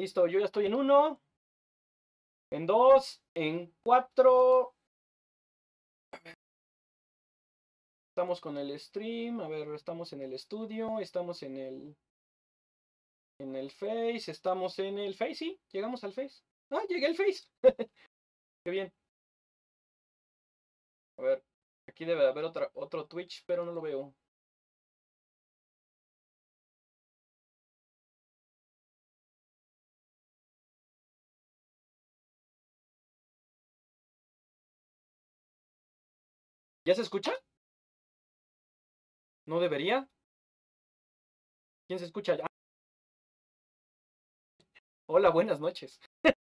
Listo, yo ya estoy en uno, en dos, en cuatro. Estamos con el stream, a ver, estamos en el estudio, estamos en el en el Face, estamos en el Face, sí, llegamos al Face. Ah, llegué al Face. Qué bien. A ver, aquí debe haber otra, otro Twitch, pero no lo veo. ¿Ya se escucha? ¿No debería? ¿Quién se escucha? ya? Hola, buenas noches.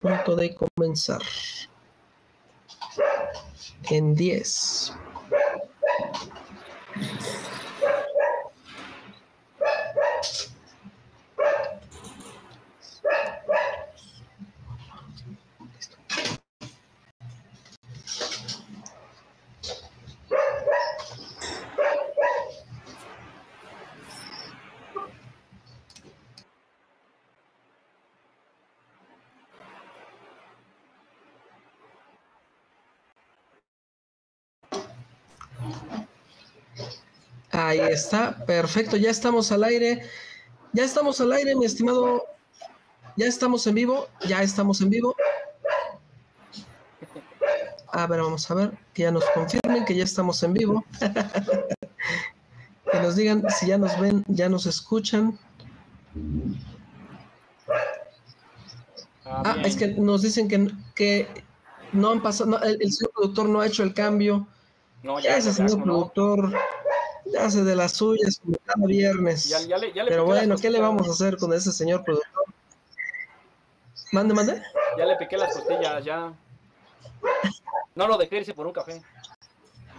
punto de comenzar. En 10. Ahí está, perfecto, ya estamos al aire. Ya estamos al aire, mi estimado. Ya estamos en vivo, ya estamos en vivo. A ver, vamos a ver, que ya nos confirmen que ya estamos en vivo. que nos digan si ya nos ven, ya nos escuchan. Ah, es que nos dicen que, que no han pasado, no, el, el, señor productor no ha hecho el cambio. No, ya, Ese señor productor ya hace de las suyas como cada viernes. Ya- ya le- ya le Pero bueno, ¿qué le vamos a hacer con ese señor productor? Mande, mande. Ya le piqué las costillas, ya. No lo dejé irse por un café.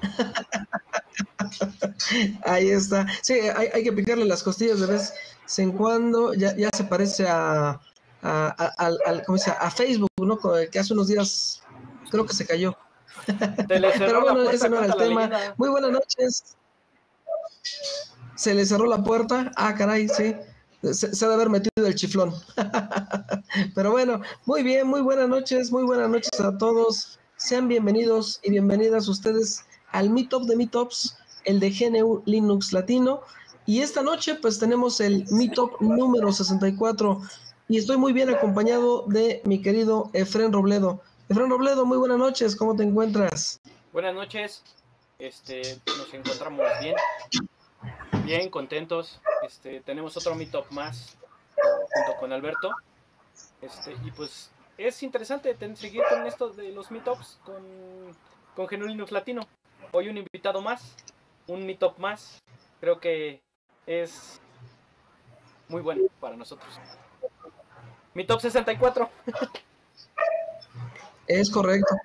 Ahí está. Sí, hay, hay que picarle las costillas de vez en cuando. Ya, ya se parece a, a, a- al- al- ¿cómo se a Facebook, ¿no? Que hace unos días creo que se cayó. Pero bueno, ese no era el tema. Muy buenas noches. Se le cerró la puerta. Ah, caray, sí. Se, se ha de haber metido el chiflón. Pero bueno, muy bien, muy buenas noches, muy buenas noches a todos. Sean bienvenidos y bienvenidas ustedes al Meetup de Meetups, el de GNU Linux Latino. Y esta noche pues tenemos el Meetup número 64 y estoy muy bien acompañado de mi querido Efren Robledo. Efren Robledo, muy buenas noches, ¿cómo te encuentras? Buenas noches. Este, nos encontramos bien. Bien, contentos. Este, tenemos otro meetup más junto con Alberto. Este, y pues es interesante seguir con esto de los meetups con, con GNU Linux Latino. Hoy un invitado más, un meetup más. Creo que es muy bueno para nosotros. Meetup 64. Es correcto.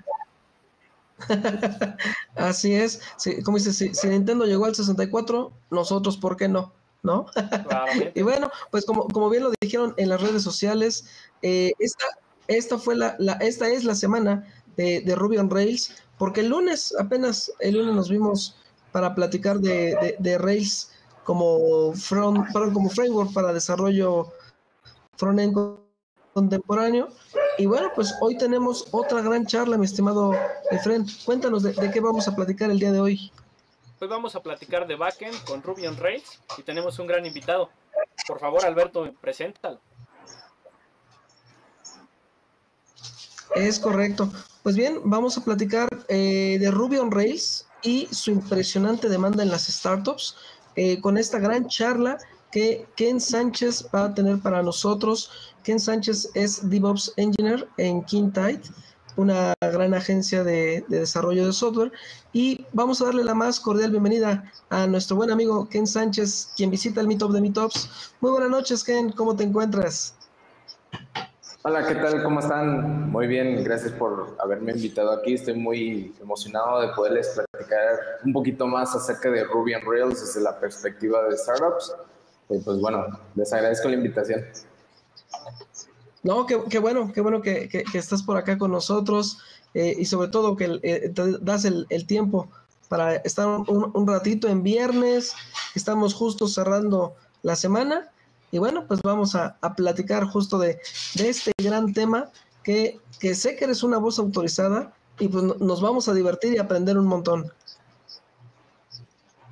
Así es. Sí, como dices, si, si Nintendo llegó al 64, nosotros, ¿por qué no? ¿No? Y bueno, pues como, como bien lo dijeron en las redes sociales, eh, esta, esta fue la, la- esta es la semana de, de Ruby on Rails, porque el lunes, apenas el lunes nos vimos para platicar de, de- de Rails como, front, como framework para desarrollo frontend con- contemporáneo. Y bueno, pues hoy tenemos otra gran charla, mi estimado Efren. Cuéntanos de, de qué vamos a platicar el día de hoy. Hoy vamos a platicar de backend con Ruby on Rails y tenemos un gran invitado. Por favor, Alberto, preséntalo. Es correcto. Pues bien, vamos a platicar eh, de Ruby on Rails y su impresionante demanda en las startups eh, con esta gran charla que Ken Sánchez va a tener para nosotros. Ken Sánchez es DevOps Engineer en Kintide, una gran agencia de, de desarrollo de software. Y vamos a darle la más cordial bienvenida a nuestro buen amigo Ken Sánchez, quien visita el Meetup de Meetups. Muy buenas noches, Ken. ¿Cómo te encuentras? Hola, ¿qué tal? ¿Cómo están? Muy bien, gracias por haberme invitado aquí. Estoy muy emocionado de poderles platicar un poquito más acerca de Ruby on Rails desde la perspectiva de startups. Y pues bueno, les agradezco la invitación. No, qué, bueno, qué bueno que, estás por acá con nosotros eh, y sobre todo que eh, te das el, tiempo para estar un, ratito en viernes. Estamos justo cerrando la semana y bueno, pues vamos a, platicar justo de, este gran tema que, sé que eres una voz autorizada y pues nos vamos a divertir y aprender un montón.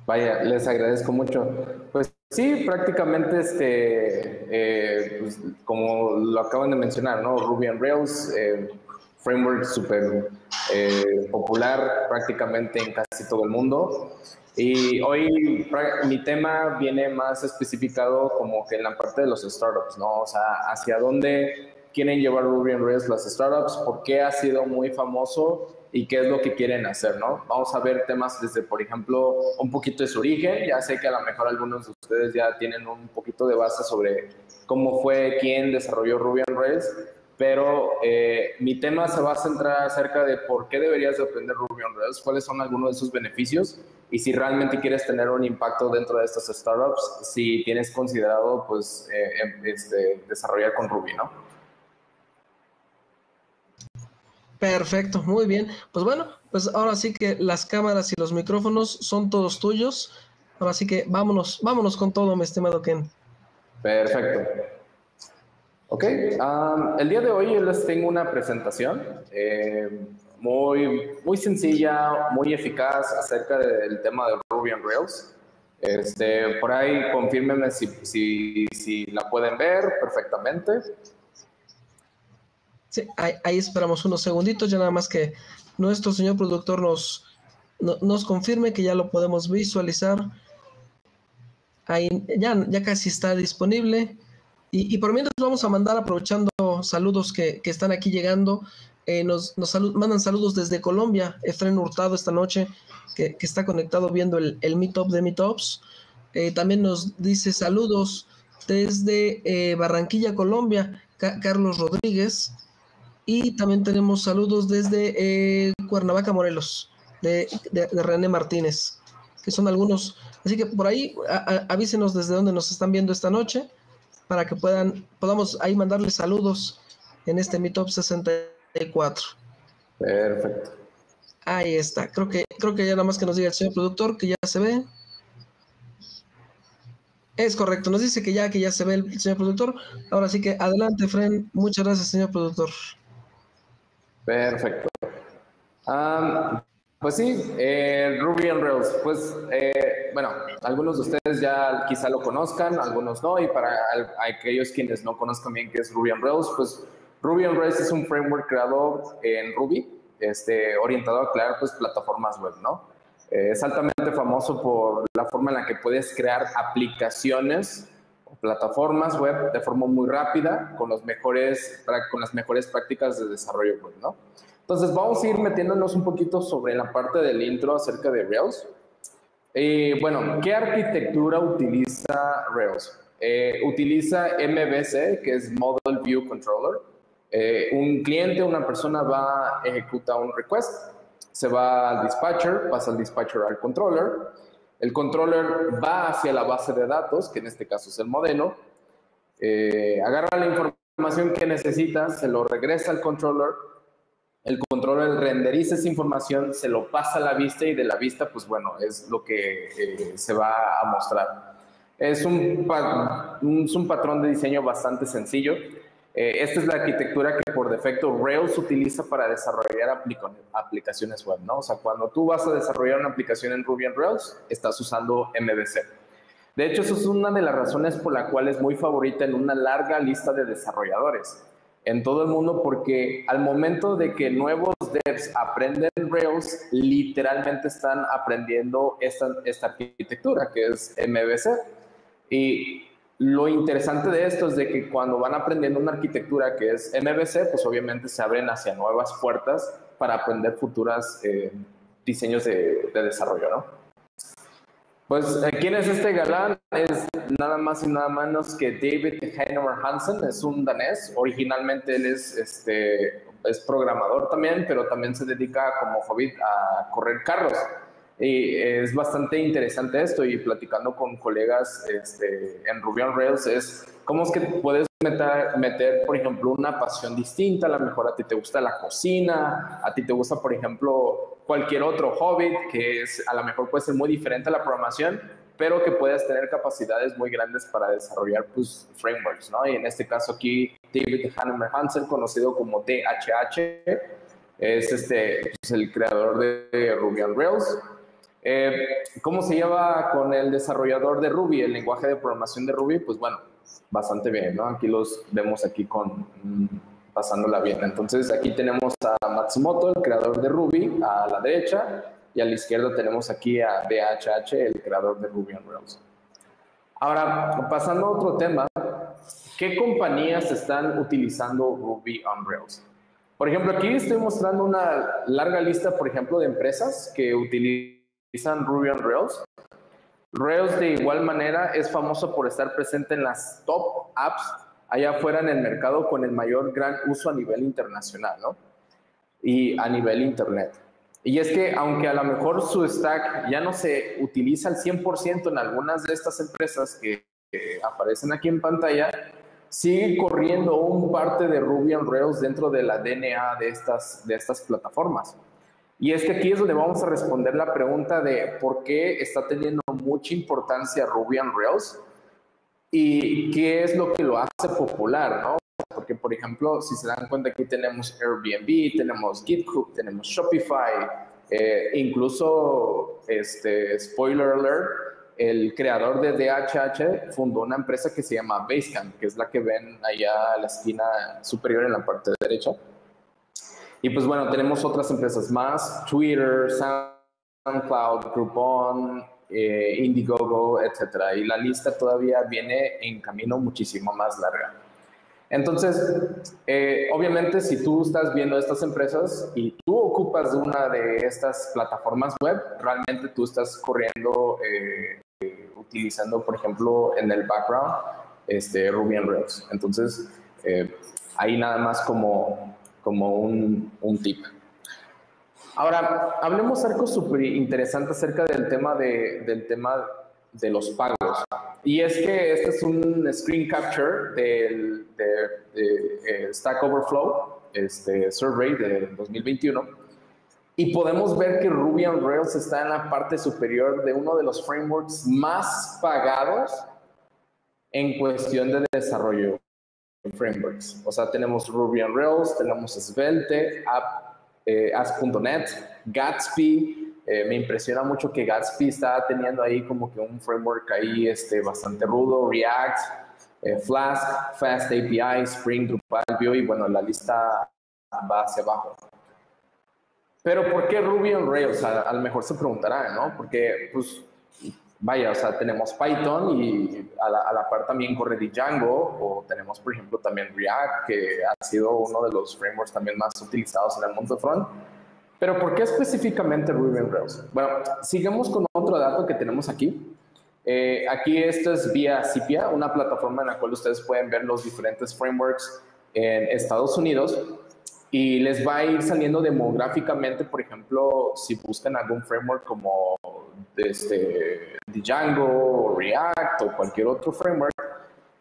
Vaya, les agradezco mucho. Pues sí, prácticamente este, eh, pues, como lo acaban de mencionar, ¿no? Ruby on Rails, eh, framework súper eh, popular prácticamente en casi todo el mundo. Y hoy mi tema viene más especificado como que en la parte de los startups, ¿no? O sea, hacia dónde quieren llevar Ruby on Rails las startups, por qué ha sido muy famoso y qué es lo que quieren hacer, ¿no? Vamos a ver temas desde, por ejemplo, un poquito de su origen. Ya sé que a lo mejor algunos de ustedes ya tienen un poquito de base sobre cómo fue, quién desarrolló Ruby on Rails, pero eh, mi tema se va a centrar acerca de por qué deberías de aprender Ruby on Rails, cuáles son algunos de sus beneficios y si realmente quieres tener un impacto dentro de estas startups, si tienes considerado pues eh, em, este, desarrollar con Ruby, ¿no? Perfecto, muy bien. Pues bueno, pues ahora sí que las cámaras y los micrófonos son todos tuyos. Ahora sí que vámonos, vámonos con todo, mi estimado Ken. Perfecto. Ok, el día de hoy les tengo una presentación eh, muy, muy sencilla, muy eficaz acerca del tema de Ruby on Rails. Este, por ahí confírmenme si, si, si la pueden ver perfectamente. Sí, ahí, esperamos unos segunditos, ya nada más que nuestro señor productor nos, nos confirme que ya lo podemos visualizar. Ahí ya, ya casi está disponible. Y, por mientras vamos a mandar, aprovechando saludos que, están aquí llegando, eh, nos, mandan saludos desde Colombia, Efren Hurtado esta noche, que, está conectado viendo el, el Meetup de Meetups. Eh, también nos dice saludos desde eh, Barranquilla, Colombia, Carlos Rodríguez. Y también tenemos saludos desde Cuernavaca, Morelos, de, René Martínez, que son algunos. Así que por ahí avísenos desde dónde nos están viendo esta noche para que puedan, podamos ahí mandarles saludos en este Meetup 64. Perfecto. Ahí está. Creo que, creo que ya nada más que nos diga el señor productor que ya se ve. Es correcto, nos dice que ya, que ya se ve el señor productor. Ahora sí que adelante, Fren. Muchas gracias, señor productor. Perfecto. Pues sí, eh, Ruby on Rails. Pues eh, bueno, algunos de ustedes ya quizá lo conozcan, algunos no, y para aquellos quienes no conozcan bien qué es Ruby on Rails, pues Ruby on Rails es un framework creado en Ruby, este, orientado a crear pues, plataformas web, ¿no? Eh, es altamente famoso por la forma en la que puedes crear aplicaciones plataformas web de forma muy rápida con, los mejores, con las mejores prácticas de desarrollo web, ¿no? Entonces vamos a ir metiéndonos un poquito sobre la parte del intro acerca de Rails. Eh, bueno, ¿qué arquitectura utiliza Rails? Eh, utiliza MVC, que es Model View Controller. Eh, un cliente, una persona va, ejecuta un request, se va al dispatcher, pasa al dispatcher al controller. El controller va hacia la base de datos, que en este caso es el modelo, agarra la información que necesita, se lo regresa al controller, el controller renderiza esa información, se lo pasa a la vista y de la vista, pues bueno, es lo que eh, se va a mostrar. Es un patrón de diseño bastante sencillo. Eh, esta es la arquitectura que por defecto Rails utiliza para desarrollar aplicaciones web, ¿no? O sea, cuando tú vas a desarrollar una aplicación en Ruby on Rails, estás usando MVC. De hecho, eso es una de las razones por la cual es muy favorita en una larga lista de desarrolladores en todo el mundo porque al momento de que nuevos devs aprenden Rails, literalmente están aprendiendo esta, esta arquitectura que es MVC. Y lo interesante de esto es de que cuando van aprendiendo una arquitectura que es MVC, pues obviamente se abren hacia nuevas puertas para aprender futuras eh, diseños de, de, desarrollo, ¿no? Pues, ¿quién es este galán? Es nada más y nada menos que David Heinemar Hansen, es un danés. Originalmente él es, este, es programador también, pero también se dedica como hobby a correr carros. Y es bastante interesante esto y platicando con colegas este, en Ruby on Rails es cómo es que puedes meter, meter, por ejemplo, una pasión distinta. A lo mejor a ti te gusta la cocina, a ti te gusta, por ejemplo, cualquier otro hobby que es, a lo mejor puede ser muy diferente a la programación, pero que puedas tener capacidades muy grandes para desarrollar pues, frameworks, ¿no? Y en este caso aquí, David Hannemer Hansen, conocido como DHH, es este, pues, el creador de Ruby on Rails. Eh, ¿Cómo se lleva con el desarrollador de Ruby, el lenguaje de programación de Ruby? Pues bueno, bastante bien, ¿no? Aquí los vemos aquí con mm, pasándola bien. Entonces aquí tenemos a Matsumoto, el creador de Ruby, a la derecha, y a la izquierda tenemos aquí a DHH, el creador de Ruby on Rails. Ahora, pasando a otro tema, ¿qué compañías están utilizando Ruby on Rails? Por ejemplo, aquí estoy mostrando una larga lista, por ejemplo, de empresas que utilizan Ruby on Rails. Rails de igual manera es famoso por estar presente en las top apps allá afuera en el mercado con el mayor gran uso a nivel internacional, ¿no? Y a nivel internet. Y es que aunque a lo mejor su stack ya no se utiliza al 100% en algunas de estas empresas que, aparecen aquí en pantalla, sigue corriendo un parte de Ruby on Rails dentro de la DNA de estas, de estas plataformas. Y es que aquí es donde vamos a responder la pregunta de por qué está teniendo mucha importancia Ruby on Rails y qué es lo que lo hace popular, ¿no? Porque, por ejemplo, si se dan cuenta, aquí tenemos Airbnb, tenemos GitHub, tenemos Shopify, eh, incluso, este, spoiler alert, el creador de DHH fundó una empresa que se llama Basecamp, que es la que ven allá a la esquina superior en la parte derecha. Y pues bueno, tenemos otras empresas más, Twitter, SoundCloud, Groupon, eh, Indiegogo, etcétera. Y la lista todavía viene en camino muchísimo más larga. Entonces, eh, obviamente, si tú estás viendo estas empresas y tú ocupas una de estas plataformas web, realmente tú estás corriendo, eh, utilizando, por ejemplo, en el background, este, Ruby on Rails. Entonces, ahí nada más como, como un, un tip. Ahora, hablemos algo súper interesante acerca del tema de, del tema de los pagos. Y es que este es un screen capture del de, eh, Stack Overflow, este survey de 2021. Y podemos ver que Ruby on Rails está en la parte superior de uno de los frameworks más pagados en cuestión de desarrollo frameworks. O sea, tenemos Ruby on Rails, tenemos Svelte, App eh, As.NET, Gatsby. Eh, me impresiona mucho que Gatsby está teniendo ahí como que un framework ahí este, bastante rudo, React, eh, Flask, Fast API, Spring, Drupal, Vue y bueno, la lista va hacia abajo. Pero ¿por qué Ruby on Rails? A, lo mejor se preguntará, ¿no? Porque pues vaya, o sea, tenemos Python y a la, a la, par también corre Django, o tenemos, por ejemplo, también React, que ha sido uno de los frameworks también más utilizados en el mundo front. Pero ¿por qué específicamente Ruby on Rails? Bueno, sigamos con otro dato que tenemos aquí. Eh, aquí esto es vía Cipia, una plataforma en la cual ustedes pueden ver los diferentes frameworks en Estados Unidos y les va a ir saliendo demográficamente, por ejemplo, si buscan algún framework como este, Django, React o cualquier otro framework,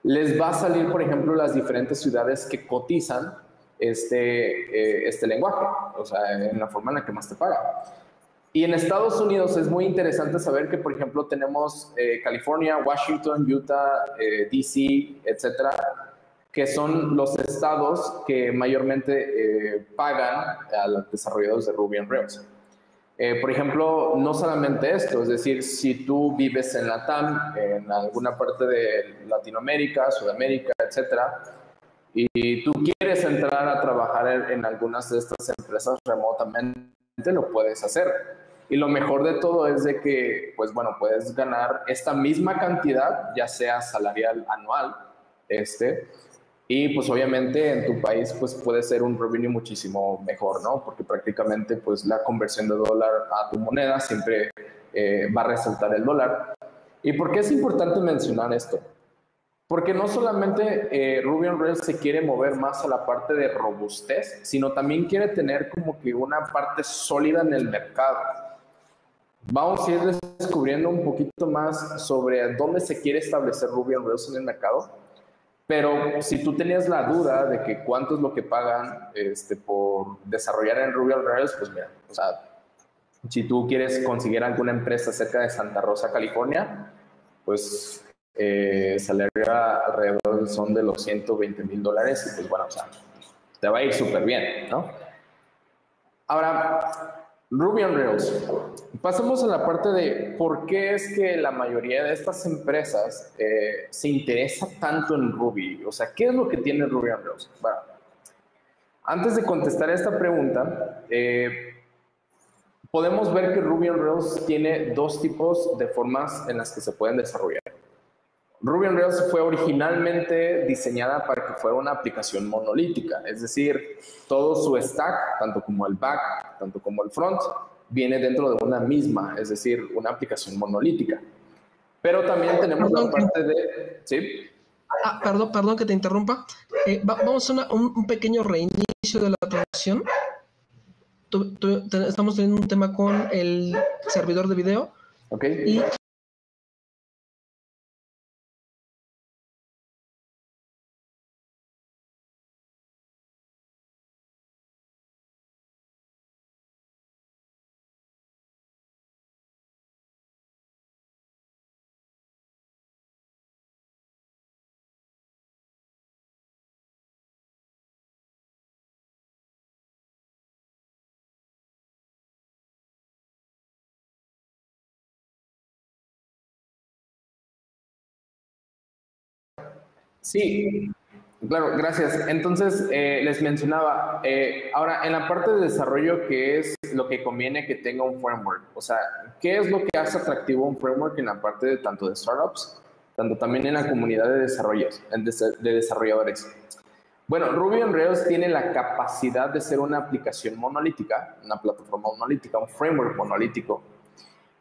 les va a salir, por ejemplo, las diferentes ciudades que cotizan este, eh, este lenguaje, o sea, en la forma en la que más te paga. Y en Estados Unidos es muy interesante saber que, por ejemplo, tenemos eh, California, Washington, Utah, eh, DC, etcétera, que son los estados que mayormente pagan a los desarrolladores de Ruby on Rails. Eh, por ejemplo, no solamente esto, es decir, si tú vives en la TAM, en alguna parte de Latinoamérica, Sudamérica, etcétera, y tú quieres entrar a trabajar en, algunas de estas empresas remotamente, lo puedes hacer. Y lo mejor de todo es de que, pues bueno, puedes ganar esta misma cantidad, ya sea salarial anual, este, y pues obviamente en tu país pues puede ser un revenue muchísimo mejor, ¿no? Porque prácticamente pues la conversión de dólar a tu moneda siempre eh, va a resaltar el dólar. ¿Y por qué es importante mencionar esto? Porque no solamente eh, Ruby on Rails se quiere mover más a la parte de robustez, sino también quiere tener como que una parte sólida en el mercado. Vamos a ir descubriendo un poquito más sobre dónde se quiere establecer Ruby on Rails en el mercado. Pero si tú tenías la duda de que cuánto es lo que pagan este, por desarrollar en Ruby on Rails, pues mira, o sea, si tú quieres conseguir alguna empresa cerca de Santa Rosa, California, pues eh, salaría alrededor son de los 120 mil dólares y pues bueno, o sea, te va a ir súper bien, ¿no? Ahora, Ruby on Rails. Pasemos a la parte de por qué es que la mayoría de estas empresas eh, se interesa tanto en Ruby. O sea, ¿qué es lo que tiene Ruby on Rails? Bueno, antes de contestar esta pregunta, eh, podemos ver que Ruby on Rails tiene dos tipos de formas en las que se pueden desarrollar. Ruby on Rails fue originalmente diseñada para que fuera una aplicación monolítica, es decir, todo su stack, tanto como el back, tanto como el front, viene dentro de una misma, es decir, una aplicación monolítica. Pero también tenemos la parte de... ¿Sí? Ah, perdón, perdón que te interrumpa. Eh, vamos a un, pequeño reinicio de la transmisión. estamos teniendo un tema con el servidor de video. Ok. Y Sí, claro, gracias. Entonces, eh, les mencionaba, eh, ahora en la parte de desarrollo, ¿qué es lo que conviene que tenga un framework? O sea, ¿qué es lo que hace atractivo un framework en la parte de tanto de startups, tanto también en la comunidad de, desarrollos, de desarrolladores? Bueno, Ruby on Rails tiene la capacidad de ser una aplicación monolítica, una plataforma monolítica, un framework monolítico,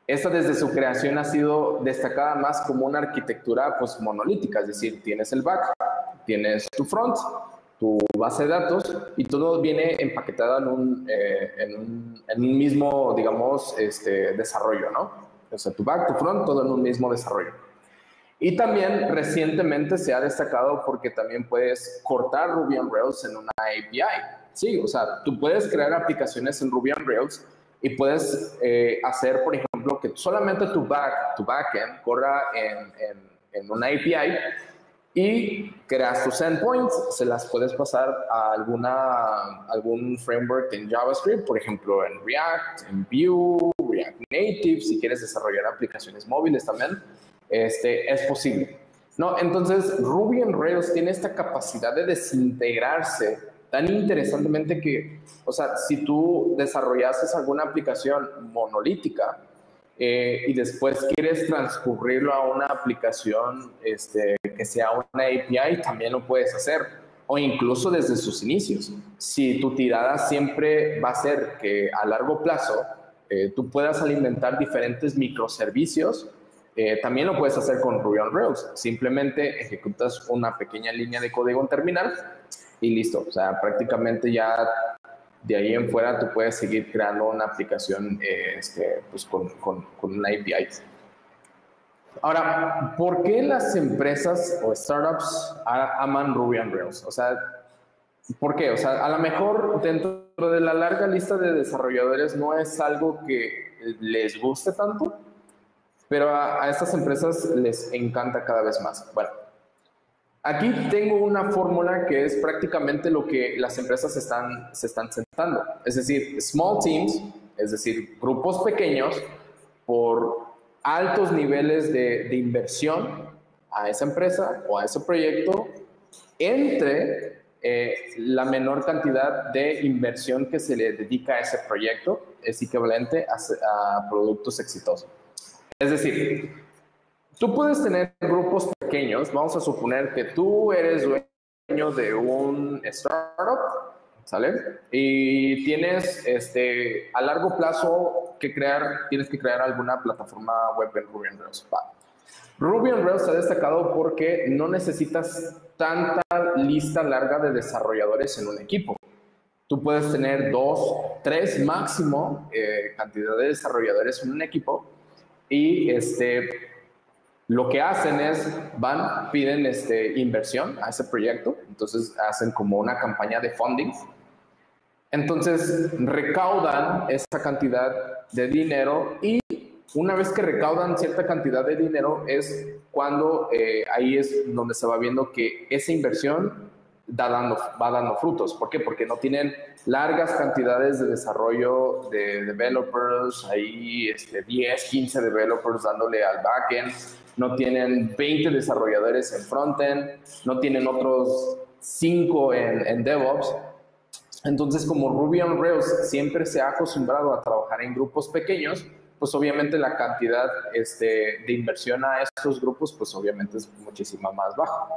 esta desde su creación ha sido destacada más como una arquitectura pues, monolítica, es decir, tienes el back, tienes tu front, tu base de datos y todo viene empaquetado en un, eh, en un, en un mismo, digamos, este, desarrollo, ¿no? O sea, tu back, tu front, todo en un mismo desarrollo. Y también recientemente se ha destacado porque también puedes cortar Ruby on Rails en una API. Sí, o sea, tú puedes crear aplicaciones en Ruby on Rails y puedes eh, hacer, por ejemplo, que solamente tu, back, tu backend corra en, en, una API y creas tus endpoints, se las puedes pasar a alguna, algún framework en JavaScript, por ejemplo, en React, en Vue, React Native, si quieres desarrollar aplicaciones móviles también, este, es posible. ¿no? Entonces, Ruby on Rails tiene esta capacidad de desintegrarse tan interesantemente que, o sea, si tú desarrollases alguna aplicación monolítica eh, y después quieres transcurrirlo a una aplicación este, que sea una API, también lo puedes hacer, o incluso desde sus inicios. Si tu tirada siempre va a ser que a largo plazo eh, tú puedas alimentar diferentes microservicios, eh, también lo puedes hacer con Ruby on Rails. Simplemente ejecutas una pequeña línea de código en terminal y listo. O sea, prácticamente ya de ahí en fuera tú puedes seguir creando una aplicación eh, este, pues con, con, con, una API. Ahora, ¿por qué las empresas o startups aman Ruby on Rails? O sea, ¿por qué? O sea, a lo mejor dentro de la larga lista de desarrolladores no es algo que les guste tanto, pero a, a estas empresas les encanta cada vez más. Bueno, Aquí tengo una fórmula que es prácticamente lo que las empresas están, se están sentando. Es decir, small teams, es decir, grupos pequeños por altos niveles de, inversión a esa empresa o a ese proyecto entre eh, la menor cantidad de inversión que se le dedica a ese proyecto es equivalente a productos exitosos. Es decir, Tú puedes tener grupos pequeños, vamos a suponer que tú eres dueño de un startup, ¿sale? Y tienes este, a largo plazo que crear, tienes que crear alguna plataforma web en Ruby on Rails. Ruby on Rails ha destacado porque no necesitas tanta lista larga de desarrolladores en un equipo. Tú puedes tener dos, tres máximo eh, cantidad de desarrolladores en un equipo y este, lo que hacen es, van, piden este, inversión a ese proyecto, entonces hacen como una campaña de funding. Entonces recaudan esa cantidad de dinero y una vez que recaudan cierta cantidad de dinero es cuando eh, ahí es donde se va viendo que esa inversión dando, va dando frutos. ¿Por qué? Porque no tienen largas cantidades de desarrollo de developers, ahí este, 10, 15 developers dándole al backend, no tienen 20 desarrolladores en frontend, no tienen otros 5 en, DevOps. Entonces, como Ruby on Rails siempre se ha acostumbrado a trabajar en grupos pequeños, pues obviamente la cantidad este, de inversión a estos grupos, pues obviamente es muchísima más baja.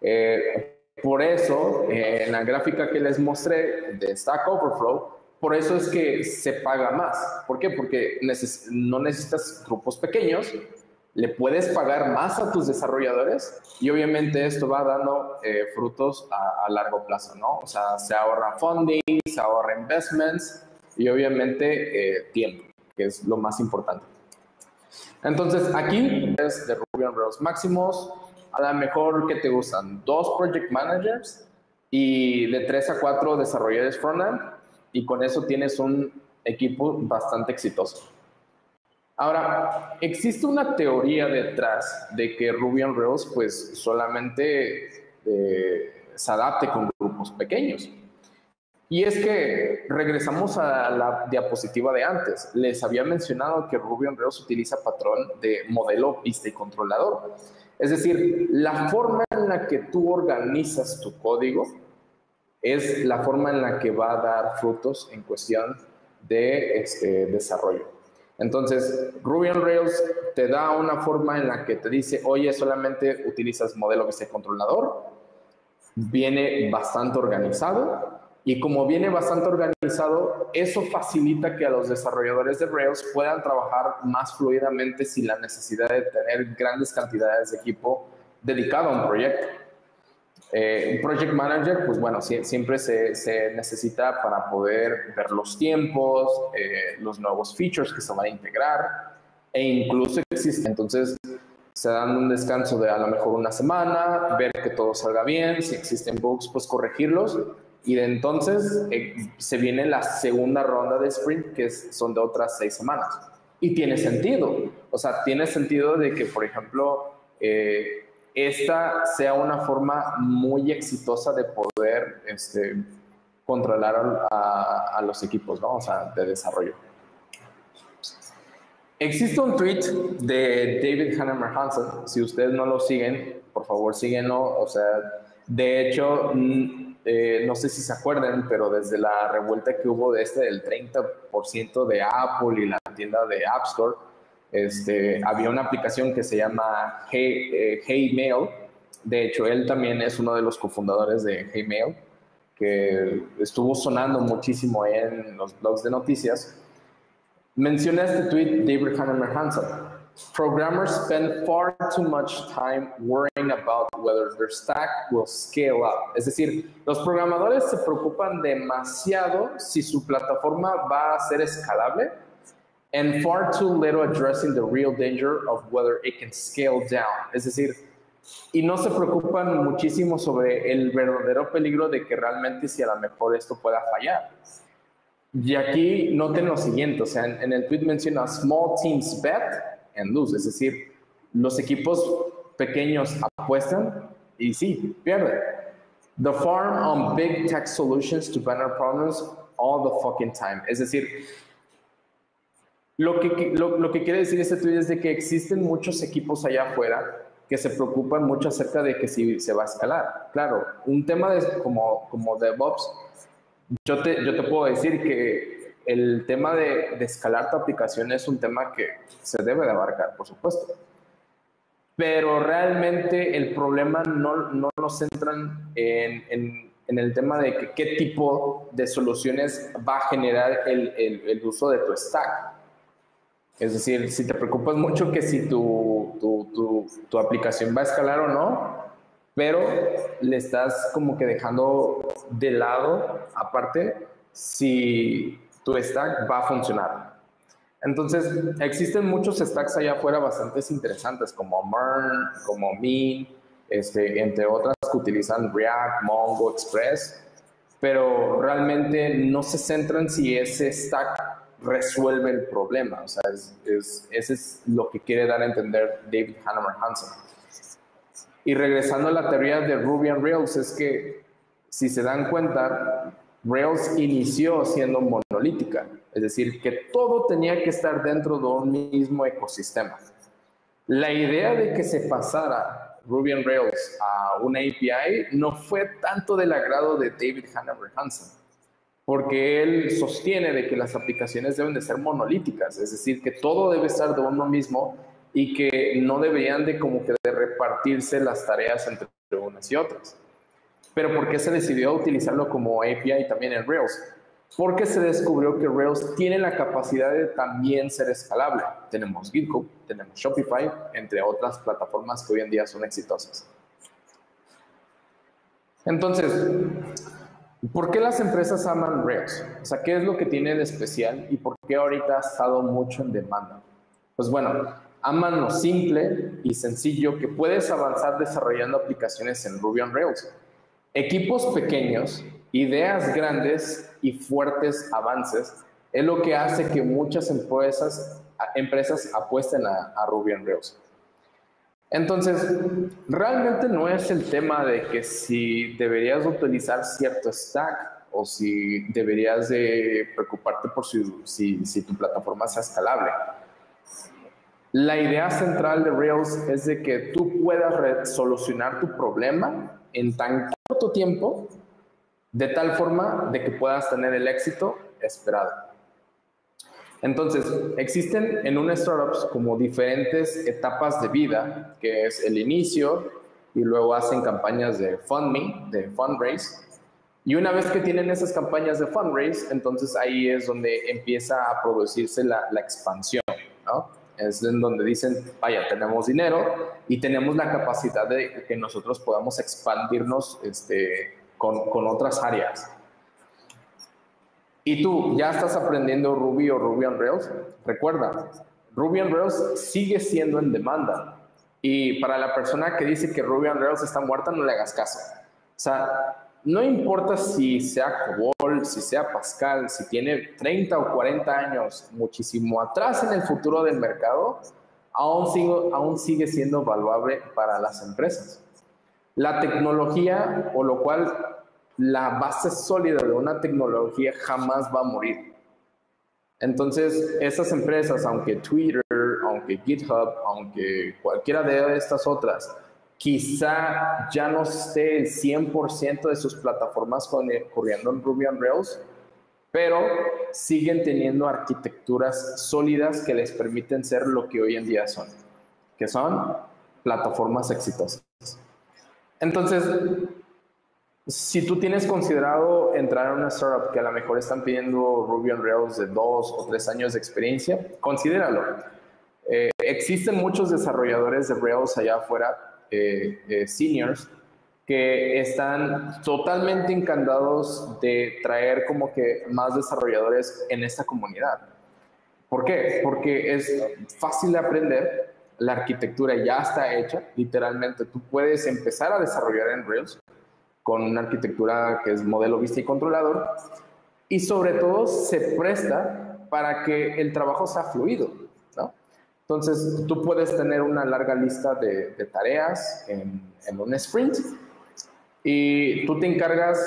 Eh, por eso, eh, en la gráfica que les mostré de Stack Overflow, por eso es que se paga más. ¿Por qué? Porque no necesitas grupos pequeños, le puedes pagar más a tus desarrolladores y obviamente esto va dando eh, frutos a, largo plazo, ¿no? O sea, se ahorra funding, se ahorra investments y obviamente tiempo que es lo más importante. Entonces, aquí es de Ruby on Rails máximos, a lo mejor que te gustan dos project managers y de tres a cuatro desarrolladores frontend, y con eso tienes un equipo bastante exitoso. Ahora, existe una teoría detrás de que Ruby on Rails pues solamente eh, se adapte con grupos pequeños. Y es que regresamos a la diapositiva de antes. Les había mencionado que Ruby on Rails utiliza patrón de modelo vista y controlador. Es decir, la forma en la que tú organizas tu código es la forma en la que va a dar frutos en cuestión de este desarrollo. Entonces, Ruby on Rails te da una forma en la que te dice, oye, solamente utilizas modelo y controlador, viene bastante organizado y como viene bastante organizado, eso facilita que a los desarrolladores de Rails puedan trabajar más fluidamente sin la necesidad de tener grandes cantidades de equipo dedicado a un proyecto. Eh, un project manager, pues bueno, siempre se, se, necesita para poder ver los tiempos, eh, los nuevos features que se van a integrar e incluso existe. Entonces, se dan un descanso de a lo mejor una semana, ver que todo salga bien, si existen bugs, pues corregirlos y de entonces eh, se viene la segunda ronda de sprint, que son de otras seis semanas. Y tiene sentido. O sea, tiene sentido de que, por ejemplo, eh, esta sea una forma muy exitosa de poder este, controlar a, los equipos, de desarrollo. Existe un tweet de David Hannemer Hansen. Si ustedes no lo siguen, por favor síguenlo. O sea, de hecho, eh, no sé si se acuerdan, pero desde la revuelta que hubo de este del 30% de Apple y la tienda de App Store, este, había una aplicación que se llama hey, eh, hey, Mail. De hecho, él también es uno de los cofundadores de Hey Mail, que estuvo sonando muchísimo en los blogs de noticias. Menciona este tweet David Hannemer Hansen Programmers spend far too much time worrying about whether their stack will scale up. Es decir, los programadores se preocupan demasiado si su plataforma va a ser escalable and far too little addressing the real danger of whether it can scale down. Es decir, y no se preocupan muchísimo sobre el verdadero peligro de que realmente si a lo mejor esto pueda fallar. Y aquí noten lo siguiente, o sea, en, en el tweet menciona small teams bet en luz. Es decir, los equipos pequeños apuestan y sí, pierden. The farm on big tech solutions to better problems all the fucking time. Es decir, lo que, lo, lo que quiere decir este tweet es de que existen muchos equipos allá afuera que se preocupan mucho acerca de que si se va a escalar. Claro, un tema de, como, como DevOps, yo te, yo te puedo decir que el tema de, escalar tu aplicación es un tema que se debe de abarcar, por supuesto. Pero realmente el problema no, no nos centran en, en, el tema de que, qué tipo de soluciones va a generar el, el, uso de tu stack. Es decir, si te preocupas mucho que si tu, tu, tu, tu aplicación va a escalar o no, pero le estás como que dejando de lado, aparte, si tu stack va a funcionar. Entonces, existen muchos stacks allá afuera bastante interesantes, como MERN, como Mean, este, entre otras que utilizan React, Mongo, Express, pero realmente no se centran si ese stack resuelve el problema. O sea, es, ese es lo que quiere dar a entender David Hanneman Hansen. Y regresando a la teoría de Ruby on Rails, es que si se dan cuenta, Rails inició siendo monolítica, es decir, que todo tenía que estar dentro de un mismo ecosistema. La idea de que se pasara Ruby on Rails a una API no fue tanto del agrado de David Hanneman Hansen porque él sostiene de que las aplicaciones deben de ser monolíticas, es decir, que todo debe estar de uno mismo y que no deberían de como que de repartirse las tareas entre unas y otras. Pero ¿por qué se decidió utilizarlo como API también en Rails? Porque se descubrió que Rails tiene la capacidad de también ser escalable. Tenemos GitHub, tenemos Shopify, entre otras plataformas que hoy en día son exitosas. Entonces, ¿Por qué las empresas aman Rails? O sea, ¿qué es lo que tiene de especial y por qué ahorita ha estado mucho en demanda? Pues bueno, aman lo simple y sencillo que puedes avanzar desarrollando aplicaciones en Ruby on Rails. Equipos pequeños, ideas grandes y fuertes avances es lo que hace que muchas empresas, empresas apuesten a, a Ruby on Rails. Entonces, realmente no es el tema de que si deberías utilizar cierto stack o si deberías de preocuparte por si, si, tu plataforma sea escalable. La idea central de Rails es de que tú puedas solucionar tu problema en tan corto tiempo, de tal forma de que puedas tener el éxito esperado. Entonces, existen en un startup como diferentes etapas de vida, que es el inicio, y luego hacen campañas de FundMe, de fundraise. Y una vez que tienen esas campañas de fundraise, entonces ahí es donde empieza a producirse la, expansión. Es en donde dicen, vaya, tenemos dinero y tenemos la capacidad de que nosotros podamos expandirnos este, con otras áreas. Y tú ya estás aprendiendo Ruby o Ruby on Rails, recuerda, Ruby on Rails sigue siendo en demanda. Y para la persona que dice que Ruby on Rails está muerta, no le hagas caso. O sea, no importa si sea COBOL, si sea Pascal, si tiene 30 o 40 años, muchísimo atrás en el futuro del mercado, aún sigue, aún sigue siendo valuable para las empresas. La tecnología, o lo cual la base sólida de una tecnología jamás va a morir. Entonces, esas empresas, aunque Twitter, aunque GitHub, aunque cualquiera de estas otras, quizá ya no esté el 100% de sus plataformas corriendo en Ruby on Rails, pero siguen teniendo arquitecturas sólidas que les permiten ser lo que hoy en día son, que son plataformas exitosas. Entonces, si tú tienes considerado entrar en una startup que a lo mejor están pidiendo Ruby on Rails de dos o tres años de experiencia, considéralo. Eh, existen muchos desarrolladores de Rails allá afuera, eh, eh, seniors, que están totalmente encantados de traer como que más desarrolladores en esta comunidad. ¿Por qué? Porque es fácil de aprender, la arquitectura ya está hecha, literalmente tú puedes empezar a desarrollar en Rails con una arquitectura que es modelo vista y controlador, y sobre todo se presta para que el trabajo sea fluido. Entonces, tú puedes tener una larga lista de, tareas en, en, un sprint y tú te encargas,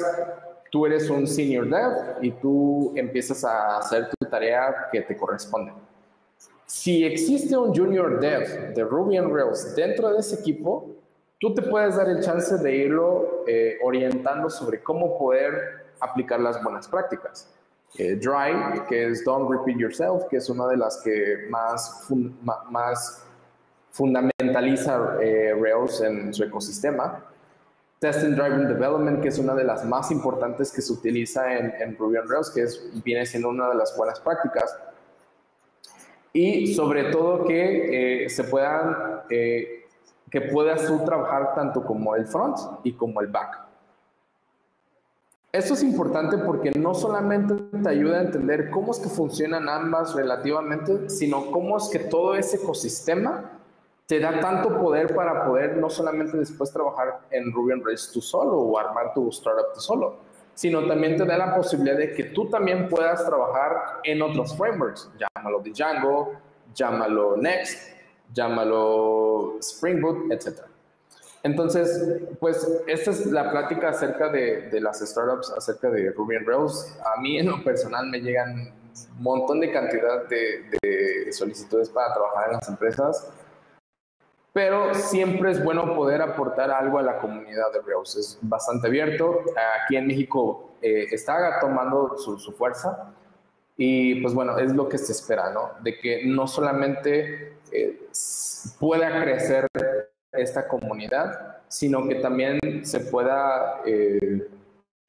tú eres un senior dev y tú empiezas a hacer tu tarea que te corresponde. Si existe un junior dev de Ruby on Rails dentro de ese equipo, tú te puedes dar el chance de irlo eh, orientando sobre cómo poder aplicar las buenas prácticas. Eh, Dry, que es Don't Repeat Yourself, que es una de las que más, más fundamentaliza eh, Rails en su ecosistema. Test and Driven Development, que es una de las más importantes que se utiliza en, en Ruby on Rails, que es, viene siendo una de las buenas prácticas. y sobre todo que eh, se puedan, que puedas tú trabajar tanto como el front y como el back. Esto es importante porque no solamente te ayuda a entender cómo es que funcionan ambas relativamente, sino cómo es que todo ese ecosistema te da tanto poder para poder no solamente después trabajar en Ruby on Rails tú solo o armar tu startup tú solo, sino también te da la posibilidad de que tú también puedas trabajar en otros frameworks. Llámalo Django, llámalo Next, llámalo Spring Boot, etc. Entonces, pues esta es la plática acerca de, de, las startups, acerca de Ruby on Rails. A mí en lo personal me llegan un montón de cantidad de, de solicitudes para trabajar en las empresas pero siempre es bueno poder aportar algo a la comunidad de Rails. Es bastante abierto. Aquí en México eh, está tomando su, fuerza y pues bueno, es lo que se espera, ¿no? De que no solamente eh, pueda crecer esta comunidad, sino que también se pueda eh,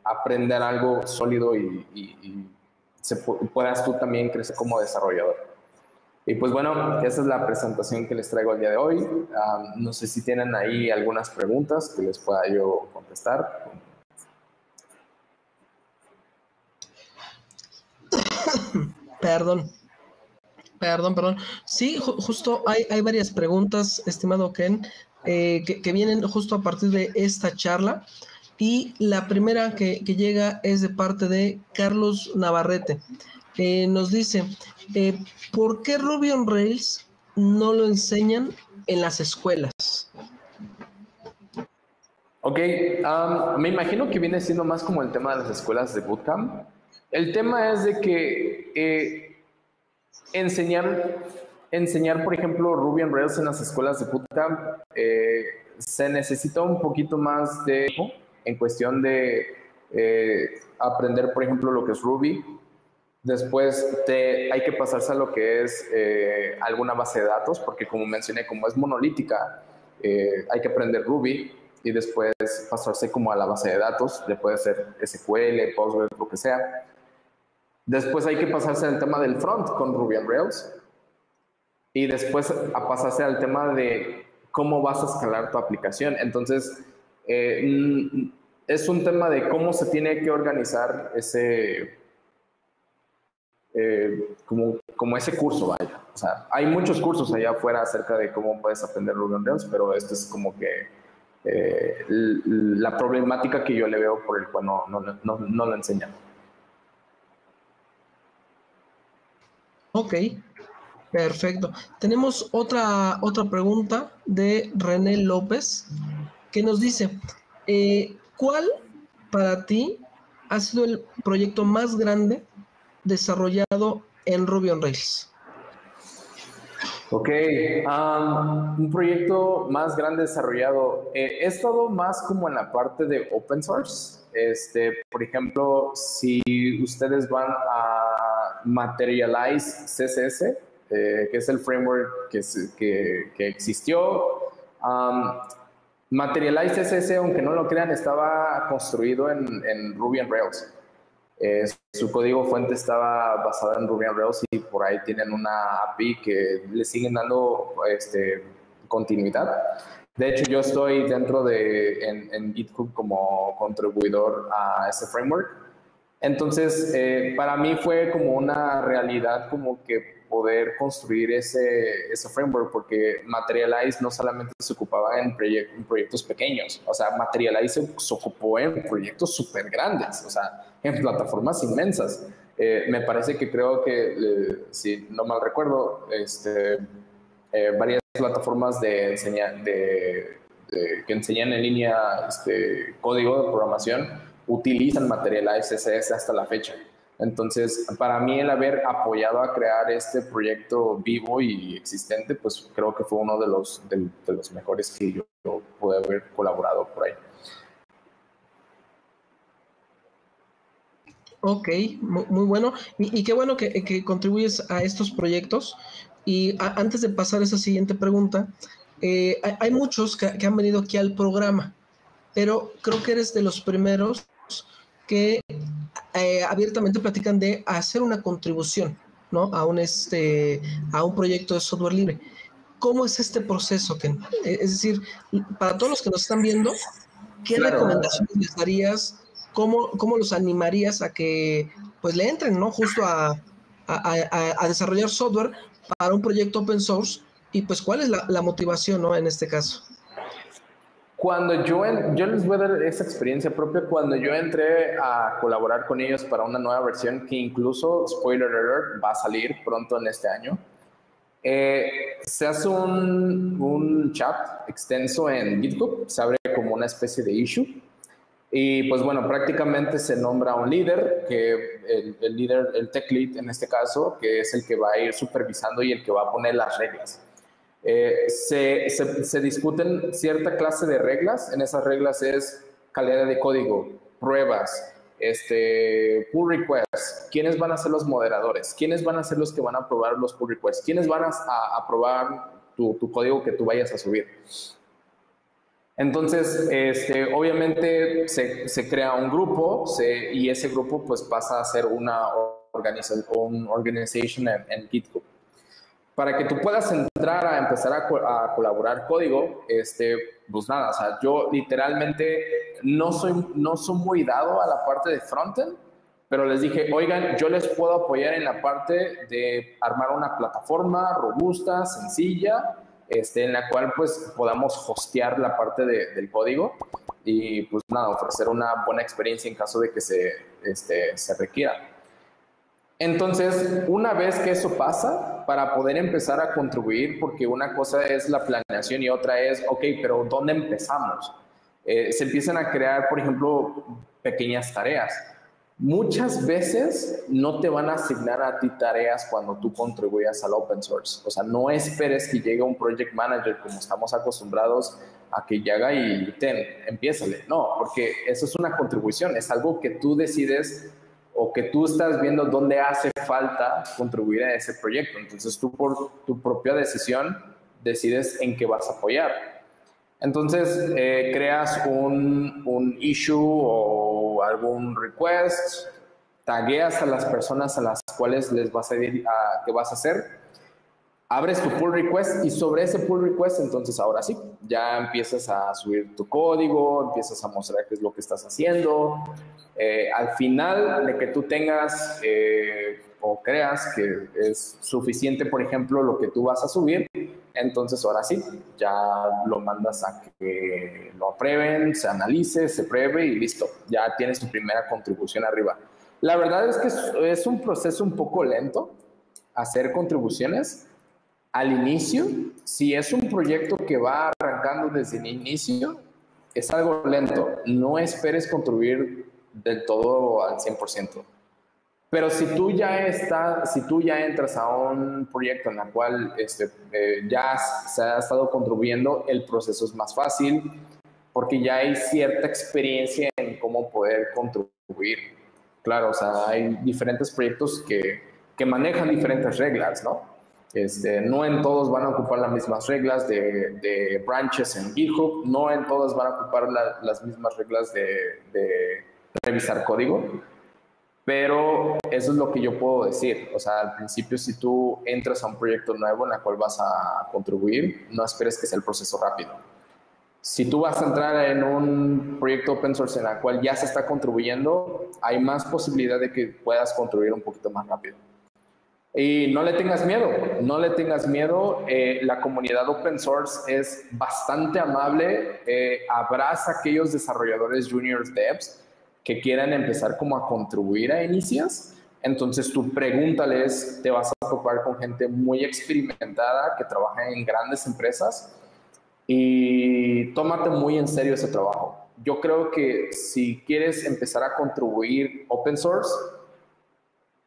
aprender algo sólido y, se puedas tú también crecer como desarrollador. Y pues bueno, esa es la presentación que les traigo el día de hoy. no sé si tienen ahí algunas preguntas que les pueda yo contestar. Perdón. Perdón, perdón. Sí, justo hay, hay, varias preguntas, estimado Ken, eh, que, vienen justo a partir de esta charla. Y la primera que, que llega es de parte de Carlos Navarrete. Nos dice, eh, ¿por qué Ruby on Rails no lo enseñan en las escuelas? Ok, me imagino que viene siendo más como el tema de las escuelas de bootcamp. El tema es de que eh, enseñar, enseñar, por ejemplo, Ruby on Rails en las escuelas de bootcamp se necesita un poquito más de en cuestión de aprender, por ejemplo, lo que es Ruby, Después hay que pasarse a lo que es eh, alguna base de datos, porque como mencioné, como es monolítica, eh, hay que aprender Ruby y después pasarse como a la base de datos, le puede ser SQL, Postgres, lo que sea. Después hay que pasarse al tema del front con Ruby on Rails y después a pasarse al tema de cómo vas a escalar tu aplicación. Entonces, eh, mm, es un tema de cómo se tiene que organizar ese eh, como, como ese curso, vaya. O sea, hay muchos cursos allá afuera acerca de cómo puedes aprender Ruby on Rails, pero esto es como que eh, la problemática que yo le veo por el cual no, no, no, no lo enseñan. Ok, perfecto. Tenemos otra, otra pregunta de René López que nos dice, eh, ¿cuál para ti ha sido el proyecto más grande desarrollado en Ruby on Rails? Ok, um, un proyecto más grande desarrollado. Eh, he estado más como en la parte de open source. Este, por ejemplo, si ustedes van a Materialize CSS, eh, que es el framework que, que, que existió, um, Materialize CSS, aunque no lo crean, estaba construido en, en Ruby on Rails. Eh, su código fuente estaba basado en Ruby on Rails y por ahí tienen una API que le siguen dando este, continuidad. De hecho, yo estoy dentro de en, GitHub como contribuidor a ese framework. Entonces, eh, para mí fue como una realidad como que poder construir ese, ese framework, porque Materialize no solamente se ocupaba en, proyectos pequeños, o sea, Materialize se, ocupó en proyectos súper grandes, o sea, en plataformas inmensas. Eh, me parece que creo que, eh, si no mal recuerdo, este, varias plataformas de, de, que enseñan en línea este, código de programación utilizan Materialize CSS hasta la fecha. Entonces, para mí el haber apoyado a crear este proyecto vivo y existente, pues creo que fue uno de los, de, los mejores que yo, pude haber colaborado por ahí. Ok, muy, bueno. Y, qué bueno que, contribuyes a estos proyectos. Y antes de pasar a esa siguiente pregunta, eh, hay, muchos que, que, han venido aquí al programa, pero creo que eres de los primeros que eh, abiertamente platican de hacer una contribución. ¿no? A un, este, a un proyecto de software libre. ¿Cómo es este proceso, Ken? Eh, es decir, para todos los que nos están viendo, ¿qué recomendaciones les darías? ¿Cómo, ¿Cómo los animarías a que pues le entren, ¿no? Justo a, a, desarrollar software para un proyecto open source y pues cuál es la, motivación, ¿no? En este caso. Cuando yo, yo les voy a dar esa experiencia propia, cuando yo entré a colaborar con ellos para una nueva versión que incluso, spoiler alert, va a salir pronto en este año, eh, se hace un, un, chat extenso en GitHub, se abre como una especie de issue y pues bueno, prácticamente se nombra un líder, que el, líder, el tech lead en este caso, que es el que va a ir supervisando y el que va a poner las reglas. Eh, se, se, discuten cierta clase de reglas, en esas reglas es calidad de código, pruebas, este, pull requests, quiénes van a ser los moderadores, quiénes van a ser los que van a aprobar los pull requests, quiénes van a, aprobar tu, tu, código que tú vayas a subir. Entonces, este, obviamente se, se crea un grupo y ese grupo pues pasa a ser una organización un organization en, GitHub. Para que tú puedas entrar a empezar a, colaborar código, este, pues nada, o sea, yo literalmente no soy, no soy muy dado a la parte de frontend, pero les dije, oigan, yo les puedo apoyar en la parte de armar una plataforma robusta, sencilla, este, en la cual pues podamos hostear la parte del código y pues nada, ofrecer una buena experiencia en caso de que se, este, se requiera. Entonces, una vez que eso pasa, para poder empezar a contribuir, porque una cosa es la planeación y otra es, ok, pero ¿dónde empezamos? Eh, se empiezan a crear, por ejemplo, pequeñas tareas. Muchas veces no te van a asignar a ti tareas cuando tú contribuyas al open source. O sea, no esperes que llegue un project manager como estamos acostumbrados a que llegue y ten, empiézale. No, porque eso es una contribución, es algo que tú decides o que tú estás viendo dónde hace falta contribuir a ese proyecto. Entonces tú por tu propia decisión decides en qué vas a apoyar. Entonces eh, creas un, un issue o algún request, tagueas a las personas a las cuales les vas a decir a, qué vas a hacer, abres tu pull request y sobre ese pull request, entonces ahora sí, ya empiezas a subir tu código, empiezas a mostrar qué es lo que estás haciendo. Eh, al final de que tú tengas eh, o creas que es suficiente, por ejemplo, lo que tú vas a subir, entonces ahora sí, ya lo mandas a que lo aprueben, se analice, se pruebe y listo, ya tienes tu primera contribución arriba. La verdad es que es un proceso un poco lento hacer contribuciones. Al inicio, si es un proyecto que va arrancando desde el inicio, es algo lento. No esperes contribuir del todo al 100%. Pero si tú ya estás, si tú ya entras a un proyecto en el cual este, eh, ya se ha estado contribuyendo, el proceso es más fácil porque ya hay cierta experiencia en cómo poder contribuir. Claro, o sea, hay diferentes proyectos que, que manejan diferentes reglas, ¿no? Este, no en todos van a ocupar las mismas reglas de, de branches en GitHub, no en todos van a ocupar las mismas reglas de, de revisar código. Pero eso es lo que yo puedo decir. O sea, al principio, si tú entras a un proyecto nuevo en el cual vas a contribuir, no esperes que sea el proceso rápido. Si tú vas a entrar en un proyecto open source en el cual ya se está contribuyendo, hay más posibilidad de que puedas contribuir un poquito más rápido. Y no le tengas miedo, no le tengas miedo. Eh, la comunidad open source es bastante amable, eh, abraza a aquellos desarrolladores juniors devs que quieran empezar como a contribuir a Inicias, entonces tú pregúntales, te vas a topar con gente muy experimentada que trabaja en grandes empresas y tómate muy en serio ese trabajo. Yo creo que si quieres empezar a contribuir open source,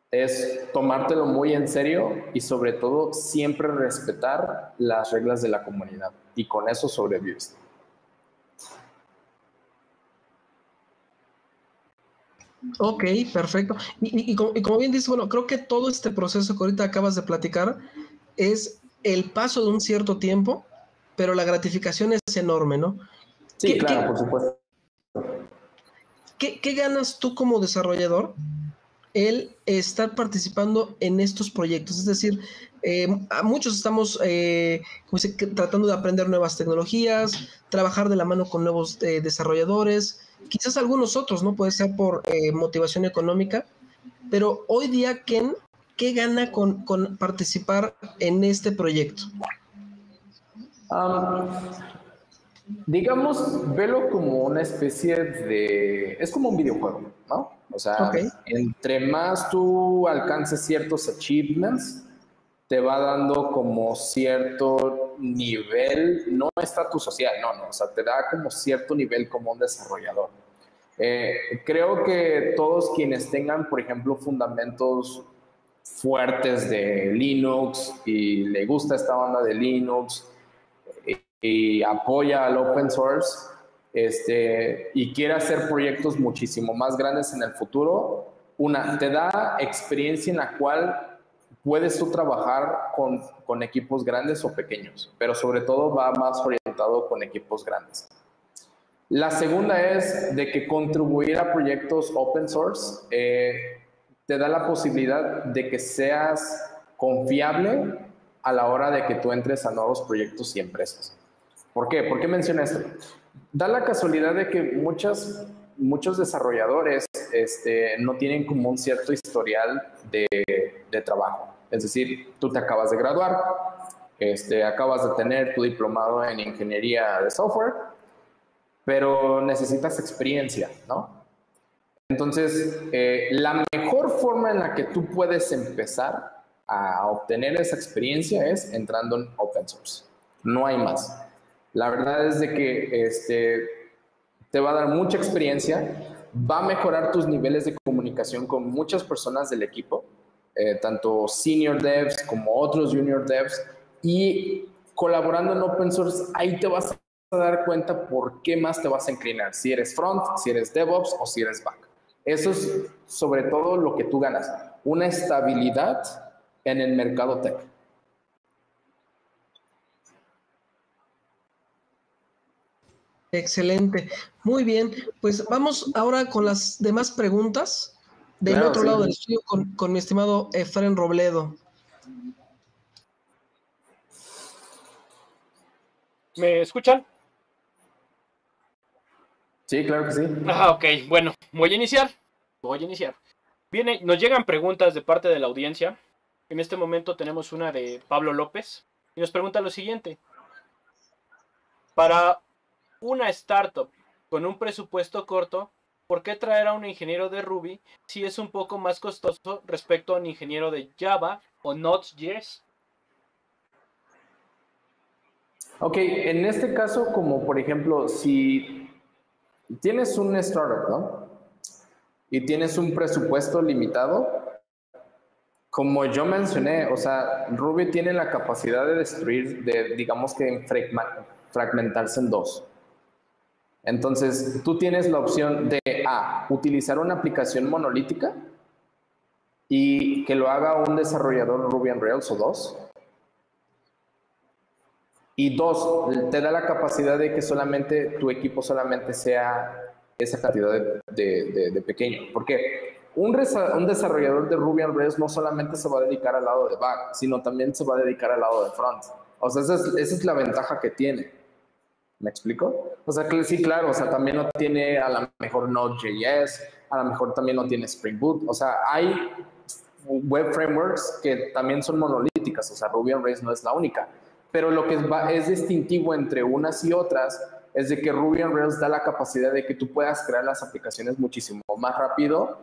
es tomártelo muy en serio y sobre todo siempre respetar las reglas de la comunidad y con eso sobrevives. Ok, perfecto. Y, como, bien dices, bueno, creo que todo este proceso que ahorita acabas de platicar es el paso de un cierto tiempo, pero la gratificación es enorme, ¿no? Sí, claro, por supuesto. ¿qué, ganas tú como desarrollador el estar participando en estos proyectos. Es decir, eh, muchos estamos eh, tratando de aprender nuevas tecnologías, trabajar de la mano con nuevos eh, desarrolladores, quizás algunos otros, ¿no? Puede ser por motivación económica, pero hoy día, Ken, ¿qué gana con, participar en este proyecto? digamos, velo como una especie de... Es como un videojuego, ¿no? O sea, entre más tú alcances ciertos achievements, te va dando como cierto nivel, no estatus social, no, no, o sea, te da como cierto nivel como un desarrollador. Eh, creo que todos quienes tengan, por ejemplo, fundamentos fuertes de Linux y le gusta esta banda de Linux y, apoya al open source, este, y quiere hacer proyectos muchísimo más grandes en el futuro, una, te da experiencia en la cual puedes tú trabajar con, con equipos grandes o pequeños, pero sobre todo va más orientado con equipos grandes. La segunda es de que contribuir a proyectos open source eh, te da la posibilidad de que seas confiable a la hora de que tú entres a nuevos proyectos y empresas. ¿Por qué? ¿Por qué menciono esto? Da la casualidad de que muchas, muchos desarrolladores este, no tienen como un cierto historial de, de, trabajo. Es decir, tú te acabas de graduar, este, acabas de tener tu diplomado en ingeniería de software, pero necesitas experiencia, ¿no? Entonces, eh, la mejor forma en la que tú puedes empezar a obtener esa experiencia es entrando en open source. No hay más. La verdad es de que este, te va a dar mucha experiencia, va a mejorar tus niveles de comunicación con muchas personas del equipo, eh, tanto senior devs como otros junior devs, y colaborando en open source, ahí te vas a dar cuenta por qué más te vas a inclinar, si eres front, si eres DevOps o si eres back. Eso es sobre todo lo que tú ganas, una estabilidad en el mercado tech. Excelente. Muy bien. Pues vamos ahora con las demás preguntas del otro lado del estudio con, mi estimado Efren Robledo. ¿Me escuchan? Sí, claro que sí. Ah, ok. Bueno, voy a iniciar. Voy a iniciar. Viene, nos llegan preguntas de parte de la audiencia. En este momento tenemos una de Pablo López y nos pregunta lo siguiente. Para una startup con un presupuesto corto, ¿por qué traer a un ingeniero de Ruby si es un poco más costoso respecto a un ingeniero de Java o Node.js? Ok, en este caso, como por ejemplo, si tienes un startup, ¿no? Y tienes un presupuesto limitado, como yo mencioné, o sea, Ruby tiene la capacidad de destruir, de digamos que fragmentarse en dos. Entonces, tú tienes la opción de A, utilizar una aplicación monolítica y que lo haga un desarrollador Ruby on Rails o dos. Y dos, te da la capacidad de que solamente tu equipo solamente sea esa cantidad de, pequeño. ¿Por qué? Un, un, desarrollador de Ruby on Rails no solamente se va a dedicar al lado de back, sino también se va a dedicar al lado de front. O sea, esa es la ventaja que tiene. ¿Me explico? O sea, que sí, claro, o sea, también no tiene a lo mejor Node.js, a lo mejor también no tiene Spring Boot. O sea, hay web frameworks que también son monolíticas, o sea, Ruby on Rails no es la única. Pero lo que es, distintivo entre unas y otras es de que Ruby on Rails da la capacidad de que tú puedas crear las aplicaciones muchísimo más rápido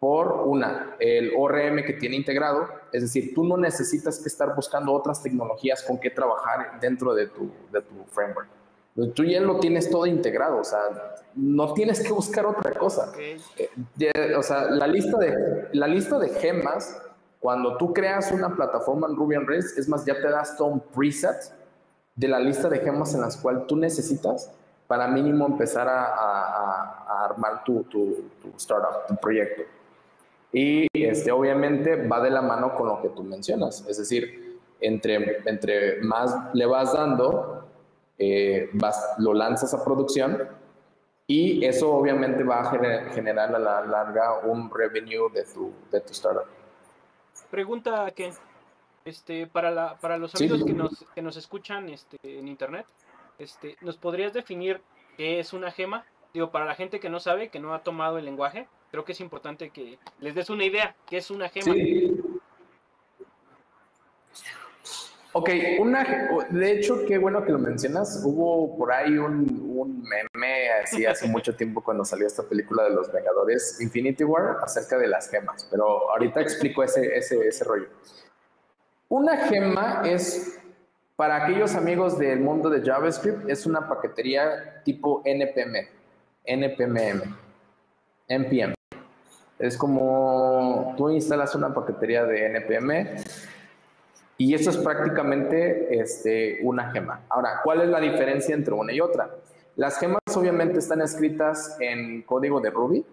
por una, el ORM que tiene integrado, es decir, tú no necesitas que estar buscando otras tecnologías con que trabajar dentro de tu, de tu framework. Tú ya lo tienes todo integrado, o sea, no tienes que buscar otra cosa. Eh, o sea, la lista, de, la lista de gemas, cuando tú creas una plataforma en Ruby on Rails, es más, ya te das todo un preset de la lista de gemas en las cuales tú necesitas para mínimo empezar a, armar tu, tu, startup, tu proyecto. Y este, obviamente va de la mano con lo que tú mencionas, es decir, entre, entre más le vas dando, eh, lo lanzas a producción, Y eso obviamente va a generar a la larga un revenue de tu, de tu startup. Pregunta que este, para, la, para los amigos que, nos, que nos escuchan este, en internet, este, ¿nos podrías definir qué es una gema? Digo, para la gente que no sabe, que no ha tomado el lenguaje, creo que es importante que les des una idea, qué es una gema. Ok, una, de hecho, qué bueno que lo mencionas. Hubo por ahí un, un meme así hace mucho tiempo cuando salió esta película de los Vengadores Infinity War acerca de las gemas, pero ahorita explico ese, ese, ese rollo. Una gema es, para aquellos amigos del mundo de JavaScript, es una paquetería tipo NPM, NPM, NPM. Es como tú instalas una paquetería de NPM y eso es prácticamente este, una gema. Ahora, ¿cuál es la diferencia entre una y otra? Las gemas obviamente están escritas en código de Ruby.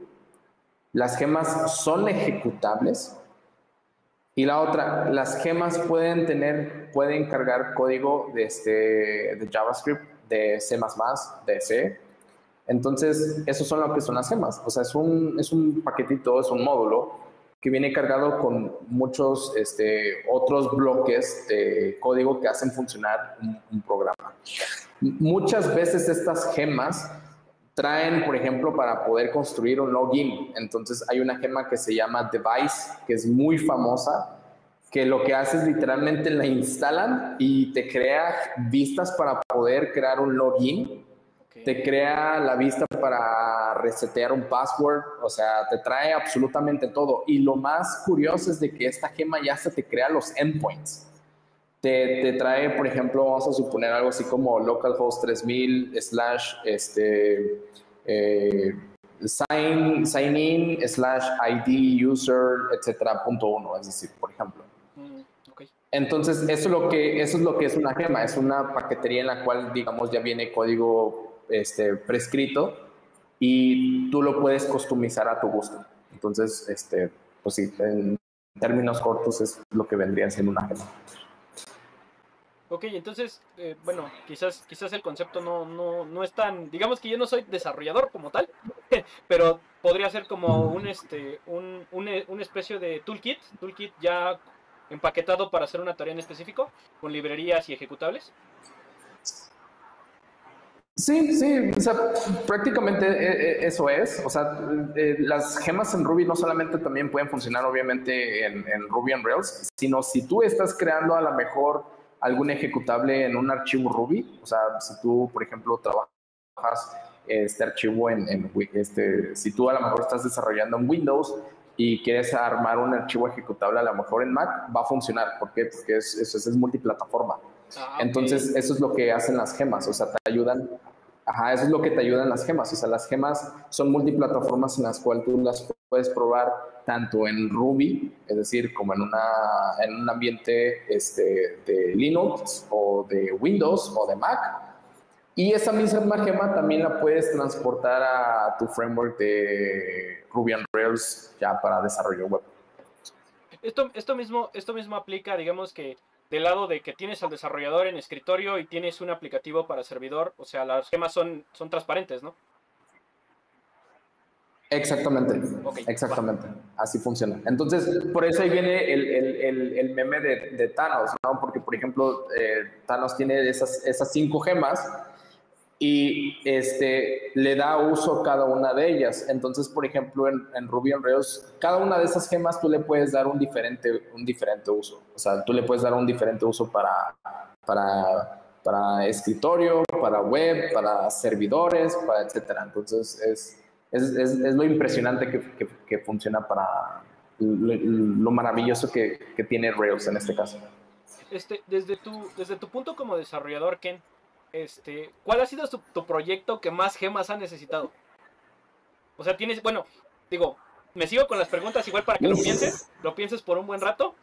Las gemas son ejecutables. Y la otra, las gemas pueden tener, pueden cargar código de, este, de JavaScript, de C++, de C. Entonces, eso son lo que son las gemas. O sea, es un, es un paquetito, es un módulo que viene cargado con muchos este, otros bloques de código que hacen funcionar un, programa. Muchas veces estas gemas traen, por ejemplo, para poder construir un login. Entonces hay una gema que se llama Device, que es muy famosa, que lo que hace es literalmente la instalan y te crea vistas para poder crear un login te crea la vista para resetear un password, o sea, te trae absolutamente todo. Y lo más curioso es de que esta gema ya se te crea los endpoints. Te, te trae, por ejemplo, vamos a suponer algo así como localhost 3000 slash este, eh, sign, sign in slash ID user, etcétera, punto uno, es decir, por ejemplo. Mm, Entonces, eso es, lo que, eso es lo que es una gema, es una paquetería en la cual, digamos, ya viene código este, prescrito y tú lo puedes customizar a tu gusto. Entonces, este, pues sí, en términos cortos es lo que vendría siendo una gema. Ok, entonces, eh, bueno, quizás, quizás el concepto no, no, no es tan, digamos que yo no soy desarrollador como tal, pero podría ser como un, este, un, un, una especie de toolkit, toolkit ya empaquetado para hacer una tarea en específico, con librerías y ejecutables. Sí, sí, o sea, prácticamente eh, eh, eso es. O sea, eh, las gemas en Ruby no solamente también pueden funcionar obviamente en, Ruby on Rails, sino si tú estás creando a lo mejor algún ejecutable en un archivo Ruby, o sea, si tú, por ejemplo, trabajas este archivo en, en este, si tú a lo mejor estás desarrollando en Windows y quieres armar un archivo ejecutable a lo mejor en Mac, va a funcionar. ¿Por qué? Porque es, es, es multiplataforma. Ah, Entonces, eso es lo que hacen las gemas, o sea, te ayudan, ajá, eso es lo que te ayudan las gemas, o sea, las gemas son multiplataformas en las cuales tú las puedes probar tanto en Ruby, es decir, como en, una, en un ambiente este, de Linux o de Windows o de Mac. Y esa misma gema también la puedes transportar a tu framework de Ruby on Rails ya para desarrollo web. Esto, esto, mismo, esto mismo aplica, digamos que del lado de que tienes al desarrollador en escritorio y tienes un aplicativo para servidor, o sea, las gemas son, son transparentes, ¿no? Exactamente, exactamente, así funciona. Entonces, por eso ahí viene el, el, el, meme de, de, Thanos, ¿no? Porque, por ejemplo, eh, Thanos tiene esas, esas cinco gemas y este, le da uso cada una de ellas. Entonces, por ejemplo, en, Ruby on Rails, cada una de esas gemas tú le puedes dar un diferente, un diferente uso. O sea, tú le puedes dar un diferente uso para, para, para escritorio, para web, para servidores, para etcétera. Entonces, es, es, es, es lo impresionante que, que, funciona para lo, maravilloso que, que, tiene Rails en este caso. Este, desde, tu, desde tu punto como desarrollador, Ken, este, ¿cuál ha sido tu, proyecto que más gemas ha necesitado? O sea, tienes, bueno, digo, me sigo con las preguntas igual para que lo pienses, lo pienses por un buen rato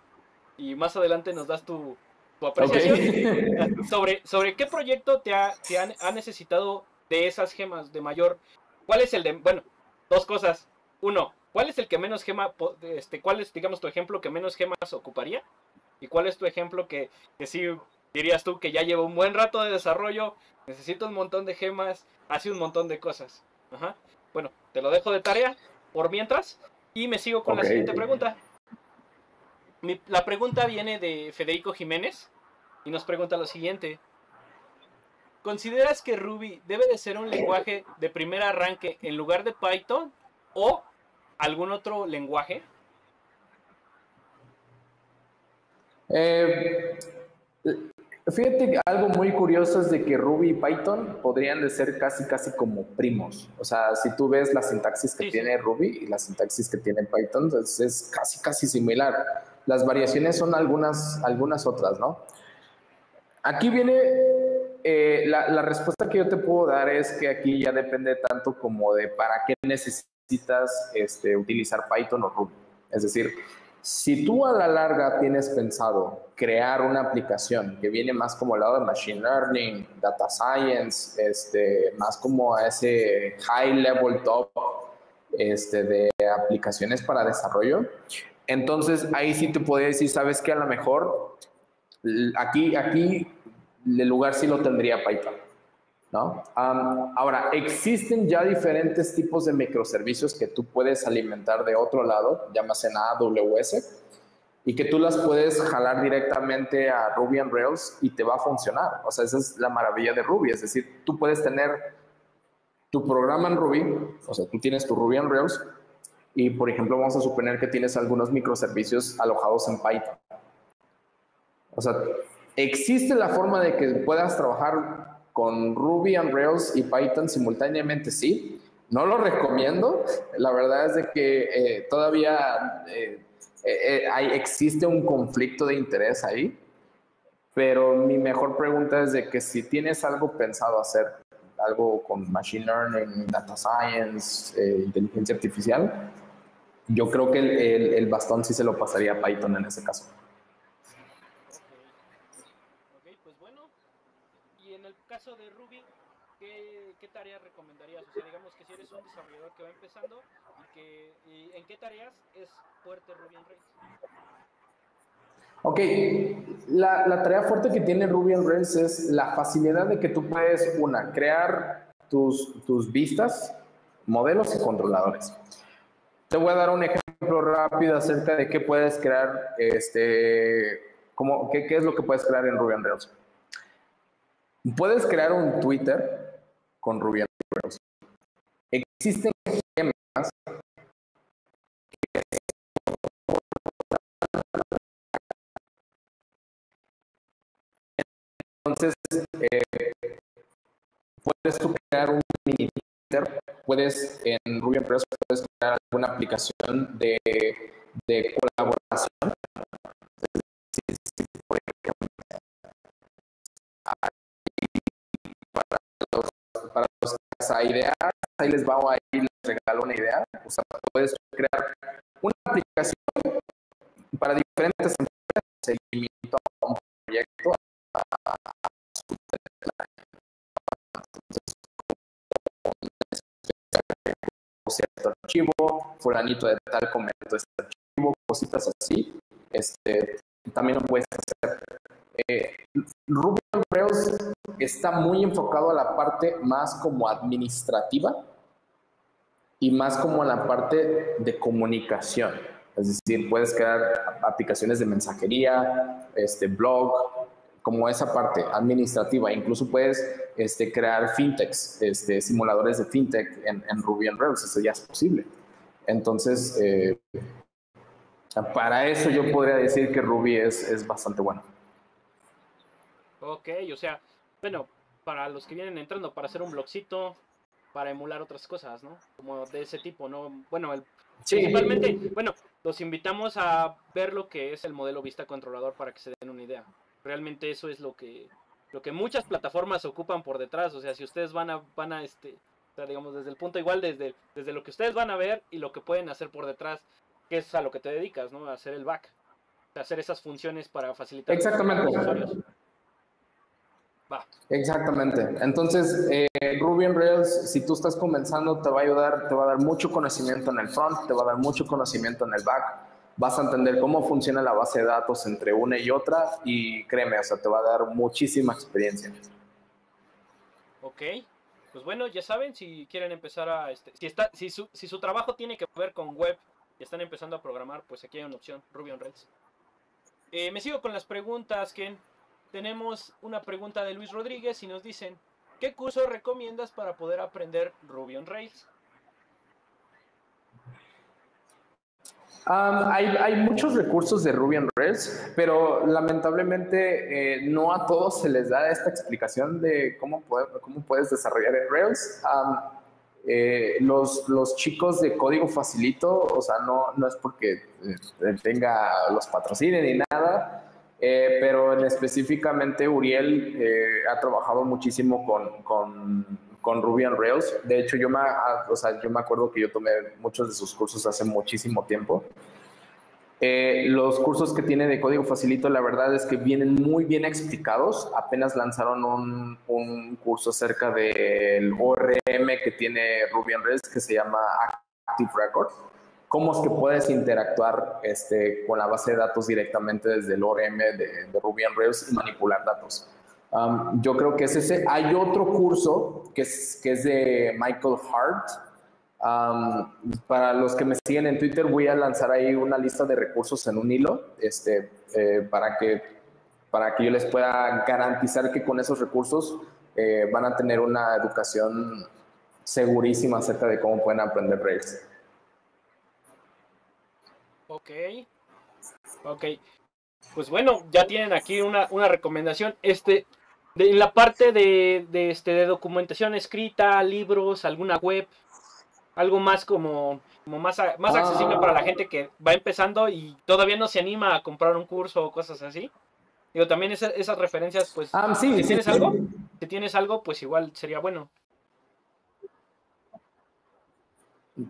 y más adelante nos das tu, apreciación sobre, sobre qué proyecto te, ha, ha, necesitado de esas gemas de mayor. ¿Cuál es el de, bueno, dos cosas. Uno, ¿cuál es el que menos gema, este, cuál es, digamos, tu ejemplo que menos gemas ocuparía? ¿Y cuál es tu ejemplo que, que sí dirías tú que ya lleva un buen rato de desarrollo, necesita un montón de gemas, hace un montón de cosas. Ajá. Bueno, te lo dejo de tarea por mientras y me sigo con la siguiente pregunta. la pregunta viene de Federico Jiménez y nos pregunta lo siguiente. ¿Consideras que Ruby debe de ser un lenguaje de primer arranque en lugar de Python o algún otro lenguaje? Eh, fíjate que algo muy curioso es de que Ruby y Python podrían de ser casi casi como primos. O sea, si tú ves la sintaxis que tiene Ruby y la sintaxis que tiene Python, es, es, casi casi similar. Las variaciones son algunas, algunas otras, ¿no? Aquí viene eh, la, la, respuesta que yo te puedo dar es que aquí ya depende tanto como de para qué necesitas este, utilizar Python o Ruby. Es decir, si tú a la larga tienes pensado crear una aplicación que viene más como el lado de Machine Learning, Data Science, este, más como a ese high level top este, de aplicaciones para desarrollo, entonces ahí sí te podría decir, sabes que a lo mejor aquí, aquí el lugar sí lo tendría Python. ¿No? ahora, existen ya diferentes tipos de microservicios que tú puedes alimentar de otro lado, llámase en AWS, y que tú las puedes jalar directamente a Ruby on Rails y te va a funcionar. O sea, esa es la maravilla de Ruby. Es decir, tú puedes tener tu programa en Ruby, o sea, tú tienes tu Ruby on Rails, y por ejemplo, vamos a suponer que tienes algunos microservicios alojados en Python. O sea, existe la forma de que puedas trabajar con Ruby on Rails y Python simultáneamente, sí. No lo recomiendo. La verdad es de que eh, todavía eh, eh, hay, existe un conflicto de interés ahí. Pero mi mejor pregunta es de que si tienes algo pensado hacer, algo con Machine Learning, Data Science, inteligencia artificial, yo creo que el, el bastón sí se lo pasaría a Python en ese caso. de Ruby, ¿qué, ¿qué, tareas recomendarías? O sea, digamos que si eres un desarrollador que va empezando, y que, y ¿en qué tareas es fuerte Ruby on Rails? Ok, la, la, tarea fuerte que tiene Ruby on Rails es la facilidad de que tú puedes, una, crear tus, tus vistas, modelos y controladores. Te voy a dar un ejemplo rápido acerca de qué puedes crear, este, como, qué, qué es lo que puedes crear en Ruby on Rails. Puedes crear un Twitter con Rails. Existen gemas Entonces, eh, puedes crear un mini puedes en Ruby on Rails puedes crear alguna aplicación de, de colaboración. Esa idea, ahí les va, ahí les regalo una idea. O sea, puedes crear una aplicación para diferentes empresas, seguimiento a un proyecto, a, cierto archivo, fulanito de tal comentó este archivo, cositas así, este, también lo puedes hacer. Eh, Ruby on Rails está muy enfocado a la parte más como administrativa y más como a la parte de comunicación. Es decir, puedes crear aplicaciones de mensajería, este blog, como esa parte administrativa. Incluso puedes este, crear fintechs, este, simuladores de fintech en, Ruby on Rails. Eso ya es posible. Entonces, eh, para eso yo podría decir que Ruby es, es bastante bueno. Ok, o sea, bueno, para los que vienen entrando, para hacer un blogcito, para emular otras cosas, ¿no? Como de ese tipo, ¿no? Bueno, el, principalmente, bueno, los invitamos a ver lo que es el modelo vista controlador para que se den una idea. Realmente eso es lo que lo que muchas plataformas ocupan por detrás, o sea, si ustedes van a van a este, o sea, digamos desde el punto igual desde desde lo que ustedes van a ver y lo que pueden hacer por detrás, que es a lo que te dedicas, ¿no? A hacer el back, a hacer esas funciones para facilitar Exactamente. los usuarios. Exactamente. Entonces, eh, Ruby on Rails, si tú estás comenzando, te va a ayudar, te va a dar mucho conocimiento en el front, te va a dar mucho conocimiento en el back. Vas a entender cómo funciona la base de datos entre una y otra y créeme, o sea, te va a dar muchísima experiencia. Ok, pues bueno, ya saben, si quieren empezar a, este, si está, si su, si su trabajo tiene que ver con web y están empezando a programar, pues aquí hay una opción, Ruby on Rails. Eh, me sigo con las preguntas, Ken. Tenemos una pregunta de Luis Rodríguez y nos dicen, ¿qué curso recomiendas para poder aprender Ruby on Rails? hay, muchos recursos de Ruby on Rails, pero lamentablemente eh, no a todos se les da esta explicación de cómo, cómo puedes desarrollar en Rails. Eh, los, los, chicos de código facilito, o sea, no, no es porque eh, tenga los patrocinen ni nada, pero en específicamente Uriel ha trabajado muchísimo con, con con Ruby on Rails. De hecho, yo me, o sea, yo me acuerdo que yo tomé muchos de sus cursos hace muchísimo tiempo. Eh, los cursos que tiene de código facilito, la verdad es que vienen muy bien explicados. Apenas lanzaron un, un curso acerca del ORM que tiene Ruby on Rails que se llama Active Record. Cómo es que puedes interactuar este, con la base de datos directamente desde el ORM de, de Ruby on Rails y manipular datos yo creo que es ese. Hay otro curso que es, que es de Michael Hart. para los que me siguen en Twitter, voy a lanzar ahí una lista de recursos en un hilo este, eh, para, que, para que yo les pueda garantizar que con esos recursos eh, van a tener una educación segurísima acerca de cómo pueden aprender Rails. Ok. Ok. Pues bueno, ya tienen aquí una, una recomendación. Este, de, en la parte de, de, este, de documentación escrita, libros, alguna web, algo más como, como más, más accesible para la gente que va empezando y todavía no se anima a comprar un curso o cosas así. Digo, también esas referencias, pues, ah, si tienes algo, si tienes algo, pues igual sería bueno.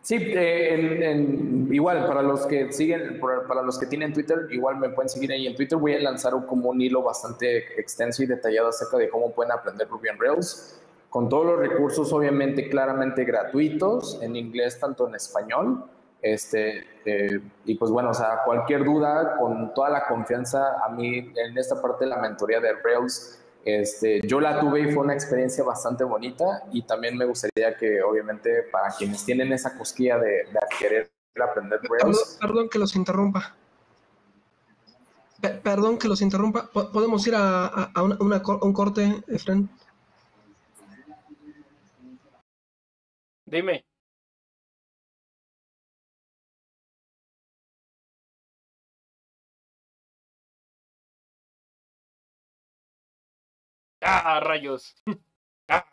Sí, eh, igual para los que siguen, para los que tienen Twitter, igual me pueden seguir ahí en Twitter. Voy a lanzar como un hilo bastante extenso y detallado acerca de cómo pueden aprender Ruby on Rails, con todos los recursos obviamente claramente gratuitos, en inglés tanto en español. Este, eh, y pues bueno, o sea, cualquier duda, con toda la confianza, a mí en esta parte de la mentoría de Rails, este, yo la tuve y fue una experiencia bastante bonita y también me gustaría que obviamente para quienes tienen esa cosquilla de, de querer aprender Rails... Perdón, que los interrumpa. perdón que los interrumpa. ¿Podemos ir a, un corte, Efren? Dime. Ah, rayos. Ah.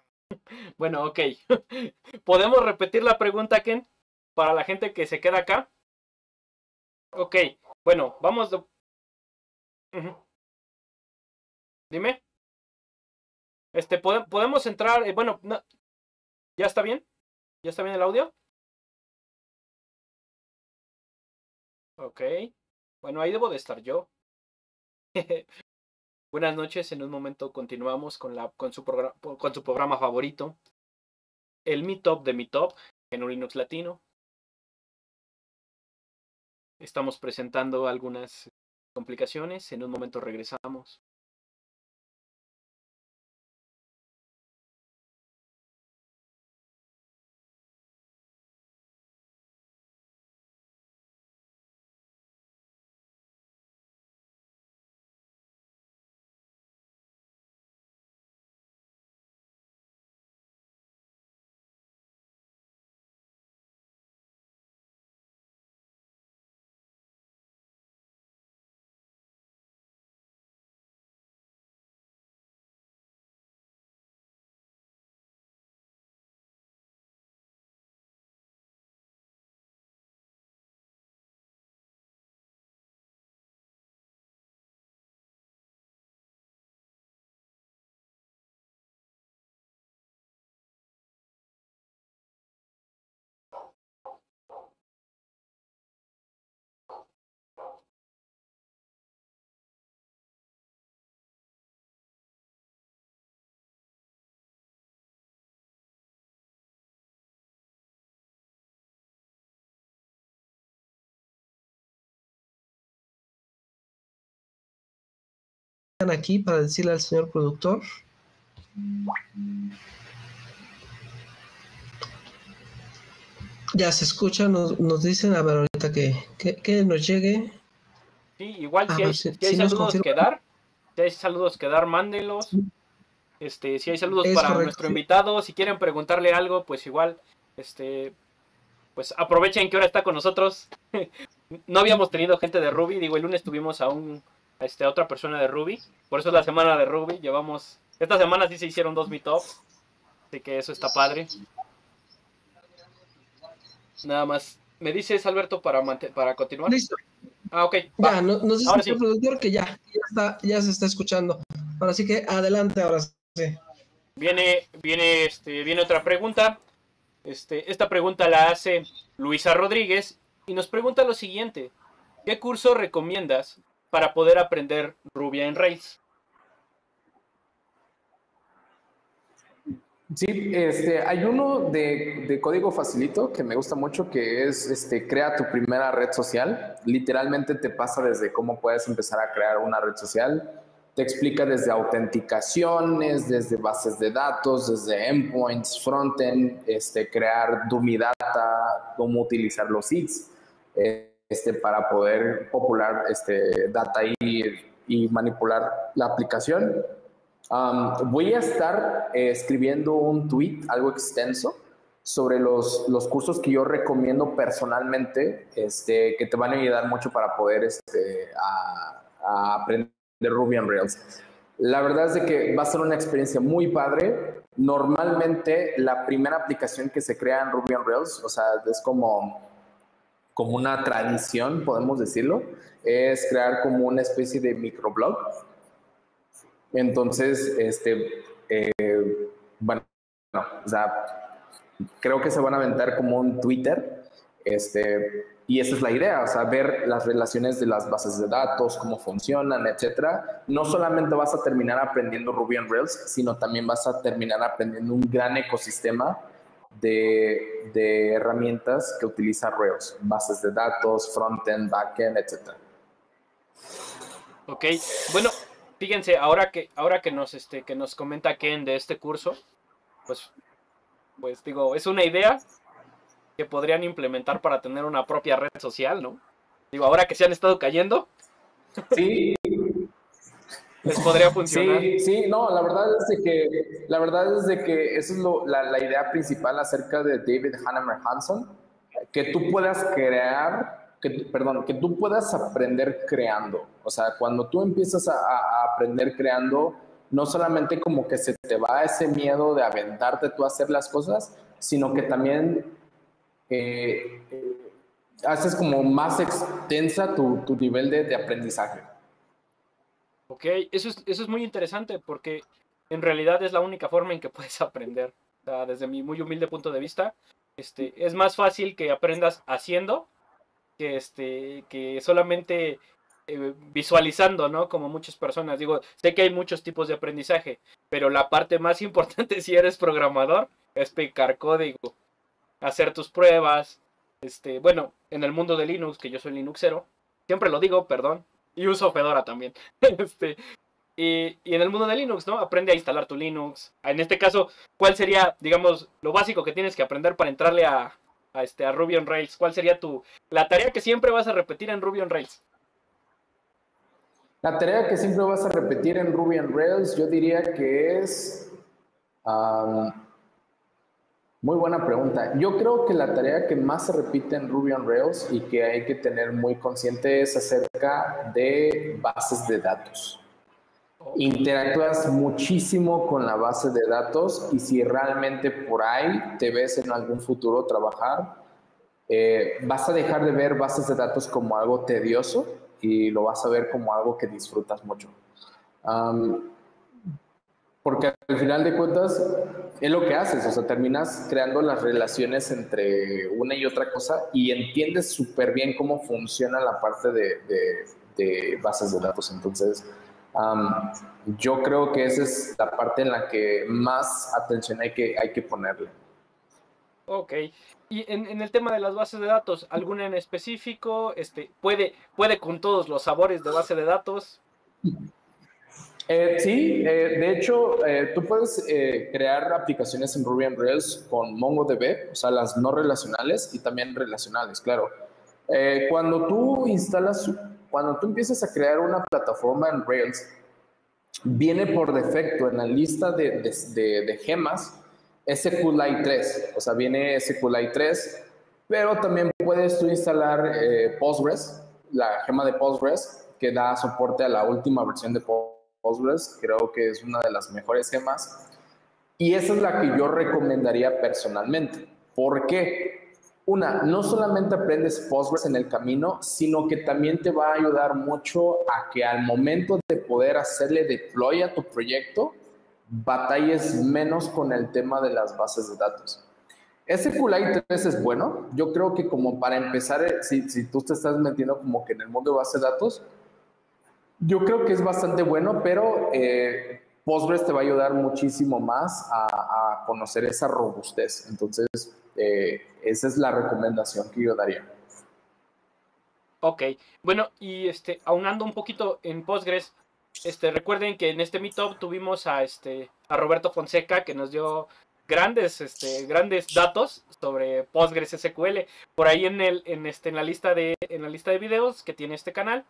Bueno, ok. ¿Podemos repetir la pregunta, Ken? Para la gente que se queda acá. Ok, bueno, vamos. Dime. Este, podemos entrar. Eh, bueno, ¿ya está bien? ¿Ya está bien el audio? Ok. Bueno, ahí debo de estar yo. Buenas noches, en un momento continuamos con, la, con, su, programa, con su programa favorito, el Meetup de Meetup en un Linux Latino. Estamos presentando algunas complicaciones, en un momento regresamos. Aquí para decirle al señor productor. Ya se escucha, nos, nos dicen, a ver ahorita que, que, nos llegue. Sí, igual si, hay, saludos que dar, si hay saludos que dar, mándenlos. Este, si hay saludos para nuestro invitado, si quieren preguntarle algo, pues igual, este, pues aprovechen que ahora está con nosotros. no habíamos tenido gente de Ruby, digo, el lunes tuvimos a un, este, otra persona de Ruby, por eso es la semana de Ruby, llevamos, esta semana sí se hicieron dos meetups, así que eso está padre. Nada más. ¿Me dices, Alberto, para, para continuar? Listo. Ah, ok. Ya, nos dice el productor que ya, ya, está, ya se está escuchando. Ahora sí que adelante, ahora sí. Viene, viene, este, viene otra pregunta. Este, esta pregunta la hace Luisa Rodríguez y nos pregunta lo siguiente. ¿Qué curso recomiendas para poder aprender Rubia en Rails? Sí, este, hay uno de, código facilito que me gusta mucho, que es este, crea tu primera red social. Literalmente te pasa desde cómo puedes empezar a crear una red social. Te explica desde autenticaciones, desde bases de datos, desde endpoints, frontend, este, crear dummy data, cómo utilizar los seeds este, para poder popular este, data y, y manipular la aplicación voy a estar eh, escribiendo un tweet, algo extenso, sobre los, los, cursos que yo recomiendo personalmente, este, que te van a ayudar mucho para poder este, a, aprender Ruby on Rails. La verdad es de que va a ser una experiencia muy padre. Normalmente la primera aplicación que se crea en Ruby on Rails, o sea, es como, como una tradición, podemos decirlo, es crear como una especie de microblog entonces, este, eh, bueno, o sea, creo que se van a aventar como un Twitter, este, y esa es la idea, o sea, ver las relaciones de las bases de datos, cómo funcionan, etcétera. No solamente vas a terminar aprendiendo Ruby on Rails, sino también vas a terminar aprendiendo un gran ecosistema de, de herramientas que utiliza Rails, bases de datos, frontend, backend, etcétera. Ok, bueno, fíjense, ahora que, ahora que nos, este, que nos comenta Ken de este curso, pues, pues digo, es una idea que podrían implementar para tener una propia red social, ¿no? Digo, ahora que se han estado cayendo. Sí. Les podría funcionar. Sí, sí, no, la verdad es de que, la verdad es de que esa es la, la idea principal acerca de David Hannemer Hanson, que tú puedas crear que, perdón, que tú puedas aprender creando. O sea, cuando tú empiezas a, aprender creando, no solamente como que se te va ese miedo de aventarte tú a hacer las cosas, sino que también eh, eh, haces como más extensa tu, tu nivel de, de, aprendizaje. Ok, eso es, eso es muy interesante porque en realidad es la única forma en que puedes aprender. Desde mi muy humilde punto de vista, este, es más fácil que aprendas haciendo que, este, que solamente eh, visualizando, ¿no? Como muchas personas. Digo, sé que hay muchos tipos de aprendizaje, pero la parte más importante si eres programador es picar código, hacer tus pruebas. Este, bueno, en el mundo de Linux, que yo soy Linuxero, siempre lo digo, perdón, y uso Fedora también. este, y, y, en el mundo de Linux, ¿no? Aprende a instalar tu Linux. En este caso, ¿cuál sería, digamos, lo básico que tienes que aprender para entrarle a, a, este, a Ruby on Rails? ¿Cuál sería tu, la tarea que siempre vas a repetir en Ruby on Rails? La tarea que siempre vas a repetir en Ruby on Rails, yo diría que es... muy buena pregunta. Yo creo que la tarea que más se repite en Ruby on Rails y que hay que tener muy consciente es acerca de bases de datos interactúas muchísimo con la base de datos y si realmente por ahí te ves en algún futuro trabajar, eh, vas a dejar de ver bases de datos como algo tedioso y lo vas a ver como algo que disfrutas mucho. Porque al final de cuentas es lo que haces, o sea, terminas creando las relaciones entre una y otra cosa y entiendes súper bien cómo funciona la parte de, de bases de datos. Entonces, yo creo que esa es la parte en la que más atención hay que, hay que ponerle. Ok. Y en, el tema de las bases de datos, ¿alguna en específico? Este, ¿puede, ¿Puede con todos los sabores de base de datos? Eh, sí, eh, de hecho, eh, tú puedes crear aplicaciones en Ruby on Rails con MongoDB, o sea, las no relacionales y también relacionales, claro. cuando tú instalas, cuando tú empiezas a crear una plataforma en Rails, viene por defecto en la lista de, de gemas SQLite 3, o sea, viene SQLite 3, pero también puedes tú instalar Postgres, la gema de Postgres, que da soporte a la última versión de Postgres Postgres, creo que es una de las mejores gemas. Y esa es la que yo recomendaría personalmente. ¿Por qué? Una, no solamente aprendes Postgres en el camino, sino que también te va a ayudar mucho a que al momento de poder hacerle deploy a tu proyecto, batalles menos con el tema de las bases de datos. SQLite 3 es bueno. Yo creo que como para empezar, eh, si, si tú te estás metiendo como que en el mundo de bases de datos, yo creo que es bastante bueno, pero eh, Postgres te va a ayudar muchísimo más a, conocer esa robustez. Entonces, eh, esa es la recomendación que yo daría. Ok, bueno, y este, aunando un poquito en Postgres, este, recuerden que en este meetup tuvimos a, este, a Roberto Fonseca que nos dio grandes, este, grandes datos sobre Postgres SQL. Por ahí en, el, en, este, en, la lista de, en la lista de videos que tiene este canal,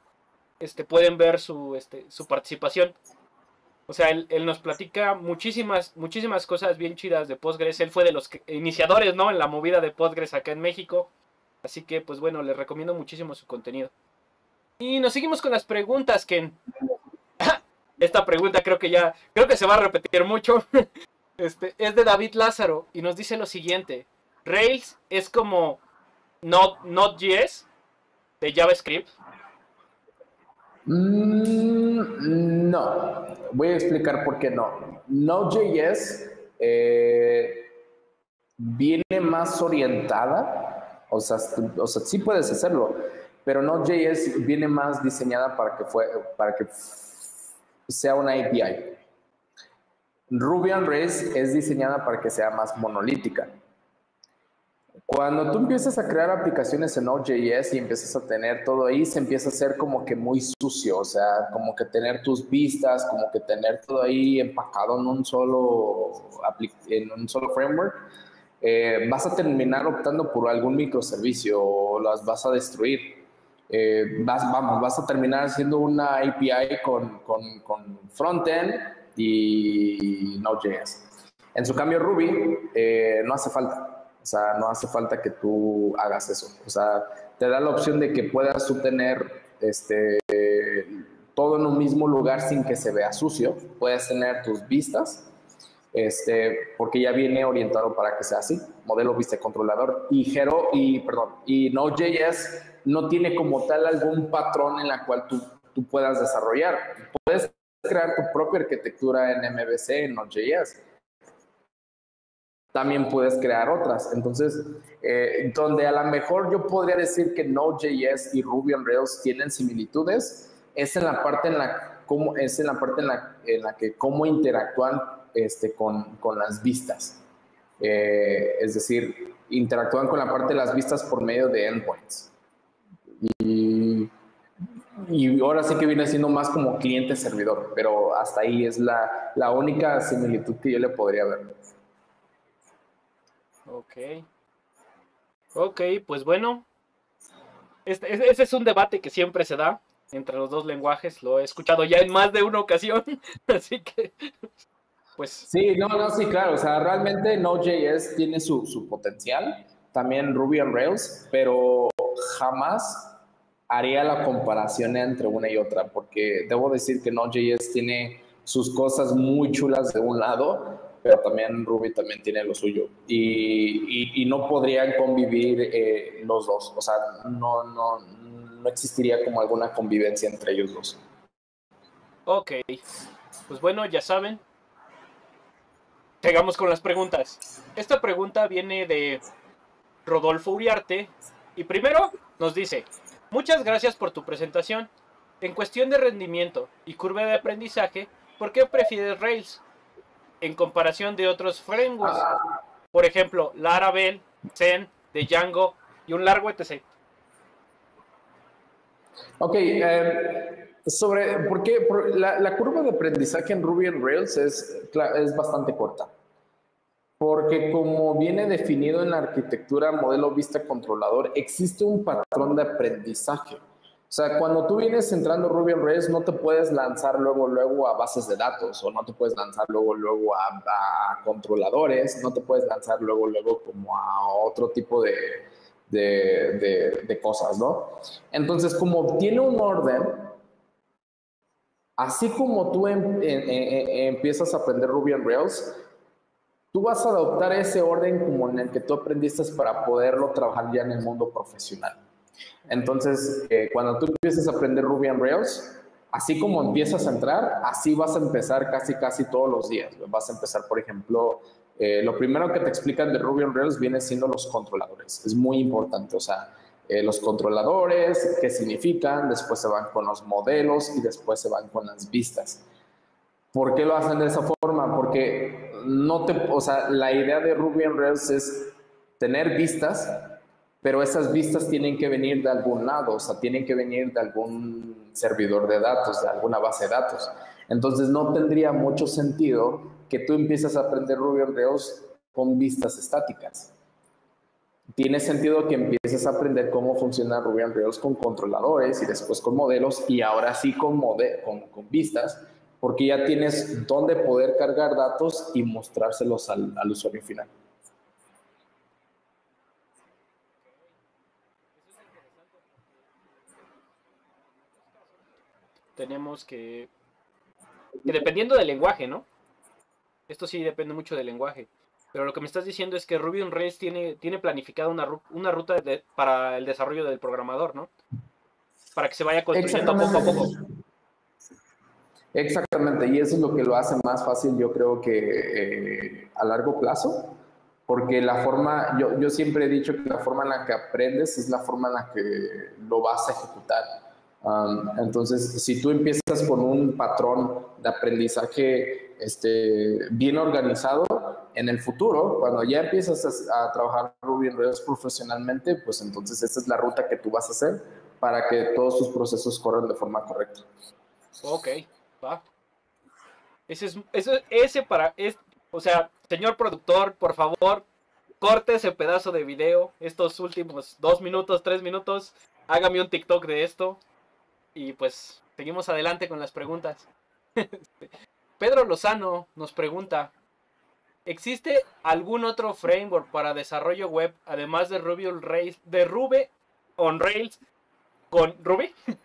este, pueden ver su, este, su participación. O sea, él, nos platica muchísimas, muchísimas cosas bien chidas de Postgres. Él fue de los iniciadores, ¿no? En la movida de Postgres acá en México. Así que, pues bueno, les recomiendo muchísimo su contenido. Y nos seguimos con las preguntas, que Esta pregunta creo que ya, creo que se va a repetir mucho. Este, es de David Lázaro y nos dice lo siguiente. Rails es como Node.js de JavaScript. Mm, no, voy a explicar por qué no. Node.js eh, viene más orientada, o sea, o sea, sí puedes hacerlo, pero Node.js viene más diseñada para que, fue, para que sea una API. Ruby on Rails es diseñada para que sea más monolítica. Cuando tú empiezas a crear aplicaciones en Node.js y empiezas a tener todo ahí, se empieza a hacer como que muy sucio, o sea, como que tener tus vistas, como que tener todo ahí empacado en un solo, en un solo framework, eh, vas a terminar optando por algún microservicio o las vas a destruir. Eh, vas, vamos, vas a terminar haciendo una API con, con, con frontend y Node.js. En su cambio, Ruby eh, no hace falta. O sea, no hace falta que tú hagas eso. O sea, te da la opción de que puedas tú tener este, todo en un mismo lugar sin que se vea sucio. Puedes tener tus vistas, este, porque ya viene orientado para que sea así. Modelo vista controlador. Y y perdón, y Node.js no tiene como tal algún patrón en la cual tú, tú puedas desarrollar. Puedes crear tu propia arquitectura en MVC, en Node.js también puedes crear otras. Entonces, eh, donde a lo mejor yo podría decir que Node.js y Ruby on Rails tienen similitudes, es en la parte en la, cómo, es en la, parte en la, en la que cómo interactúan este, con, con las vistas. Eh, es decir, interactúan con la parte de las vistas por medio de endpoints. Y, y ahora sí que viene siendo más como cliente-servidor, pero hasta ahí es la, la única similitud que yo le podría ver. Ok. Ok, pues bueno. Este, ese es un debate que siempre se da entre los dos lenguajes. Lo he escuchado ya en más de una ocasión. Así que, pues. Sí, no, no, sí, claro. O sea, realmente Node.js tiene su, su potencial. También Ruby on Rails, pero jamás haría la comparación entre una y otra, porque debo decir que Node.js tiene sus cosas muy chulas de un lado pero también Ruby también tiene lo suyo. Y, y, no podrían convivir eh, los dos. O sea, no, no, no existiría como alguna convivencia entre ellos dos. Ok. Pues bueno, ya saben. Llegamos con las preguntas. Esta pregunta viene de Rodolfo Uriarte. Y primero nos dice, muchas gracias por tu presentación. En cuestión de rendimiento y curva de aprendizaje, ¿por qué prefieres Rails? En comparación de otros frameworks. Por ejemplo, Laravel, Zen, de Django y un largo etc. Ok, eh, sobre por qué la, curva de aprendizaje en Ruby on Rails es, es bastante corta. Porque como viene definido en la arquitectura modelo vista controlador, existe un patrón de aprendizaje. O sea, cuando tú vienes entrando Ruby on Rails, no te puedes lanzar luego, luego a bases de datos, o no te puedes lanzar luego, luego a, controladores, no te puedes lanzar luego, luego como a otro tipo de, de, cosas, ¿no? Entonces, como tiene un orden, así como tú em, empiezas a aprender Ruby on Rails, tú vas a adoptar ese orden como en el que tú aprendiste para poderlo trabajar ya en el mundo profesional. Entonces, eh, cuando tú empieces a aprender Ruby on Rails, así como empiezas a entrar, así vas a empezar casi, casi todos los días. Vas a empezar, por ejemplo, eh, lo primero que te explican de Ruby on Rails viene siendo los controladores. Es muy importante, o sea, eh, los controladores, qué significan, después se van con los modelos y después se van con las vistas. ¿Por qué lo hacen de esa forma? Porque no te, o sea, la idea de Ruby on Rails es tener vistas pero esas vistas tienen que venir de algún lado, o sea, tienen que venir de algún servidor de datos, de alguna base de datos. Entonces no tendría mucho sentido que tú empieces a aprender Ruby on Rails con vistas estáticas. Tiene sentido que empieces a aprender cómo funciona Ruby on Rails con controladores y después con modelos y ahora sí con, con, vistas, porque ya tienes dónde poder cargar datos y mostrárselos al usuario final. Tenemos que, que dependiendo del lenguaje, ¿no? Esto sí depende mucho del lenguaje. Pero lo que me estás diciendo es que Ruby on Rails tiene, tiene planificada una, una ruta para el desarrollo del programador, ¿no? Para que se vaya construyendo poco a poco. Exactamente, y eso es lo que lo hace más fácil, yo creo que eh, a largo plazo, porque la forma, yo, yo siempre he dicho que la forma en la que aprendes es la forma en la que lo vas a ejecutar entonces, si tú empiezas con un patrón de aprendizaje este, bien organizado, en el futuro, cuando ya empiezas a, trabajar Ruby en Rails profesionalmente, pues entonces esta es la ruta que tú vas a hacer para que todos tus procesos corran de forma correcta. Ok, va. Ese es, ese, ese para, es, o sea, señor productor, por favor, corte ese pedazo de video, estos últimos dos minutos, tres minutos, hágame un TikTok de esto, y pues seguimos adelante con las preguntas. Pedro Lozano nos pregunta, ¿existe algún otro framework para desarrollo web además de Ruby on Rails, de Ruby on Rails con Ruby?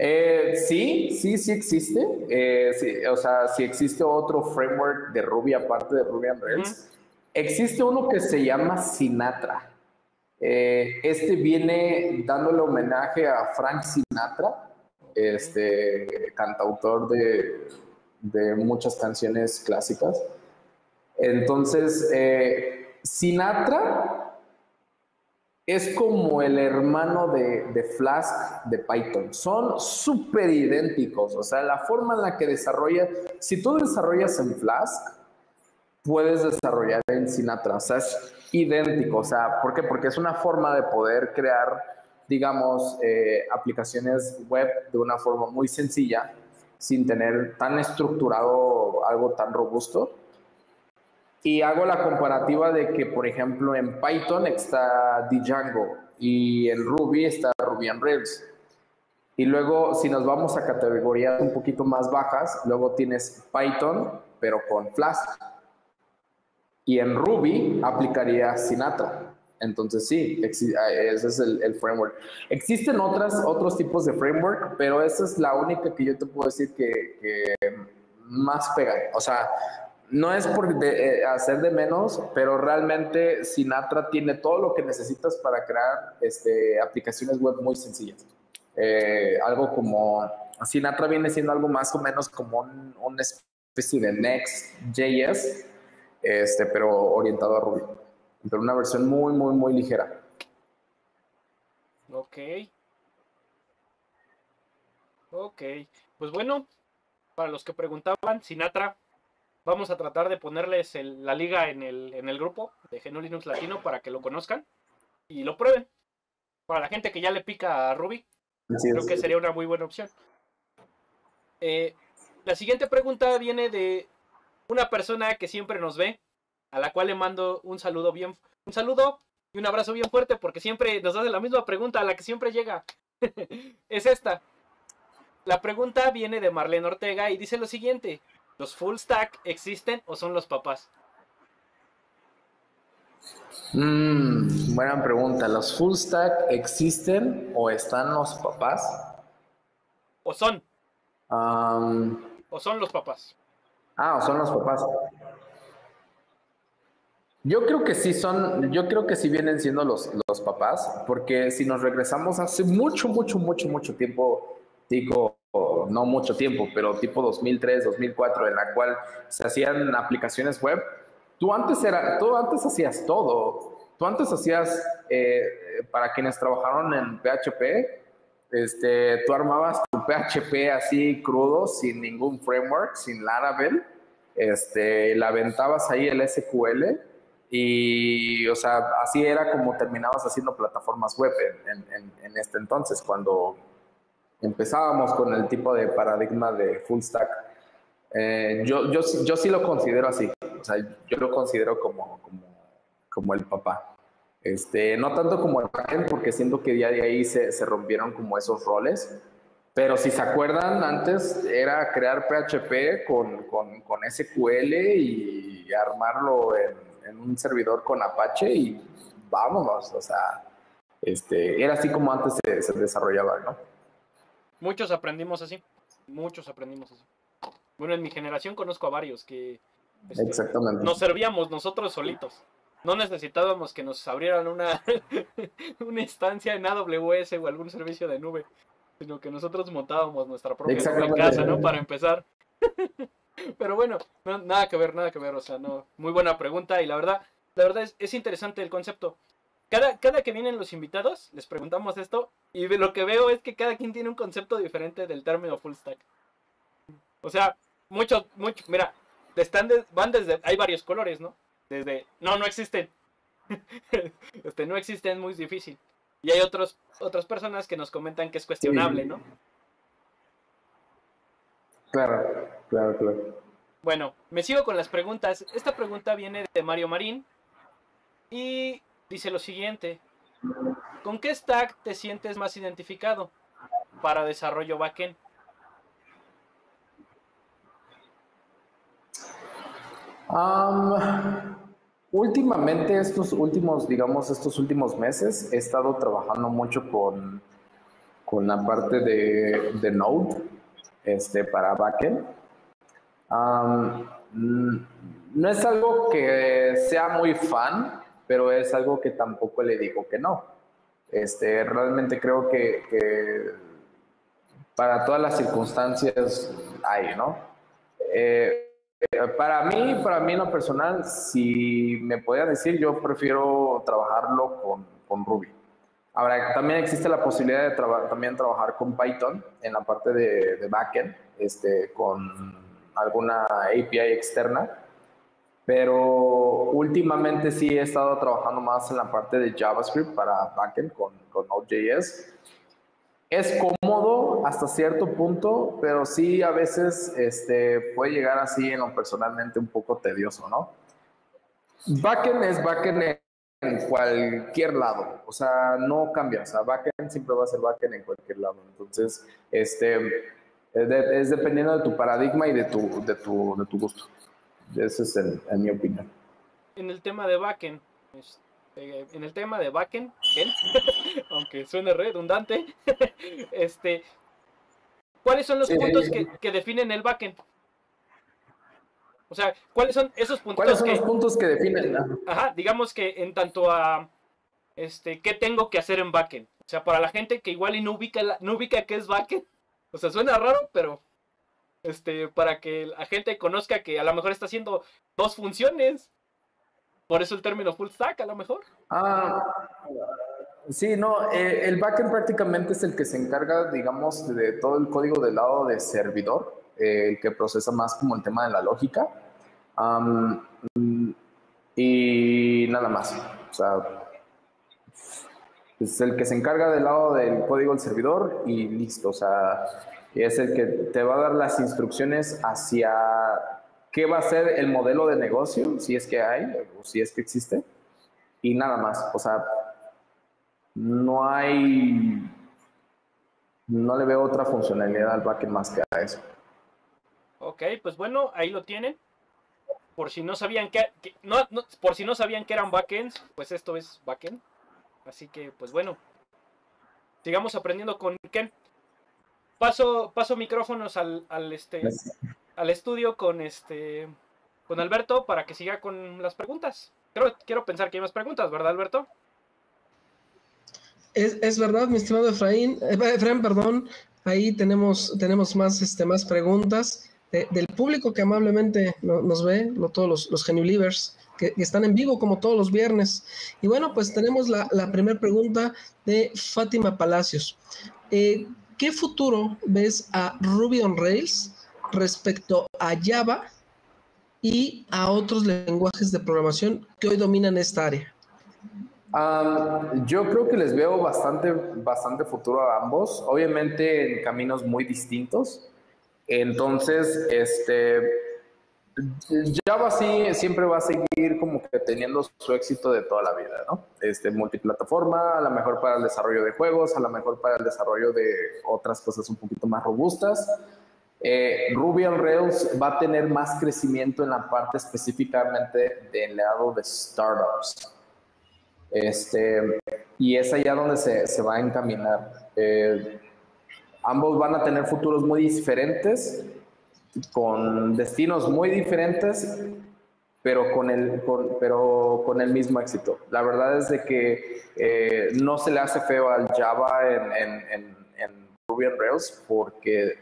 Eh, sí, sí, sí existe. Eh, o sea, si existe otro framework de Ruby aparte de Ruby on Rails. Existe uno que se llama Sinatra. Eh, este viene dándole homenaje a Frank Sinatra, este cantautor de, muchas canciones clásicas. Entonces, eh, Sinatra es como el hermano de, de Flask de Python. Son súper idénticos. O sea, la forma en la que desarrolla, si tú desarrollas en Flask, puedes desarrollar en Sinatra. O sea, es idéntico. O sea, ¿por qué? Porque es una forma de poder crear, digamos, eh, aplicaciones web de una forma muy sencilla, sin tener tan estructurado algo tan robusto. Y hago la comparativa de que, por ejemplo, en Python está Django y en Ruby está Ruby on Rails. Y luego, si nos vamos a categorías un poquito más bajas, luego tienes Python, pero con Flask. Y en Ruby aplicaría Sinatra. Entonces sí, ah, ese es el, framework. Existen otras, otros tipos de framework, pero esa es la única que yo te puedo decir que, más pega. O sea, no es por eh, hacer de menos, pero realmente Sinatra tiene todo lo que necesitas para crear este, aplicaciones web muy sencillas. Eh, algo como Sinatra viene siendo algo más o menos como un, una especie de Next.js, este, pero orientado a Ruby. Pero una versión muy, muy, muy ligera. Ok. Ok. Pues bueno, para los que preguntaban, Sinatra, vamos a tratar de ponerles la liga en el, en el grupo de GNU Linux Latino para que lo conozcan y lo prueben. para la gente que ya le pica a Ruby, creo que sería una muy buena opción. Eh, la siguiente pregunta viene de una persona que siempre nos ve, a la cual le mando un saludo bien, un saludo y un abrazo bien fuerte porque siempre nos hace la misma pregunta a la que siempre llega. es esta. La pregunta viene de Marlene Ortega y dice lo siguiente: ¿Los full stack existen o son los papás? Mm, buena pregunta. ¿Los full stack existen o están los papás? ¿O son? ¿O son los papás? Ah, o son los papás. Yo creo que sí son, yo creo que sí vienen siendo los, los papás, porque si nos regresamos hace mucho, mucho, mucho, mucho tiempo, digo, no mucho tiempo, pero tipo 2003, 2004, en la cual se hacían aplicaciones web, tú antes, era, tú antes hacías todo. Tú antes hacías, eh, para quienes trabajaron en PHP, este, tú armabas tu PHP así crudo, sin ningún framework, sin Laravel, este, la aventabas ahí el SQL y, o sea, así era como terminabas haciendo plataformas web en, este entonces, cuando empezábamos con el tipo de paradigma de full stack. Eh, yo, yo, yo sí lo considero así, o sea, yo lo considero como, como, como el papá. Este, no tanto como el backend, porque siento que ya de ahí se, se, rompieron como esos roles. Pero si se acuerdan, antes era crear PHP con, con, con SQL y armarlo en, en, un servidor con Apache y vámonos, o sea, este, era así como antes se, se desarrollaba, ¿no? Muchos aprendimos así, muchos aprendimos así. Bueno, en mi generación conozco a varios que este, Exactamente. nos servíamos nosotros solitos no necesitábamos que nos abrieran una, una instancia en AWS o algún servicio de nube, sino que nosotros montábamos nuestra propia nube casa, ¿no? Para empezar. Pero bueno, nada que ver, nada que ver, o sea, no, muy buena pregunta y la verdad, la verdad es, es interesante el concepto. Cada, cada que vienen los invitados, les preguntamos esto y lo que veo es que cada quien tiene un concepto diferente del término full stack. O sea, muchos, muchos, mira, están van desde, hay varios colores, ¿no? Desde, no, no existen. este, no existen, es muy difícil. Y hay otros, otras personas que nos comentan que es cuestionable, ¿no? Claro, claro, claro. Bueno, me sigo con las preguntas. Esta pregunta viene de Mario Marín y dice lo siguiente. ¿Con qué stack te sientes más identificado para desarrollo backend? Últimamente, estos últimos, digamos, estos últimos meses, he estado trabajando mucho con, con la parte de, de Node este, para backend. no es algo que sea muy fan, pero es algo que tampoco le digo que no. Este, realmente creo que, para todas las circunstancias hay, ¿no? Eh, para mí, para mí en lo personal, si me podía decir, yo prefiero trabajarlo con, con Ruby. Ahora, también existe la posibilidad de también trabajar con Python en la parte de, de, backend, este, con alguna API externa. Pero últimamente sí he estado trabajando más en la parte de JavaScript para backend con, con Node.js es cómodo hasta cierto punto, pero sí a veces este, puede llegar así en lo personalmente un poco tedioso, ¿no? Backend es backend en cualquier lado, o sea, no cambia, o sea, backend siempre va a ser backend en cualquier lado, entonces, este, es, dependiendo de tu paradigma y de tu, de tu, de tu gusto. Ese es el, en mi opinión. En el tema de backend, este, eh, en el tema de backend, aunque suene redundante, este, ¿cuáles son los puntos que, definen el backend? O sea, ¿cuáles son esos puntos? ¿Cuáles son los puntos que definen? Ajá, digamos que en tanto a este, ¿qué tengo que hacer en backend? O sea, para la gente que igual y no ubica, no ubica qué es backend, o sea, suena raro, pero este, para que la gente conozca que a lo mejor está haciendo dos funciones por eso el término full stack, a lo mejor. Ah, sí, no, eh, el backend prácticamente es el que se encarga, digamos, de todo el código del lado de servidor, eh, el que procesa más como el tema de la lógica. y nada más. O sea, es el que se encarga del lado del código del servidor y listo, o sea, es el que te va a dar las instrucciones hacia qué va a ser el modelo de negocio, si es que hay o si es que existe, y nada más, o sea, no hay, no le veo otra funcionalidad al backend más que a eso. Ok, pues bueno, ahí lo tienen. Por si no sabían que, no, por si no sabían que eran backends, pues esto es backend. Así que, pues bueno, sigamos aprendiendo con Ken. Paso, paso micrófonos al, al este al estudio con este con Alberto para que siga con las preguntas. Quiero, quiero pensar que hay más preguntas, ¿verdad, Alberto? Es, verdad, mi estimado Efraín, eh, Efraín, perdón, ahí tenemos, tenemos más, este, más preguntas del público que amablemente nos ve, todos los, los que, están en vivo como todos los viernes. Y bueno, pues tenemos la, primera pregunta de Fátima Palacios. Eh, ¿Qué futuro ves a Ruby on Rails respecto a Java y a otros lenguajes de programación que hoy dominan esta área? yo creo que les veo bastante, bastante futuro a ambos, obviamente en caminos muy distintos. Entonces, este, Java sí siempre va a seguir como que teniendo su éxito de toda la vida, ¿no? Este, multiplataforma, a lo mejor para el desarrollo de juegos, a lo mejor para el desarrollo de otras cosas un poquito más robustas. Eh, Ruby on Rails va a tener más crecimiento en la parte específicamente del lado de startups. Este, y es allá donde se, se va a encaminar. Eh, ambos van a tener futuros muy diferentes, con destinos muy diferentes, pero con el, pero con el mismo éxito. La verdad es de que eh, no se le hace feo al Java en, en, en, Ruby on Rails porque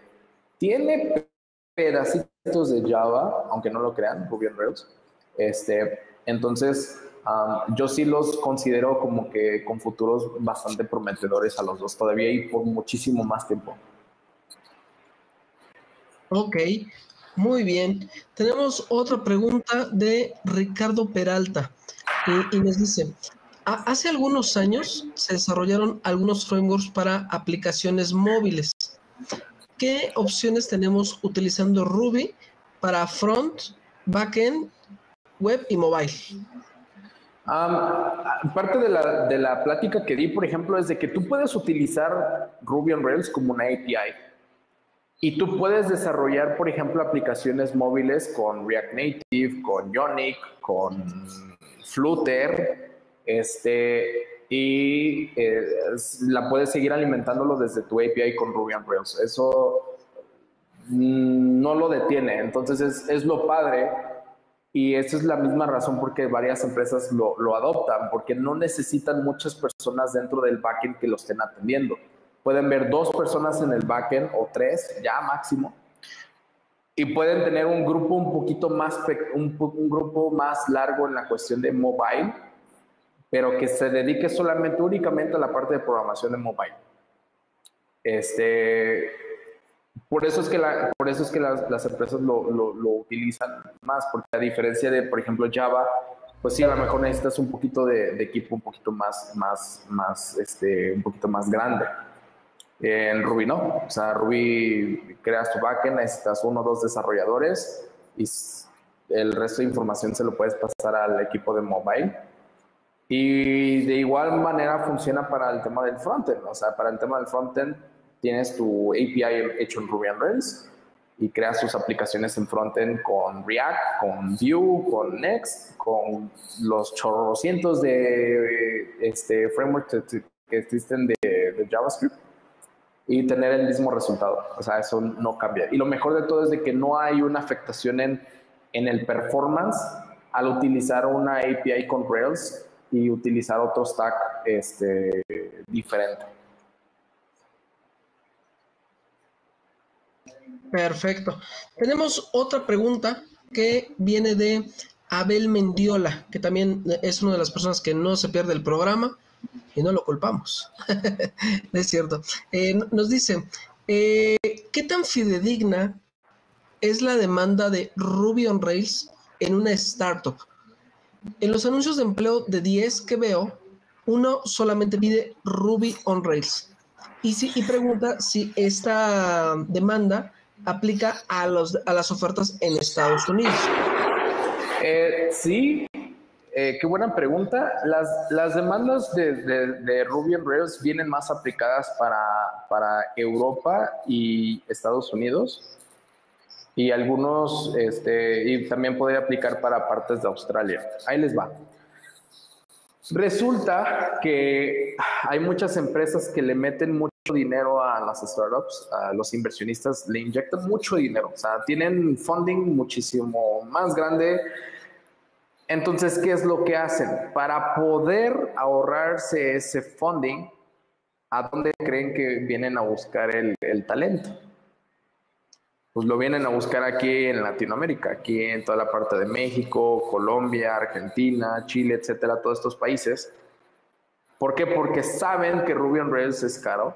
tiene pedacitos de Java, aunque no lo crean, Ruby on Rails. Este, entonces, yo sí los considero como que con futuros bastante prometedores a los dos todavía y por muchísimo más tiempo. Ok, muy bien. Tenemos otra pregunta de Ricardo Peralta y, nos dice, hace algunos años se desarrollaron algunos frameworks para aplicaciones móviles. ¿Qué opciones tenemos utilizando Ruby para front, backend, web y mobile? parte de la, de la plática que di, por ejemplo, es de que tú puedes utilizar Ruby on Rails como una API. Y tú puedes desarrollar, por ejemplo, aplicaciones móviles con React Native, con Ionic, con Flutter, este, y eh, la puedes seguir alimentándolo desde tu API con Ruby on Rails. Eso mm, no lo detiene. Entonces es, es lo padre y esa es la misma razón por que varias empresas lo, lo, adoptan, porque no necesitan muchas personas dentro del backend que lo estén atendiendo. Pueden ver dos personas en el backend o tres, ya máximo, y pueden tener un grupo un poquito más, un grupo más largo en la cuestión de mobile, pero que se dedique solamente, únicamente a la parte de programación de mobile. Este, por eso es que, la, por eso es que las, las empresas lo, lo, lo, utilizan más, porque a diferencia de, por ejemplo, Java, pues sí, a lo mejor necesitas un poquito de, de equipo un poquito más, más, más, este, un poquito más grande. En Ruby no, o sea, Ruby creas tu backend, necesitas uno o dos desarrolladores y el resto de información se lo puedes pasar al equipo de mobile. Y de igual manera funciona para el tema del frontend, o sea, para el tema del frontend tienes tu API hecho en Ruby on Rails y creas tus aplicaciones en frontend con React, con Vue, con Next, con los chorrocientos de este, frameworks que existen de, de, JavaScript y tener el mismo resultado. O sea, eso no cambia. Y lo mejor de todo es de que no hay una afectación en, en el performance al utilizar una API con Rails y utilizar otro stack este, diferente. Perfecto. Tenemos otra pregunta que viene de Abel Mendiola, que también es una de las personas que no se pierde el programa y no lo culpamos. es cierto. Eh, nos dice, eh, ¿qué tan fidedigna es la demanda de Ruby on Rails en una startup? En los anuncios de empleo de 10 que veo, uno solamente pide Ruby on Rails. Y, si, y pregunta si esta demanda aplica a, los, a las ofertas en Estados Unidos. Eh, sí, eh, qué buena pregunta. Las, las demandas de, de, Ruby on Rails vienen más aplicadas para, para Europa y Estados Unidos y algunos, este, y también podría aplicar para partes de Australia. Ahí les va. Resulta que hay muchas empresas que le meten mucho dinero a las startups, a los inversionistas le inyectan mucho dinero, o sea, tienen funding muchísimo más grande entonces, ¿qué es lo que hacen? Para poder ahorrarse ese funding, ¿a dónde creen que vienen a buscar el, talento? Pues lo vienen a buscar aquí en Latinoamérica, aquí en toda la parte de México, Colombia, Argentina, Chile, etcétera, todos estos países. ¿Por qué? Porque saben que Ruby on Rails es caro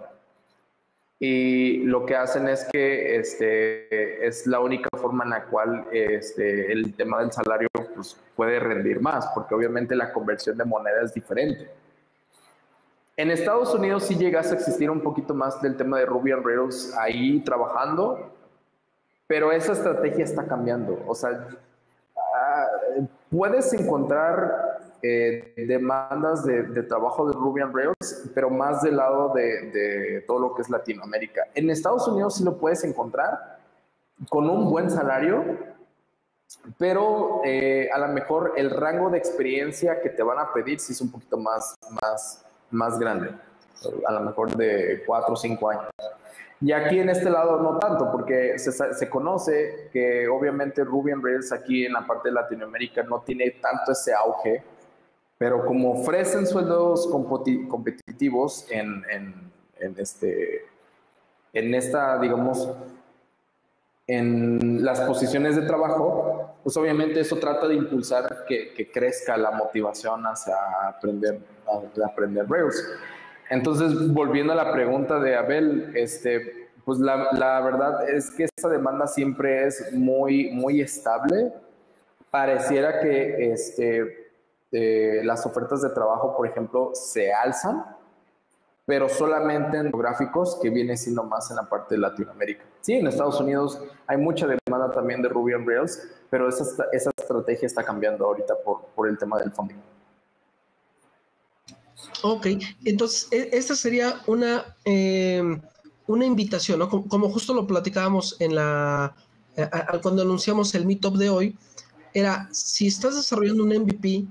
y lo que hacen es que este, es la única forma en la cual este, el tema del salario pues, puede rendir más, porque obviamente la conversión de moneda es diferente. En Estados Unidos sí llegas a existir un poquito más del tema de Ruby on Rails ahí trabajando, pero esa estrategia está cambiando. O sea, ah, puedes encontrar eh, demandas de, trabajo de Ruby on Rails, pero más del lado de, todo lo que es Latinoamérica. En Estados Unidos sí lo puedes encontrar con un buen salario, pero eh, a lo mejor el rango de experiencia que te van a pedir sí es un poquito más, más, más grande, a lo mejor de 4 o 5 años. Y aquí en este lado no tanto, porque se, se, conoce que obviamente Ruby on Rails aquí en la parte de Latinoamérica no tiene tanto ese auge pero como ofrecen sueldos competitivos en, este, en esta, digamos, en las posiciones de trabajo, pues obviamente eso trata de impulsar que, crezca la motivación hacia aprender, aprender Rails. Entonces, volviendo a la pregunta de Abel, este, pues la, la, verdad es que esa demanda siempre es muy, muy estable. Pareciera que este, las ofertas de trabajo, por ejemplo, se alzan, pero solamente en gráficos que viene siendo más en la parte de Latinoamérica. Sí, en Estados Unidos hay mucha demanda también de Ruby on Rails, pero esa, esa estrategia está cambiando ahorita por, por el tema del funding. Ok, entonces e, esta sería una, em, una invitación, ¿no? Como, justo lo platicábamos en la, cuando anunciamos el meetup de hoy, era si estás desarrollando un MVP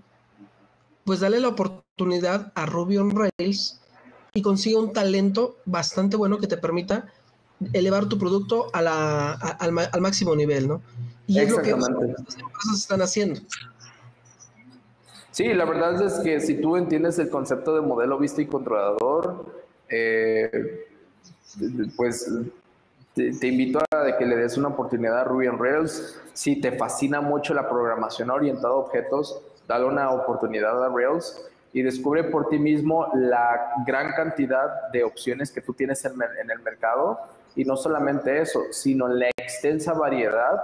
pues dale la oportunidad a Ruby on Rails y consigue un talento bastante bueno que te permita elevar tu producto a la, al, máximo nivel, ¿no? Y es lo que estas empresas están haciendo. Sí, la verdad es que si tú entiendes el concepto de modelo vista y controlador, eh, pues te, invito a que le des una oportunidad a Ruby on Rails. Si te fascina mucho la programación orientada a objetos, dale una oportunidad a Rails y descubre por ti mismo la gran cantidad de opciones que tú tienes en, el mercado y no solamente eso, sino la extensa variedad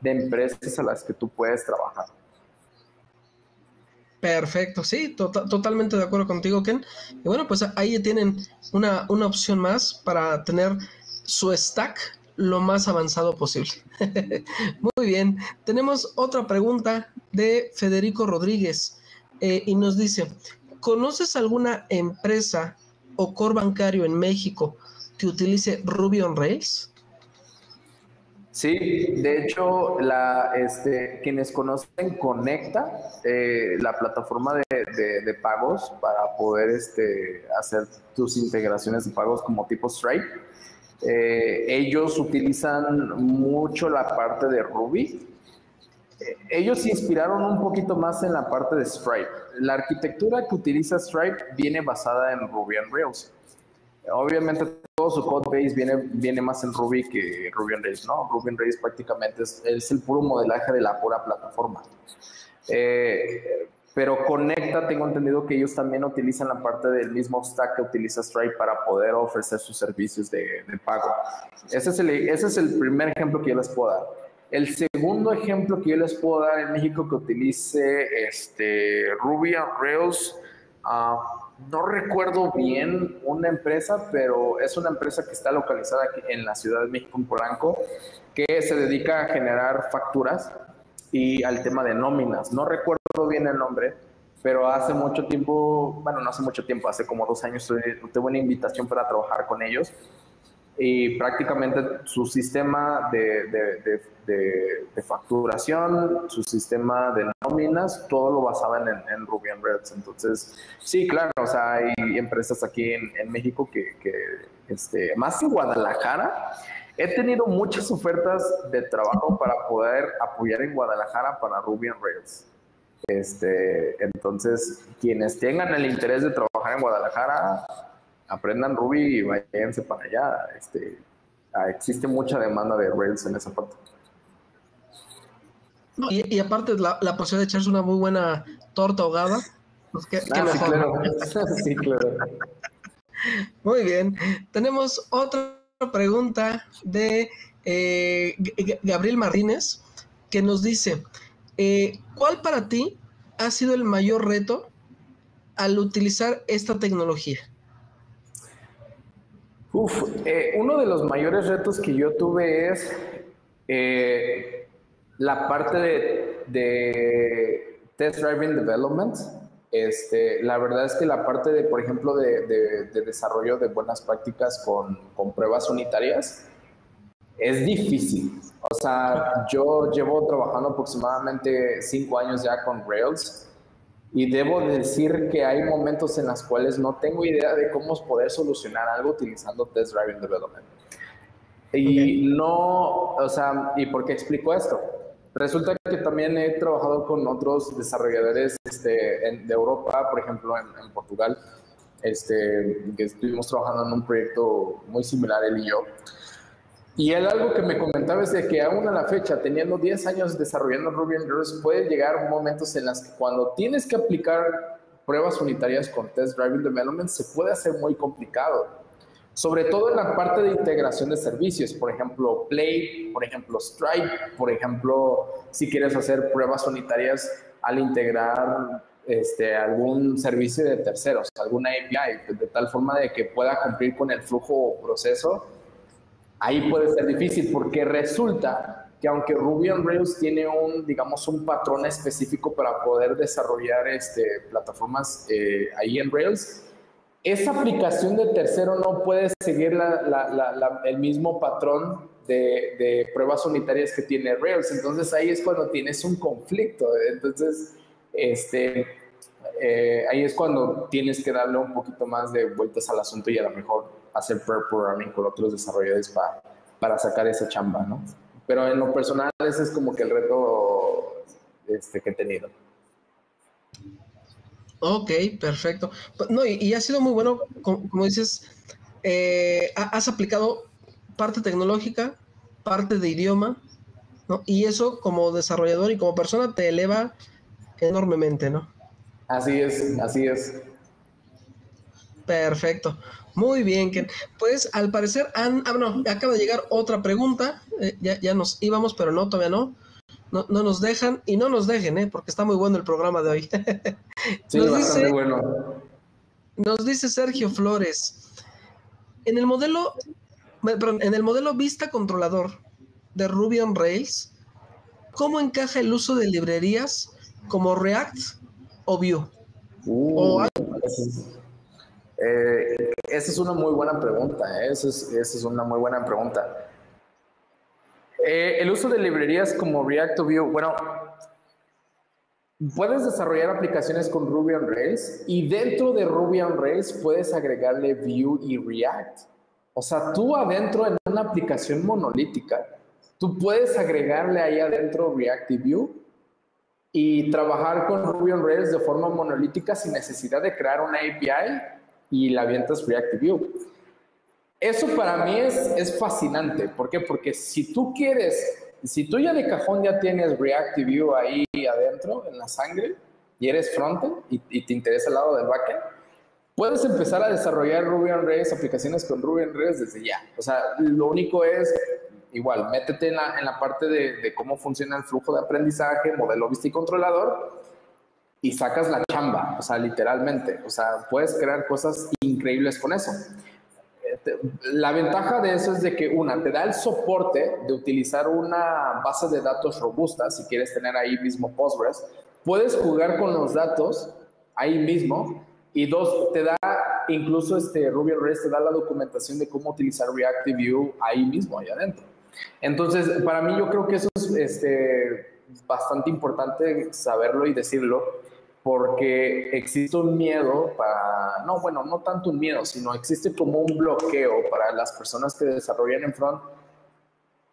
de empresas a las que tú puedes trabajar. Perfecto, sí, tota-, totalmente de acuerdo contigo, Ken. Y bueno, pues ahí tienen una, una opción más para tener su stack lo más avanzado posible. Muy bien, tenemos otra pregunta de Federico Rodríguez eh, y nos dice, ¿conoces alguna empresa o core bancario en México que utilice Ruby on Rails? Sí, de hecho, la, este, quienes conocen Conecta, eh, la plataforma de, pagos para poder este, hacer tus integraciones de pagos como tipo Stripe, eh, ellos utilizan mucho la parte de Ruby. Eh, ellos se inspiraron un poquito más en la parte de Stripe. La arquitectura que utiliza Stripe viene basada en Ruby on Rails. Obviamente todo su code base viene, viene más en Ruby que Ruby on Rails, ¿no? Ruby on Rails prácticamente es, es el puro modelaje de la pura plataforma. Eh, pero Conecta, tengo entendido que ellos también utilizan la parte del mismo stack que utiliza Stripe para poder ofrecer sus servicios de, pago. Ese es, el, ese es el primer ejemplo que yo les puedo dar. El segundo ejemplo que yo les puedo dar en México que utilice este, Ruby on Rails, ah, no recuerdo bien una empresa, pero es una empresa que está localizada aquí en la Ciudad de México, en Polanco, que se dedica a generar facturas y al tema de nóminas. No recuerdo bien el nombre, pero hace mucho tiempo, bueno, no hace mucho tiempo, hace como dos años tuve una invitación para trabajar con ellos y prácticamente su sistema de, de, de, facturación, su sistema de nóminas, todo lo basaban en, en, Ruby on Rails. Entonces, sí, claro, o sea, hay empresas aquí en, México que, que, este, más en Guadalajara, he tenido muchas ofertas de trabajo para poder apoyar en Guadalajara para Ruby on Rails. Este, entonces, quienes tengan el interés de trabajar en Guadalajara, aprendan Ruby y váyanse para allá. Este, ah, existe mucha demanda de Rails en esa parte. y, aparte la, la, posibilidad de echarse una muy buena torta ahogada. Pues ah, sí, claro. sí, claro. Muy bien. Tenemos otra pregunta de eh, Gabriel Martínez que nos dice, eh, ¿cuál para ti ha sido el mayor reto al utilizar esta tecnología? Uf, eh, uno de los mayores retos que yo tuve es eh, la parte de, test driving development. Este, la verdad es que la parte de, por ejemplo, de, desarrollo de buenas prácticas con, con, pruebas unitarias es difícil. O sea, yo llevo trabajando aproximadamente cinco años ya con Rails y debo decir que hay momentos en los cuales no tengo idea de cómo poder solucionar algo utilizando Test Driving Development. Y no, o sea, ¿y por qué explico esto? Resulta que también he trabajado con otros desarrolladores este, de Europa, por ejemplo, en, Portugal, este, que estuvimos trabajando en un proyecto muy similar él y yo. Y él algo que me comentaba es de que aún a la fecha, teniendo 10 años desarrollando Ruby on Rails, puede llegar momentos en los que cuando tienes que aplicar pruebas unitarias con Test Driving Development se puede hacer muy complicado. Sobre todo en la parte de integración de servicios, por ejemplo, Play, por ejemplo, Stripe, por ejemplo, si quieres hacer pruebas unitarias al integrar este, algún servicio de terceros, alguna API, de tal forma de que pueda cumplir con el flujo o proceso ahí puede ser difícil porque resulta que aunque Ruby on Rails tiene un, digamos, un patrón específico para poder desarrollar este, plataformas eh, ahí en Rails, esa aplicación de tercero no puede seguir el mismo patrón de, pruebas unitarias que tiene Rails. Entonces ahí es cuando tienes un conflicto. Entonces, este, eh, ahí es cuando tienes que darle un poquito más de vueltas al asunto y a lo mejor hacer pair programming con otros desarrolladores para, para sacar esa chamba, ¿no? Pero en lo personal ese es como que el reto este, que he tenido. Ok, perfecto. No, y, ha sido muy bueno, como, dices, eh, has aplicado parte tecnológica, parte de idioma, ¿no? Y eso como desarrollador y como persona te eleva enormemente, ¿no? Así es, así es. Perfecto. Muy bien, Ken. Pues al parecer, han, ah, no, acaba de llegar otra pregunta. Eh, ya, ya, nos íbamos, pero no, todavía no. no. no. nos dejan y no nos dejen, ¿eh? porque está muy bueno el programa de hoy. sí, nos dice, bueno. Nos dice Sergio Flores. En el modelo, perdón, en el modelo Vista Controlador de Ruby on Rails, ¿cómo encaja el uso de librerías como React o Vue? Uh, o eh, esa es una muy buena pregunta, ¿eh? esa, es, una muy buena pregunta. Eh, el uso de librerías como React Vue, bueno, puedes desarrollar aplicaciones con Ruby on Rails y dentro de Ruby on Rails puedes agregarle Vue y React. O sea, tú adentro en una aplicación monolítica, tú puedes agregarle ahí adentro React y Vue y trabajar con Ruby on Rails de forma monolítica sin necesidad de crear una API y la avientas React View. Eso para mí es, es fascinante. ¿Por qué? Porque si tú quieres, si tú ya de cajón ya tienes React View ahí adentro, en la sangre, y eres frontend y, y, te interesa el lado del backend, puedes empezar a desarrollar Ruby on Rails, aplicaciones con Ruby on Rails desde ya. O sea, lo único es, igual, métete en la, en la parte de, de cómo funciona el flujo de aprendizaje, modelo vista y controlador, y sacas la chamba, o sea, literalmente. O sea, puedes crear cosas increíbles con eso. Este, la ventaja de eso es de que, una, te da el soporte de utilizar una base de datos robusta, si quieres tener ahí mismo Postgres. Puedes jugar con los datos ahí mismo. Y dos, te da incluso este Ruby on te da la documentación de cómo utilizar Reactive View ahí mismo, ahí adentro. Entonces, para mí yo creo que eso es este, bastante importante saberlo y decirlo, porque existe un miedo para, no, bueno, no tanto un miedo, sino existe como un bloqueo para las personas que desarrollan en front,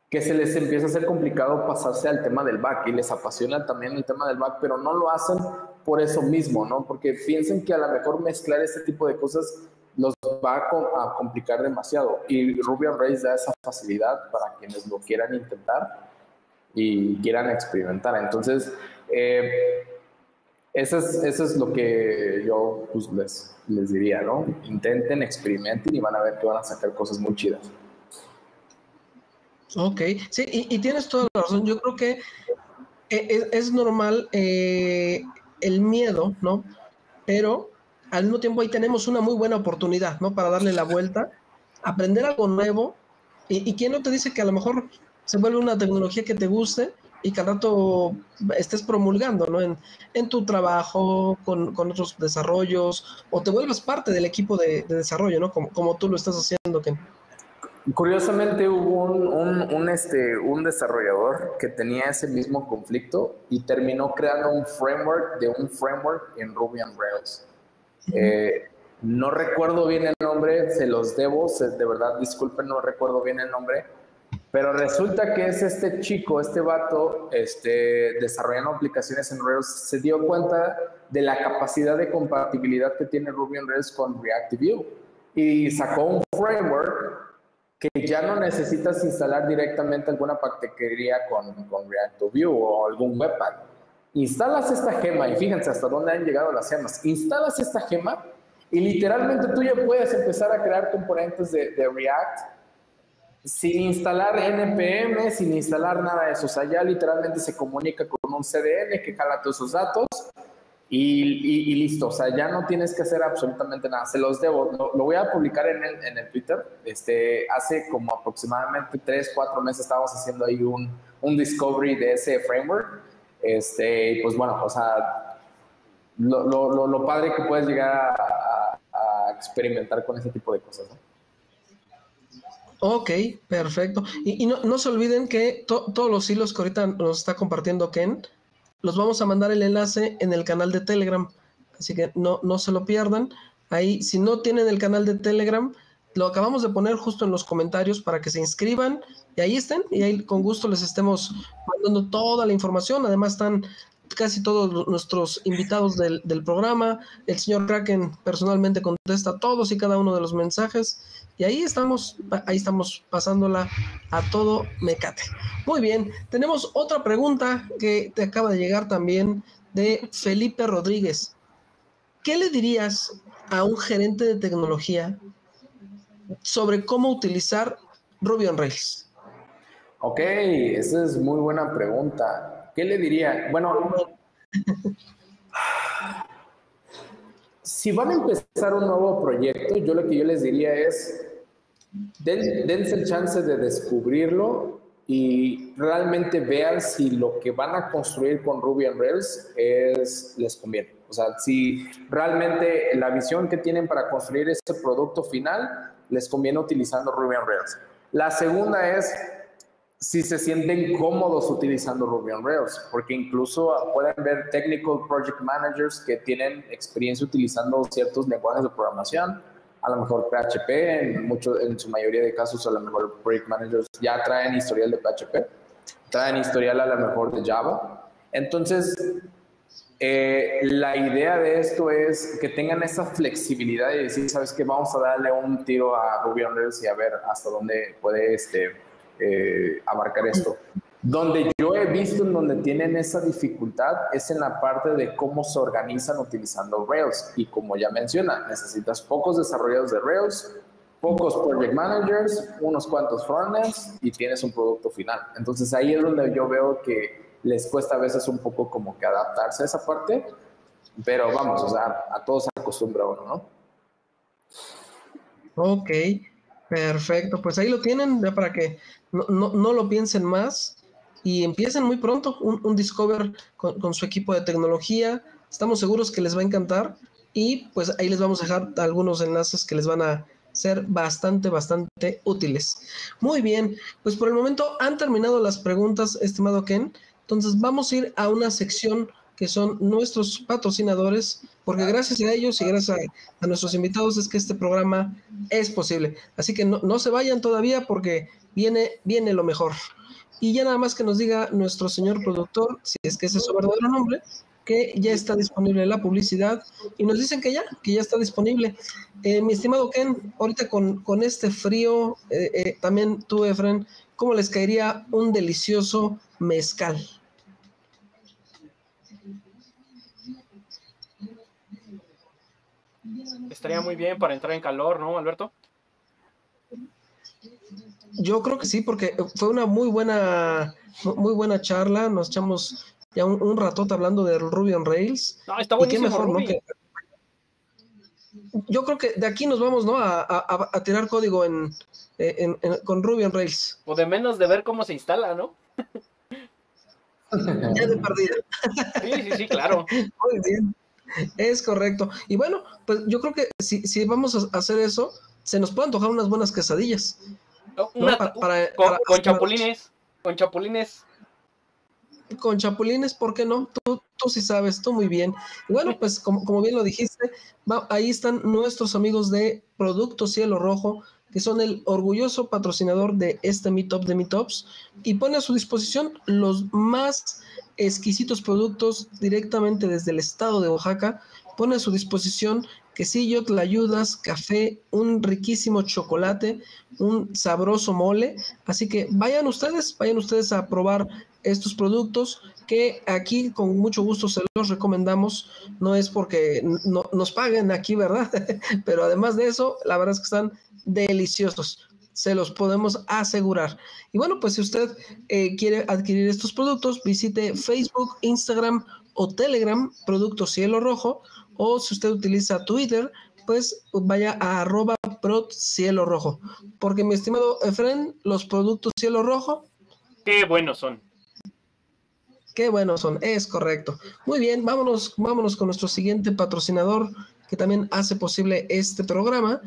que se les empieza a hacer complicado pasarse al tema del back y les apasiona también el tema del back, pero no lo hacen por eso mismo, ¿no? Porque piensen que a lo mejor mezclar este tipo de cosas los va a, complicar demasiado. Y Ruby on Rails da esa facilidad para quienes lo quieran intentar y quieran experimentar. Entonces, eh, eso, es, eso es lo que yo pues, les, les diría, ¿no? Intenten, experimenten y van a ver que van a sacar cosas muy chidas. Ok, sí, y, tienes toda la razón. Yo creo que e, e, es, normal eh, el miedo, ¿no? Pero al mismo tiempo ahí tenemos una muy buena oportunidad, ¿no? Para darle la vuelta, aprender algo nuevo. Y, y quién no te dice que a lo mejor se vuelve una tecnología que te guste y al rato estés promulgando, ¿no? En, en tu trabajo, con, con, otros desarrollos, o te vuelvas parte del equipo de, de desarrollo, ¿no? Como, como, tú lo estás haciendo, Ken. Curiosamente hubo un, un, un, este, un desarrollador que tenía ese mismo conflicto y terminó creando un framework de un framework en Ruby on Rails. Eh, no recuerdo bien el nombre, se los debo, de verdad disculpen, no recuerdo bien el nombre, pero resulta que es este chico, este vato, este, desarrollando aplicaciones en Rails, se dio cuenta de la capacidad de compatibilidad que tiene Ruby on Rails con Reactive View y sacó un framework que ya no necesitas instalar directamente alguna paquetería con, con Reactive View o algún webpack instalas esta gema y fíjense hasta dónde han llegado las gemas. Instalas esta gema y literalmente tú ya puedes empezar a crear componentes de, React sin instalar NPM, sin instalar nada de eso. O sea, ya literalmente se comunica con un CDN que jala todos esos datos y, listo. O sea, ya no tienes que hacer absolutamente nada. Se los debo. Lo, voy a publicar en el, en el, Twitter. Este, hace como aproximadamente 3, 4 meses estábamos haciendo ahí un, un discovery de ese framework este, pues bueno, o sea, lo, lo, lo padre que puedes llegar a, experimentar con ese tipo de cosas. Ok, perfecto. Y, no, se olviden que todos los hilos que ahorita nos está compartiendo Ken, los vamos a mandar el enlace en el canal de Telegram. Así que no, no se lo pierdan. Ahí, si no tienen el canal de Telegram, lo acabamos de poner justo en los comentarios para que se inscriban y ahí estén y ahí con gusto les estemos mandando toda la información. Además están casi todos nuestros invitados del, programa. El señor Kraken personalmente contesta todos y cada uno de los mensajes. Y ahí estamos, ahí estamos pasándola a todo mecate. Muy bien, tenemos otra pregunta que te acaba de llegar también de Felipe Rodríguez. ¿Qué le dirías a un gerente de tecnología sobre cómo utilizar Ruby on Rails? Ok, esa es muy buena pregunta. ¿Qué le diría? Bueno, si van a empezar un nuevo proyecto, yo lo que yo les diría es, dense el chance de descubrirlo y realmente vean si lo que van a construir con Ruby on Rails es, les conviene. O sea, si realmente la visión que tienen para construir ese producto final les conviene utilizando Ruby on Rails. La segunda es si se sienten cómodos utilizando Ruby on Rails, porque incluso pueden ver technical project managers que tienen experiencia utilizando ciertos lenguajes de programación, a lo mejor PHP, en, mucho, en su mayoría de casos a lo mejor project managers ya traen historial de PHP, traen historial a lo mejor de Java. Entonces, eh, la idea de esto es que tengan esa flexibilidad y decir, ¿sabes qué? Vamos a darle un tiro a Ruby on Rails y a ver hasta dónde puede este, eh, abarcar esto. Donde yo he visto en donde tienen esa dificultad es en la parte de cómo se organizan utilizando Rails. Y como ya menciona, necesitas pocos desarrolladores de Rails, pocos project managers, unos cuantos frontends y tienes un producto final. Entonces ahí es donde yo veo que les cuesta a veces un poco como que adaptarse a esa parte, Pero vamos, o sea, a todos se acostumbra uno, ¿no? Ok, perfecto. Pues ahí lo tienen, ya para que no, no, lo piensen más y empiecen muy pronto un, Discover con, con, su equipo de tecnología. Estamos seguros que les va a encantar y pues ahí les vamos a dejar algunos enlaces que les van a ser bastante, bastante útiles. Muy bien, pues por el momento han terminado las preguntas, estimado Ken. Entonces vamos a ir a una sección que son nuestros patrocinadores, porque gracias a ellos y gracias a, nuestros invitados es que este programa es posible. Así que no, no, se vayan todavía porque viene, viene lo mejor. Y ya nada más que nos diga nuestro señor productor, si es que ese es su verdadero nombre, que ya está disponible la publicidad y nos dicen que ya, que ya está disponible. Eh, mi estimado Ken, ahorita con, con este frío, eh, eh, también tú, Efren, ¿cómo les caería un delicioso mezcal? Estaría muy bien para entrar en calor, ¿no, Alberto? Yo creo que sí, porque fue una muy buena, muy buena charla. Nos echamos ya un, un ratote hablando de Ruby on Rails. No, está buenísimo, mejor, ¿no? yo creo que de aquí nos vamos, ¿no? A, tirar código en, con Ruby on Rails. O de menos de ver cómo se instala, ¿no? ya de perdida. sí, sí, sí, claro. Muy bien. Es correcto. Y bueno, pues yo creo que si, si vamos a hacer eso, se nos pueden antojar unas buenas quesadillas. Con, chapulines. Con chapulines con chapulines, ¿por qué no? Tú, tú sí sabes, tú muy bien. bueno, pues como, como bien lo dijiste, ahí están nuestros amigos de Producto Cielo Rojo, que son el orgulloso patrocinador de este Meetup de Meetups, y pone a su disposición los más exquisitos productos directamente desde el estado de Oaxaca, pone a su disposición quesillo, ayudas café, un riquísimo chocolate, un sabroso mole. Así que vayan ustedes, vayan ustedes a probar estos productos que aquí con mucho gusto se los recomendamos. No es porque no, nos paguen aquí, ¿verdad? Pero además de eso, la verdad es que están deliciosos. Se los podemos asegurar. Y bueno, pues si usted eh, quiere adquirir estos productos, visite Facebook, Instagram o Telegram, Producto Cielo Rojo o si usted utiliza Twitter, pues vaya a arroba prot cielo rojo. Porque mi estimado Efren, los productos cielo rojo. Qué buenos son. Qué buenos son, es correcto. Muy bien, vámonos, vámonos con nuestro siguiente patrocinador que también hace posible este programa.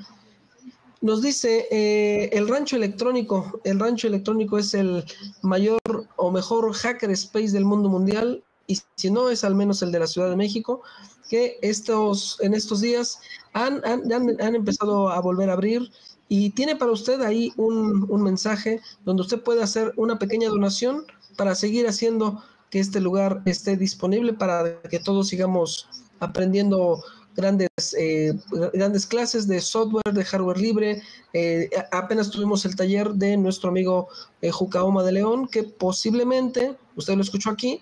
Nos dice eh, el rancho electrónico. El rancho electrónico es el mayor o mejor hacker space del mundo mundial y si no es al menos el de la Ciudad de México que estos, en estos días han, han, empezado a volver a abrir y tiene para usted ahí un, un, mensaje donde usted puede hacer una pequeña donación para seguir haciendo que este lugar esté disponible para que todos sigamos aprendiendo grandes, eh, grandes clases de software, de hardware libre. Eh, apenas tuvimos el taller de nuestro amigo eh, Jucaoma de León, que posiblemente, usted lo escuchó aquí,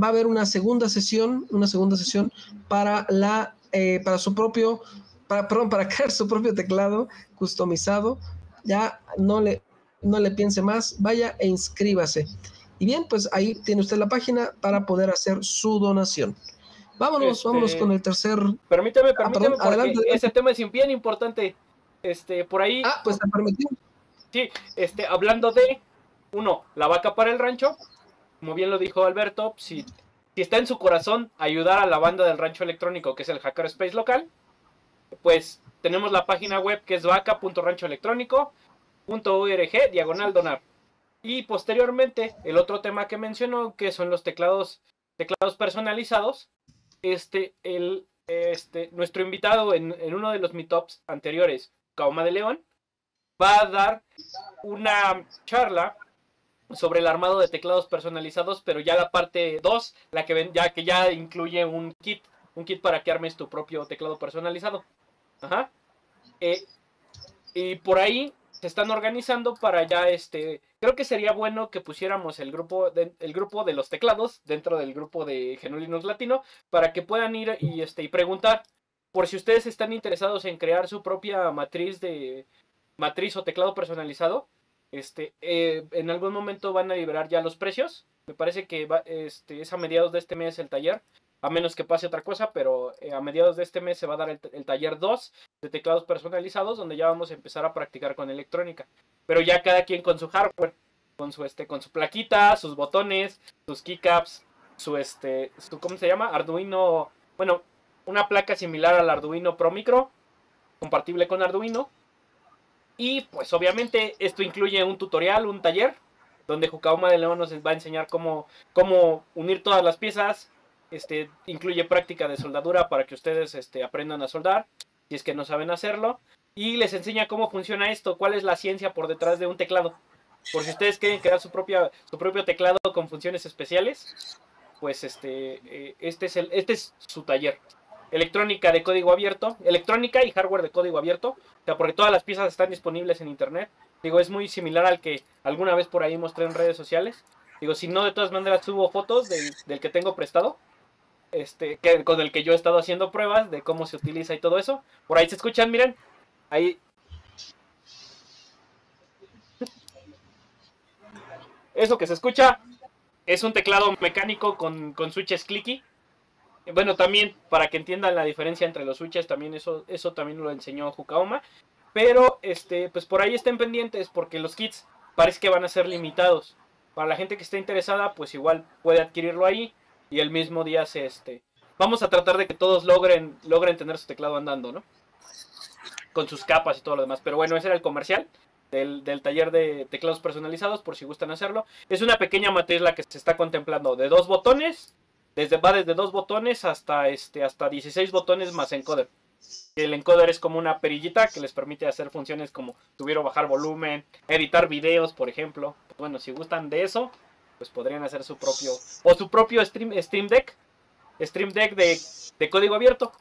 va a haber una segunda sesión, una segunda sesión para la, eh, para su propio, para, perdón, para crear su propio teclado customizado. Ya no le, no le piense más, vaya e inscríbase. Y bien, pues ahí tiene usted la página para poder hacer su donación. Vámonos, este, vámonos con el tercer. Permítame, ah, permítame, porque ese tema es bien importante. Este, por ahí. Ah, pues te permitió. Sí, este, hablando de uno, la vaca para el rancho, como bien lo dijo Alberto, si, está en su corazón ayudar a la banda del rancho electrónico, que es el Hackerspace local, pues tenemos la página web que es vaca.ranchoelectrónico.org, diagonal donar. Y posteriormente, el otro tema que mencionó, que son los teclados, teclados personalizados, este, este, nuestro invitado en, en uno de los meetups anteriores, Kaoma de León, va a dar una charla sobre el armado de teclados personalizados, pero ya la parte 2, la que ven, ya que ya incluye un kit, un kit para que armes tu propio teclado personalizado. Ajá. Eh, y por ahí se están organizando para ya este, creo que sería bueno que pusiéramos el grupo de, el grupo de los teclados dentro del grupo de Genulinos Latino para que puedan ir y este y preguntar por si ustedes están interesados en crear su propia matriz de matriz o teclado personalizado este, eh, en algún momento van a liberar ya los precios. Me parece que va, este, es a mediados de este mes el taller. a menos que pase otra cosa, pero eh, a mediados de este mes se va a dar el, taller 2 de teclados personalizados, donde ya vamos a empezar a practicar con electrónica. Pero ya cada quien con su hardware, con su este, con su plaquita, sus botones, sus keycaps, su este, su, ¿cómo se llama? Arduino, bueno, una placa similar al Arduino Pro Micro, compatible con Arduino. Y pues obviamente esto incluye un tutorial, un taller, donde Jukauma de León nos va a enseñar cómo, cómo unir todas las piezas. Este, incluye práctica de soldadura para que ustedes este, aprendan a soldar, si es que no saben hacerlo. Y les enseña cómo funciona esto, cuál es la ciencia por detrás de un teclado. Por si ustedes quieren crear su, propia, su propio teclado con funciones especiales, pues este, eh, este, es el, este es su taller. Electrónica de código abierto, electrónica y hardware de código abierto, o sea, porque todas las piezas están disponibles en internet. Digo, es muy similar al que alguna vez por ahí mostré en redes sociales. Digo, si no, de todas maneras subo fotos del, que tengo prestado, este, que, con el que yo he estado haciendo pruebas de cómo se utiliza y todo eso. Por ahí se escuchan, miren, ahí Eso que se escucha es un teclado mecánico con, con switches clicky. Bueno, también para que entiendan la diferencia entre los switches, también eso, eso también lo enseñó Jukaoma. Pero este, pues por ahí estén pendientes porque los kits parece que van a ser limitados. Para la gente que esté interesada, pues igual puede adquirirlo ahí y el mismo día se este. Vamos a tratar de que todos logren, logren tener su teclado andando, ¿no? Con sus capas y todo lo demás. Pero bueno, ese era el comercial del, del, taller de teclados personalizados, por si gustan hacerlo. Es una pequeña matriz la que se está contemplando de dos botones, desde, va desde dos botones hasta, este, hasta 16 botones más encoder. El encoder es como una perillita que les permite hacer funciones como subir o bajar volumen, editar videos, por ejemplo. Bueno, si gustan de eso, pues podrían hacer su propio, o su propio stream, stream Deck, Stream Deck de, de código abierto.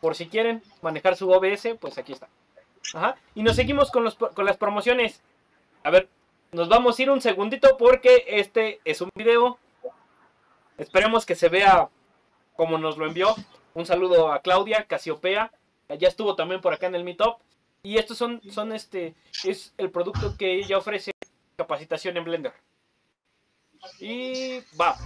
Por si quieren manejar su OBS, pues aquí está. Ajá. Y nos seguimos con, los, con las promociones. A ver, nos vamos a ir un segundito porque este es un video. Esperemos que se vea como nos lo envió. Un saludo a Claudia Casiopea. Ya estuvo también por acá en el Meetup. Y estos son, son este, es el producto que ella ofrece, capacitación en Blender. Y va.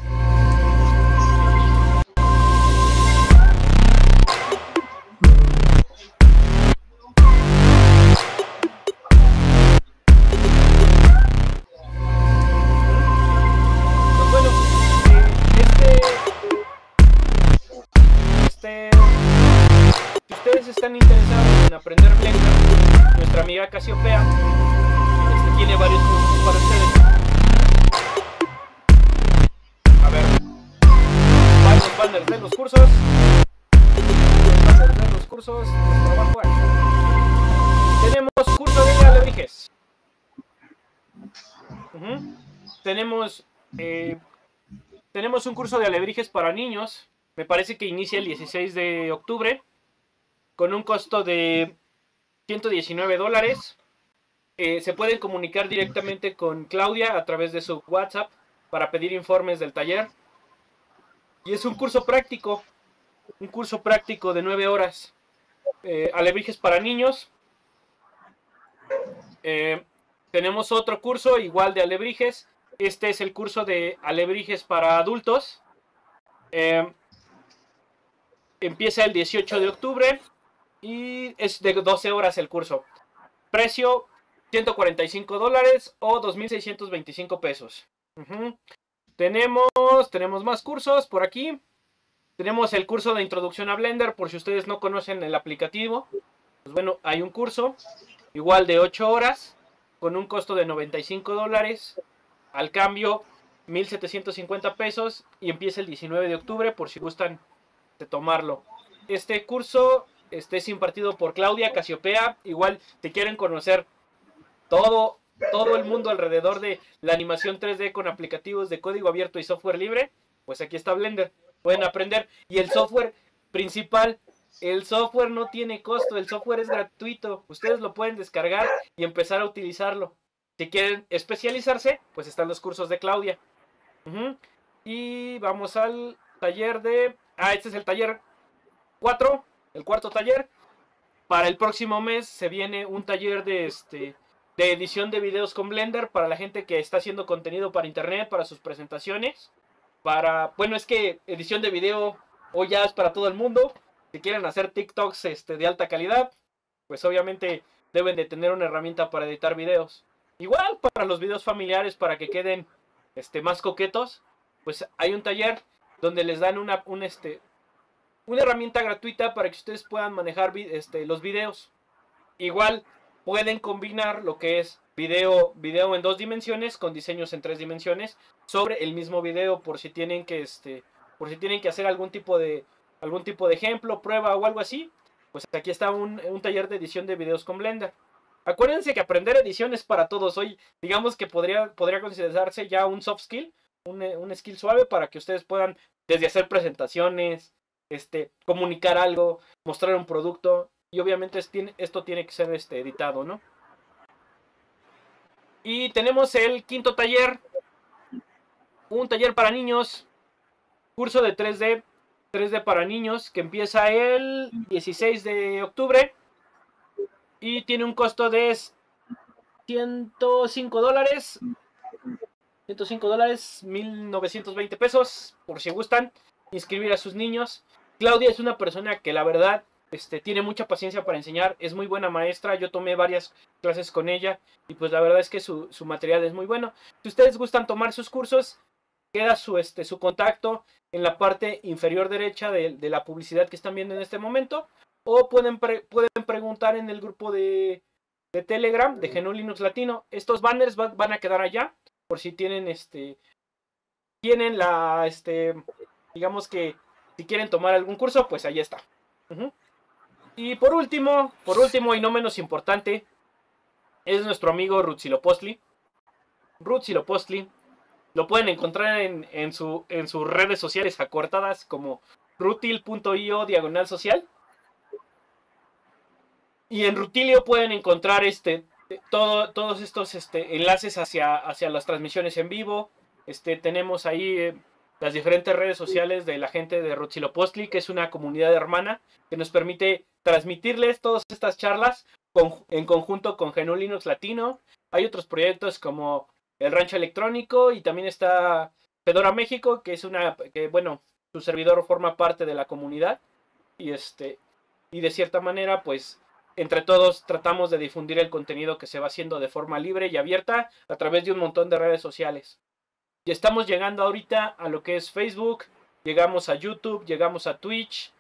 Aprender Blender, nuestra amiga Casiopea este, tiene varios cursos para ustedes. A ver, varios banners de los cursos. Banners de los cursos. Tenemos curso de alebrijes. Tenemos eh, tenemos un curso de alebrijes para niños. Me parece que inicia el 16 de octubre con un costo de 119 dólares. Eh, se pueden comunicar directamente con Claudia a través de su WhatsApp para pedir informes del taller. Y es un curso práctico, un curso práctico de 9 horas. Eh, alebrijes para niños. Eh, tenemos otro curso igual de alebrijes. Este es el curso de alebrijes para adultos. Empieza el 18 de octubre y es de 12 horas el curso. Precio 145 dólares o 2.625 pesos. Tenemos, tenemos más cursos por aquí. Tenemos el curso de introducción a Blender, por si ustedes no conocen el aplicativo. Pues bueno, hay un curso igual de 8 horas con un costo de 95 dólares. Al cambio, 1.750 pesos y empieza el 19 de octubre por si gustan de tomarlo. Este curso este es impartido por Claudia Casiopea. Igual te quieren conocer todo, todo el mundo alrededor de la animación 3D con aplicativos de código abierto y software libre. Pues aquí está Blender. Pueden aprender. Y el software principal, el software no tiene costo, el software es gratuito. Ustedes lo pueden descargar y empezar a utilizarlo. Si quieren especializarse, pues están los cursos de Claudia. Y vamos al taller de... Ah, este es el taller 4 el cuarto taller. Para el próximo mes se viene un taller de este de edición de videos con Blender para la gente que está haciendo contenido para internet, para sus presentaciones. para, bueno, es que edición de video hoy ya es para todo el mundo. Si quieren hacer TikToks este, de alta calidad, pues obviamente deben de tener una herramienta para editar videos. Igual para los videos familiares, para que queden este, más coquetos, pues hay un taller donde les dan una, un, este, una herramienta gratuita para que ustedes puedan manejar este, los videos. Igual pueden combinar lo que es video, video en dos dimensiones con diseños en tres dimensiones sobre el mismo video por si tienen que este, por si tienen que hacer algún tipo de algún tipo de ejemplo, prueba o algo así, pues aquí está un, taller de edición de videos con Blender. Acuérdense que aprender edición es para todos. Hoy, digamos que podría, podría considerarse ya un soft skill, un, un skill suave para que ustedes puedan desde hacer presentaciones, este, comunicar algo, mostrar un producto. Y obviamente esto tiene que ser este, editado, ¿no? Y tenemos el quinto taller, un taller para niños, curso de 3D, 3D para niños, que empieza el 16 de octubre y tiene un costo de 105 dólares. 105 dólares, 1920 pesos, por si gustan inscribir a sus niños. Claudia es una persona que la verdad este, tiene mucha paciencia para enseñar, es muy buena maestra, yo tomé varias clases con ella y pues la verdad es que su, material es muy bueno. Si ustedes gustan tomar sus cursos, queda su, este, su contacto en la parte inferior derecha de, la publicidad que están viendo en este momento o pueden, pueden preguntar en el grupo de, Telegram de Genol Linux Latino. Estos banners van a quedar allá por si tienen este tienen la este digamos que si quieren tomar algún curso, pues ahí está. Y por último, por último y no menos importante, es nuestro amigo Rutzilopostli. Rutzilopostli. Lo pueden encontrar en, su, en sus redes sociales acortadas como rutil.io diagonal social. Y en Rutilio pueden encontrar este, todo, todos estos este, enlaces hacia, hacia las transmisiones en vivo. Este, tenemos ahí eh, las diferentes redes sociales de la gente de Rutzilopostli, que es una comunidad hermana que nos permite transmitirles todas estas charlas en conjunto con GNU Linux Latino. Hay otros proyectos como el Rancho Electrónico y también está Fedora México, que es una, que bueno, su servidor forma parte de la comunidad y este, y de cierta manera, pues, entre todos tratamos de difundir el contenido que se va haciendo de forma libre y abierta a través de un montón de redes sociales. Y estamos llegando ahorita a lo que es Facebook, llegamos a YouTube, llegamos a Twitch,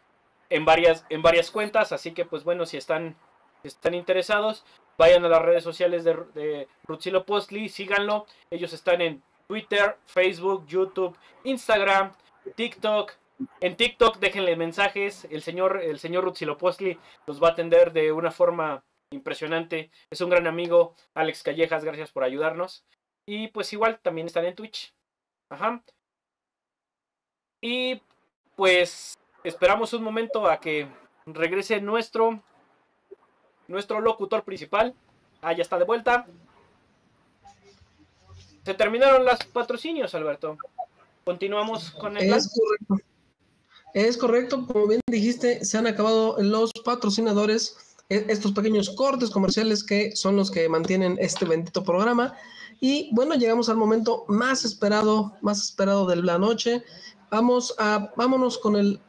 en varias, en varias cuentas, así que pues bueno, si están, están interesados, vayan a las redes sociales de, de Rutzilo Postly, síganlo, ellos están en Twitter, Facebook, YouTube, Instagram, TikTok. En TikTok déjenle mensajes, el señor, el señor Rutzilo Postly los va a atender de una forma impresionante. Es un gran amigo, Alex Callejas, gracias por ayudarnos. Y pues igual también están en Twitch. Ajá. Y pues esperamos un momento a que regrese nuestro nuestro locutor principal. Ah, ya está de vuelta. Se terminaron los patrocinios, Alberto. Continuamos con el. Es correcto. Es correcto, como bien dijiste, se han acabado los patrocinadores, e, estos pequeños cortes comerciales que son los que mantienen este bendito programa. Y bueno, llegamos al momento más esperado, más esperado de la noche, Vamos a, vámonos con el,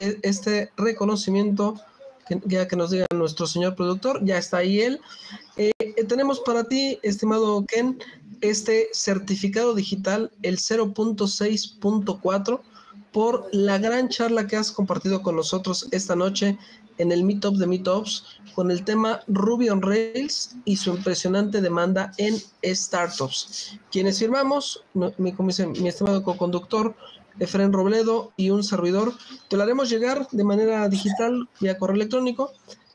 este reconocimiento que, ya que nos diga nuestro señor productor, ya está ahí él. Eh, tenemos para ti, estimado Ken, este certificado digital, el 0.6.4, por la gran charla que has compartido con nosotros esta noche en el Meetup de Meetups con el tema Ruby on Rails y su impresionante demanda en startups. Quienes firmamos, mi, mi estimado co-conductor Efren Robledo y un servidor. Te lo haremos llegar de manera digital vía correo electrónico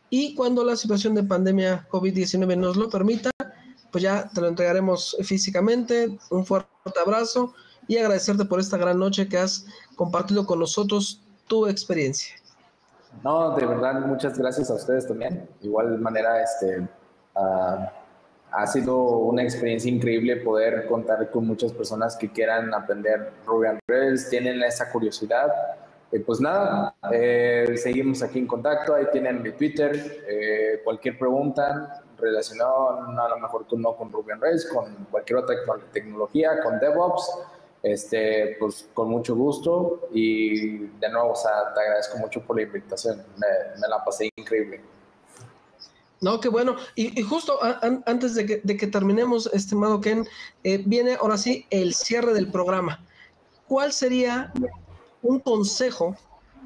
y cuando la situación de pandemia COVID-19 nos lo permita, pues ya te lo entregaremos físicamente. Un fuerte abrazo y agradecerte por esta gran noche que has compartido con nosotros tu experiencia. No, de verdad, muchas gracias a ustedes también. Igual manera, este, uh ha sido una experiencia increíble poder contar con muchas personas que quieran aprender Ruby on Rails, tienen esa curiosidad. Eh, pues nada, eh, seguimos aquí en contacto, ahí tienen mi Twitter, eh, cualquier pregunta relacionada a lo mejor no con Ruby on Rails, con cualquier otra tecnología, con DevOps, este, pues con mucho gusto y de nuevo, o sea, te agradezco mucho por la invitación, me, me la pasé increíble. No, qué bueno. Y, justo antes de que, terminemos, estimado Ken, eh, viene ahora sí el cierre del programa. ¿Cuál sería un consejo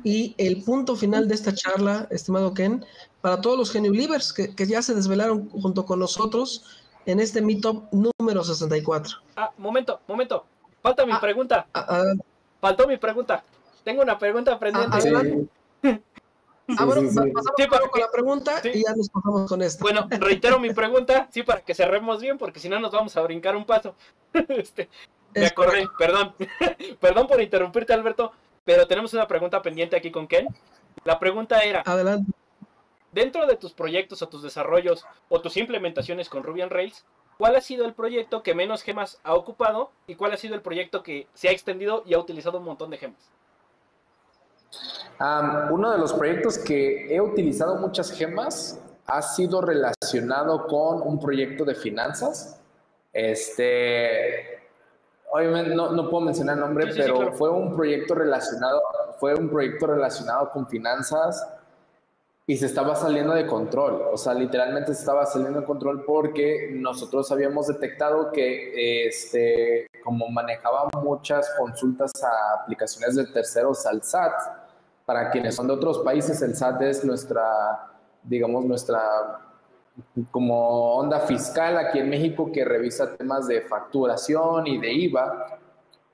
y el punto final de esta charla, estimado Ken, para todos los Genio que, que ya se desvelaron junto con nosotros en este Meetup número 64? Ah, momento, momento. Falta mi ah, pregunta. Ah, ah. Faltó mi pregunta. Tengo una pregunta pendiente. Ah, bueno, pasamos con la pregunta y ya nos pasamos con esto. Bueno, reitero mi pregunta, sí, para que cerremos bien, porque si no nos vamos a brincar un paso. Este, me acordé, perdón. perdón por interrumpirte, Alberto, pero tenemos una pregunta pendiente aquí con Ken. La pregunta era: Adelante. Dentro de tus proyectos o tus desarrollos o tus implementaciones con Ruby on Rails, ¿cuál ha sido el proyecto que menos gemas ha ocupado y cuál ha sido el proyecto que se ha extendido y ha utilizado un montón de gemas? uno de los proyectos que he utilizado muchas gemas ha sido relacionado con un proyecto de finanzas. Este, obviamente no, puedo mencionar el nombre, pero fue un proyecto relacionado, fue un proyecto relacionado con finanzas y se estaba saliendo de control. O sea, literalmente se estaba saliendo de control porque nosotros habíamos detectado que, este, como manejaba muchas consultas a aplicaciones de terceros al SAT, para quienes son de otros países, el SAT es nuestra, digamos, nuestra como onda fiscal aquí en México que revisa temas de facturación y de IVA.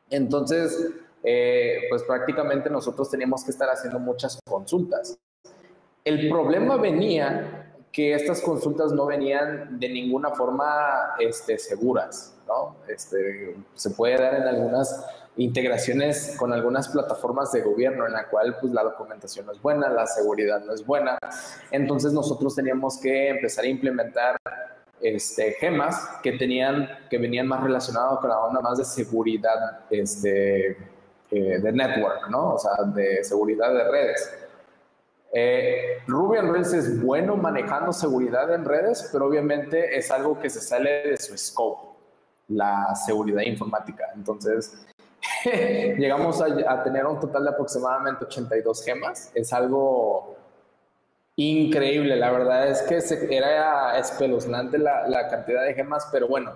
Entonces, eh, pues prácticamente nosotros teníamos que estar haciendo muchas consultas. El problema venía que estas consultas no venían de ninguna forma este, seguras, ¿no? Este, se puede dar en algunas integraciones con algunas plataformas de gobierno en la cual pues la documentación no es buena, la seguridad no es buena. Entonces nosotros teníamos que empezar a implementar este, gemas que tenían, que venían más relacionados con la onda más de seguridad este, eh, de network, ¿no? O sea, de seguridad de redes. Eh, Ruby Rails es bueno manejando seguridad en redes, pero obviamente es algo que se sale de su scope, la seguridad informática. Entonces, llegamos a, tener un total de aproximadamente 82 gemas. Es algo increíble, la verdad es que era espeluznante la, cantidad de gemas, pero bueno,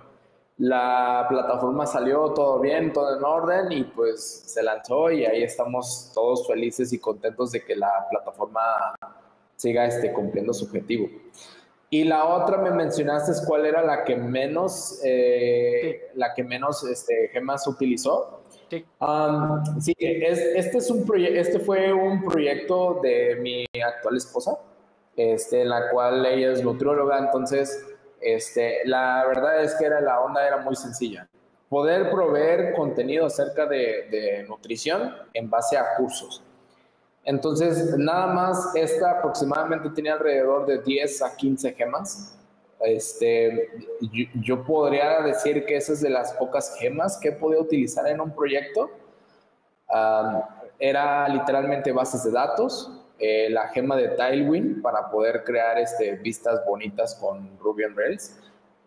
la plataforma salió todo bien, todo en orden y pues se lanzó y ahí estamos todos felices y contentos de que la plataforma siga este, cumpliendo su objetivo. Y la otra me mencionaste cuál era la que menos, eh, la que menos este, gemas utilizó. Sí. sí, este, es un este fue un proyecto de mi actual esposa, este, la cual ella es nutrióloga, entonces este, la verdad es que era, la onda era muy sencilla. Poder proveer contenido acerca de, nutrición en base a cursos. Entonces, nada más, esta aproximadamente tenía alrededor de 10 a 15 gemas este, yo, podría decir que esa es de las pocas gemas que he podido utilizar en un proyecto. era literalmente bases de datos, eh, la gema de Tailwind para poder crear este, vistas bonitas con Ruby on Rails.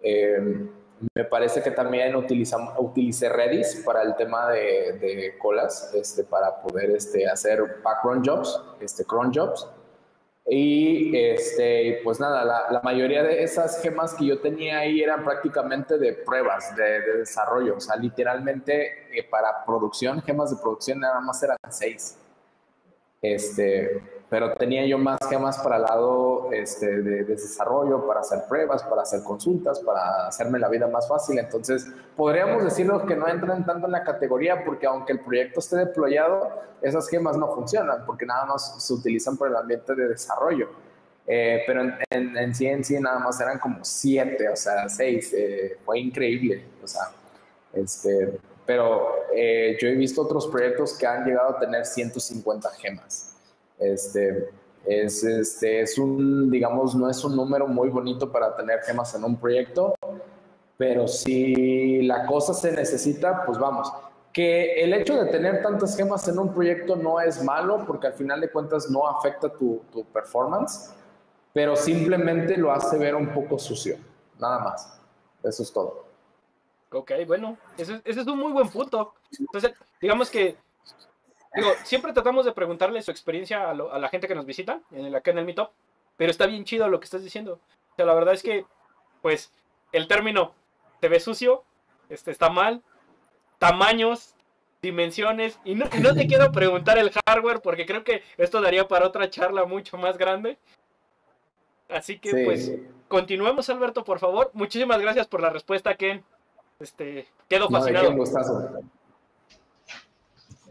Em, me parece que también utilizamos, utilicé Redis para el tema de, colas, este, para poder este, hacer background jobs, este, cron jobs. Y este, pues nada, la, mayoría de esas gemas que yo tenía ahí eran prácticamente de pruebas, de, desarrollo. O sea, literalmente eh, para producción, gemas de producción nada más eran seis. Este, pero tenía yo más gemas para el lado este, de, desarrollo, para hacer pruebas, para hacer consultas, para hacerme la vida más fácil. Entonces, podríamos decirlo que no entran tanto en la categoría porque aunque el proyecto esté deployado, esas gemas no funcionan porque nada más se utilizan por el ambiente de desarrollo. Eh, pero en, en, sí, en sí, nada más eran como siete, o sea, seis. Eh, fue increíble, o sea, este, pero eh, yo he visto otros proyectos que han llegado a tener 150 gemas. Este, es, este, es un, digamos, no es un número muy bonito para tener gemas en un proyecto, pero si la cosa se necesita, pues vamos. Que el hecho de tener tantas gemas en un proyecto no es malo, porque al final de cuentas no afecta tu, tu performance, pero simplemente lo hace ver un poco sucio, nada más. Eso es todo. Ok, bueno, ese, ese es un muy buen punto. Entonces, digamos que Digo, siempre tratamos de preguntarle su experiencia a, la gente que nos visita, en el, acá en el Meetup, pero está bien chido lo que estás diciendo. O sea, la verdad es que, pues, el término te ve sucio, este, está mal, tamaños, dimensiones, y no, no te quiero preguntar el hardware porque creo que esto daría para otra charla mucho más grande. Así que, pues, continuemos, Alberto, por favor. Muchísimas gracias por la respuesta, Ken. Este, quedo fascinado.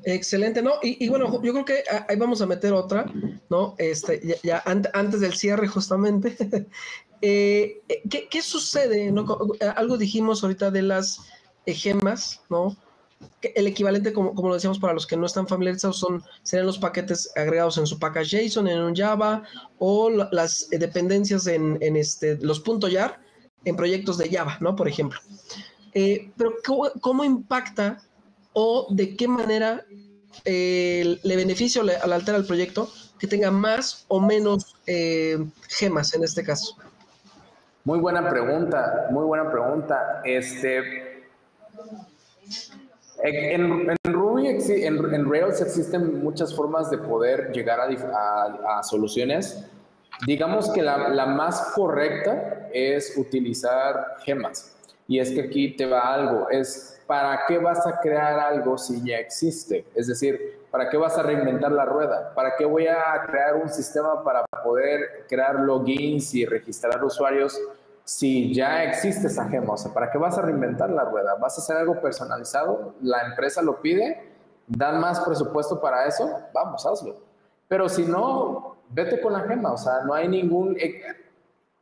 Excelente, ¿no? Y, bueno, yo creo que ahí vamos a meter otra, ¿no? Este, ya, antes del cierre, justamente. Eh, eh, ¿qué, sucede? ¿no? Algo dijimos ahorita de las gemas, ¿no? El equivalente, como, como lo decíamos para los que no están familiarizados, son, serían los paquetes agregados en su package JSON, en un Java, o las dependencias en, este, los .jar en proyectos de Java, ¿no? Por ejemplo. Eh, pero ¿cómo, impacta o de qué manera eh, le beneficia o le, altera el proyecto que tenga más o menos eh, gemas en este caso? Muy buena pregunta, muy buena pregunta. Este, en, Ruby, en, Rails existen muchas formas de poder llegar a, soluciones. Digamos que la, la, más correcta es utilizar gemas. Y es que aquí te va algo, es ¿para qué vas a crear algo si ya existe? Es decir, ¿para qué vas a reinventar la rueda? ¿Para qué voy a crear un sistema para poder crear logins y registrar usuarios si ya existe esa gema? O sea, ¿para qué vas a reinventar la rueda? ¿Vas a hacer algo personalizado? ¿La empresa lo pide? ¿Dan más presupuesto para eso? Vamos, hazlo. Pero si no, vete con la gema. O sea, no hay ningún...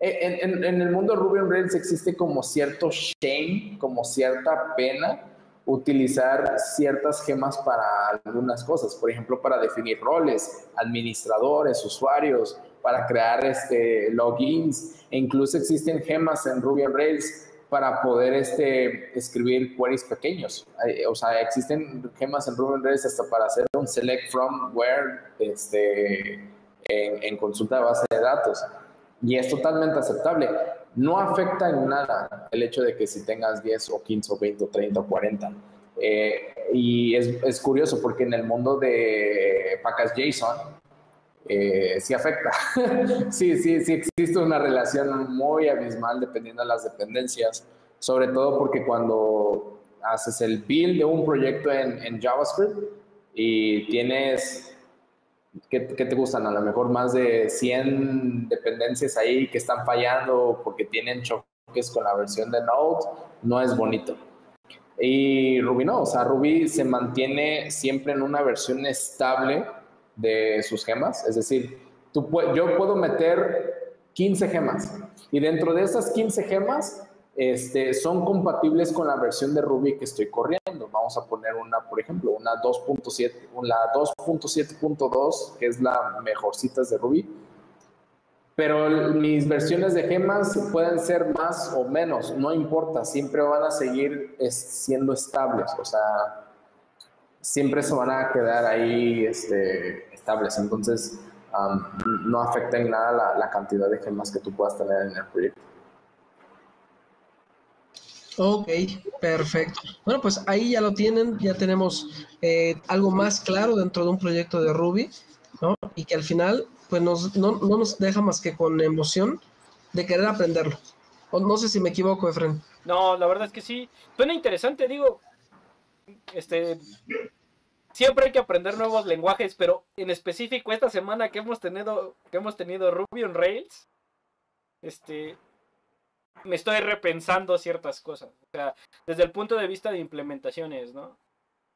Eh, en, el mundo Ruby on Rails existe como cierto shame, como cierta pena utilizar ciertas gemas para algunas cosas, por ejemplo, para definir roles, administradores, usuarios, para crear este, logins, e incluso existen gemas en Ruby on Rails para poder este, escribir queries pequeños. O sea, existen gemas en Ruby on Rails hasta para hacer un select from where este, en, en consulta de base de datos y es totalmente aceptable. No afecta en nada el hecho de que si tengas 10 o 15 o 20 o 30 o 40. Eh, y es, es, curioso porque en el mundo de pacas JSON eh, sí afecta. sí, sí, sí existe una relación muy abismal dependiendo de las dependencias, sobre todo porque cuando haces el build de un proyecto en, en JavaScript y tienes ¿Qué, te gustan? A lo mejor más de 100 dependencias ahí que están fallando porque tienen choques con la versión de Node, no es bonito. Y Ruby no, o sea, Ruby se mantiene siempre en una versión estable de sus gemas, es decir, yo puedo meter 15 gemas y dentro de esas 15 gemas este, son compatibles con la versión de Ruby que estoy corriendo. Vamos a poner una, por ejemplo, una 2.7, la 2.7.2, que es la mejorcita de Ruby. Pero mis versiones de gemas pueden ser más o menos, no importa, siempre van a seguir siendo estables, o sea, siempre se van a quedar ahí este, estables. Entonces, no afecta en nada la cantidad de gemas que tú puedas tener en el proyecto. Ok, perfecto. Bueno, pues ahí ya lo tienen, ya tenemos eh, algo más claro dentro de un proyecto de Ruby, ¿no? Y que al final, pues nos, no, nos deja más que con emoción de querer aprenderlo. O no sé si me equivoco, Efren. No, la verdad es que sí. Suena interesante, digo, este, siempre hay que aprender nuevos lenguajes, pero en específico esta semana que hemos tenido, que hemos tenido Ruby on Rails, este, me estoy repensando ciertas cosas. O sea, desde el punto de vista de implementaciones, ¿no?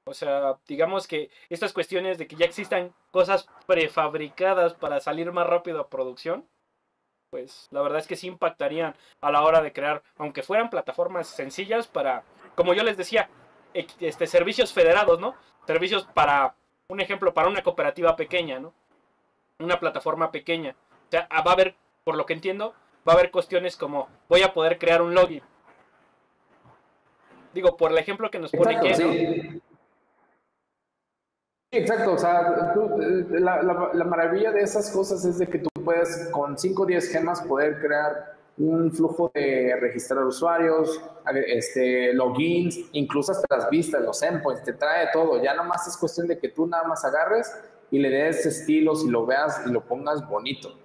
O sea, digamos que estas cuestiones de que ya existan cosas prefabricadas para salir más rápido a producción, pues la verdad es que sí impactarían a la hora de crear, aunque fueran plataformas sencillas para, como yo les decía, este, servicios federados, ¿no? Servicios para, un ejemplo, para una cooperativa pequeña, ¿no? Una plataforma pequeña. O sea, va a haber, por lo que entiendo, va a haber cuestiones como voy a poder crear un login. Digo, por el ejemplo que nos pone exacto, sí. exacto, o sea, la, maravilla de esas cosas es de que tú puedes con 5 o 10 gemas poder crear un flujo de registrar usuarios, este, logins, incluso hasta las vistas, los endpoints, te trae todo. Ya nomás es cuestión de que tú nada más agarres y le des estilos y lo veas y lo pongas bonito.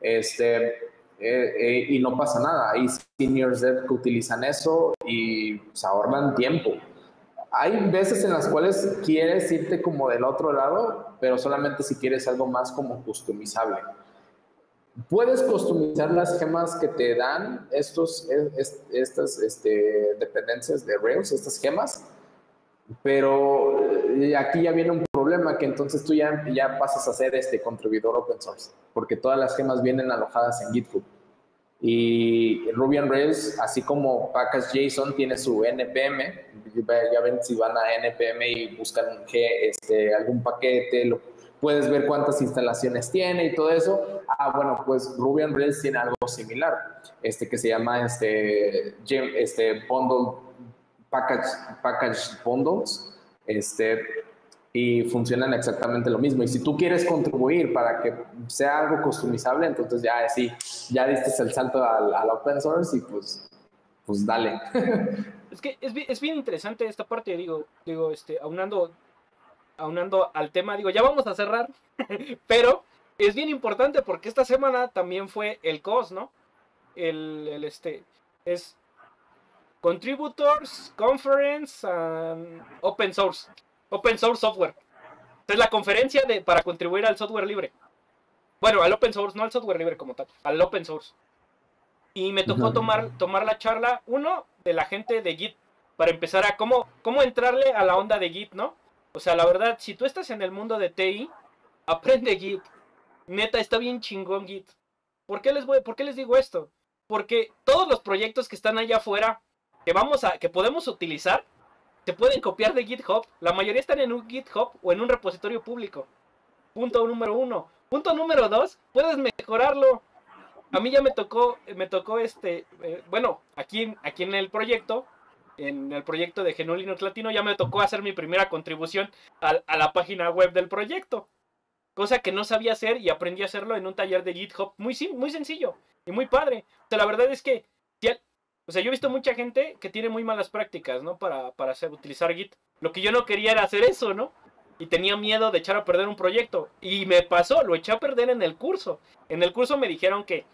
Este, eh, eh, y no pasa nada. Hay seniors dev que utilizan eso y se ahorran tiempo. Hay veces en las cuales quieres irte como del otro lado, pero solamente si quieres algo más como customizable. Puedes customizar las gemas que te dan estos, estas este, dependencias de Rails, estas gemas, pero eh, aquí ya viene un problema que entonces tú ya, ya pasas a ser este contribuidor open source, porque todas las gemas vienen alojadas en GitHub. Y Ruby on Rails, así como Package JSON tiene su NPM, ya ven si van a NPM y buscan este, algún paquete, lo, puedes ver cuántas instalaciones tiene y todo eso. Ah, bueno, pues Ruby on Rails tiene algo similar, este que se llama este, este bundle package, package bundles, este, y funcionan exactamente lo mismo. Y si tú quieres contribuir para que sea algo customizable, entonces ya sí, ya diste el salto al, al open source y pues, pues dale. Es que es, es bien interesante esta parte, digo, digo, este, aunando aunando al tema, digo, ya vamos a cerrar, pero es bien importante porque esta semana también fue el COS, ¿no? El, el este, es Contributors, Conference, and Open Source, Open Source Software. Es la conferencia de, para contribuir al software libre. Bueno, al open source, no al software libre como tal, al open source. Y me tocó tomar, tomar la charla, uno, de la gente de Git, para empezar a cómo, cómo entrarle a la onda de Git, ¿no? O sea, la verdad, si tú estás en el mundo de TI, aprende Git. Neta, está bien chingón Git. ¿Por qué les voy, por qué les digo esto? Porque todos los proyectos que están allá afuera, que vamos a, que podemos utilizar, se pueden copiar de GitHub. La mayoría están en un GitHub o en un repositorio público. Punto número uno. Punto número dos, puedes mejorarlo. A mí ya me tocó, me tocó este, eh, bueno, aquí, aquí en el proyecto, en el proyecto de GNU Linux Latino, ya me tocó hacer mi primera contribución a, la página web del proyecto. Cosa que no sabía hacer y aprendí a hacerlo en un taller de GitHub muy, muy sencillo y muy padre. O sea, la verdad es que, o sea, yo he visto mucha gente que tiene muy malas prácticas, ¿no? Para, para hacer, utilizar Git. Lo que yo no quería era hacer eso, ¿no? Y tenía miedo de echar a perder un proyecto. Y me pasó, lo eché a perder en el curso. En el curso me dijeron que,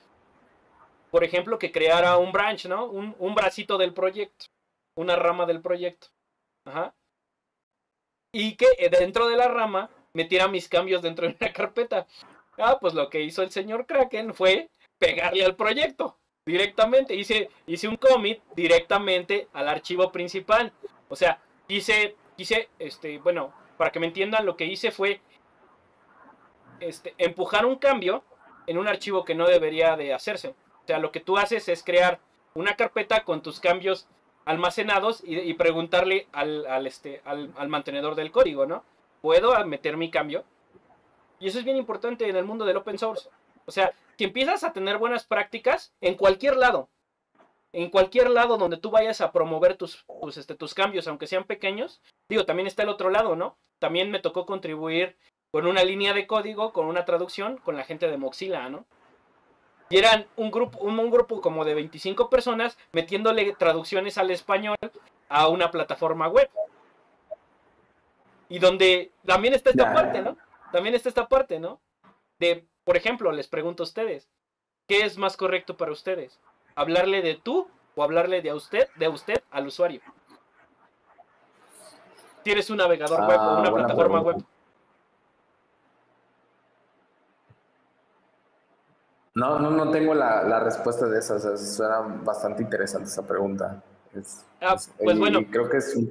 por ejemplo, que creara un branch, ¿no? Un, un bracito del proyecto una rama del proyecto. Ajá. Y que eh, dentro de la rama metiera mis cambios dentro de una carpeta. Ah, pues lo que hizo el señor Kraken fue pegarle al proyecto directamente. Hice, hice un commit directamente al archivo principal. O sea, hice, hice, este, bueno, para que me entiendan, lo que hice fue este, empujar un cambio en un archivo que no debería de hacerse. O sea, lo que tú haces es crear una carpeta con tus cambios almacenados y, preguntarle al, este, al, mantenedor del código, ¿no? ¿Puedo meter mi cambio? Y eso es bien importante en el mundo del open source. O sea, que empiezas a tener buenas prácticas en cualquier lado. En cualquier lado donde tú vayas a promover tus, tus, este, tus cambios, aunque sean pequeños. Digo, también está el otro lado, ¿no? También me tocó contribuir con una línea de código, con una traducción, con la gente de Mozilla, ¿no? Y eran un grupo, un, grupo como de 25 personas metiéndole traducciones al español a una plataforma web. Y donde también está esta parte, ¿no? También está esta parte, ¿no? De, por ejemplo, les pregunto a ustedes, ¿qué es más correcto para ustedes? ¿Hablarle de tú o hablarle de usted, de usted al usuario? ¿Tienes un navegador web o ah, una plataforma web? No, no, no tengo la, respuesta de esa. suena bastante interesante esa pregunta. ah, pues bueno. Creo que es un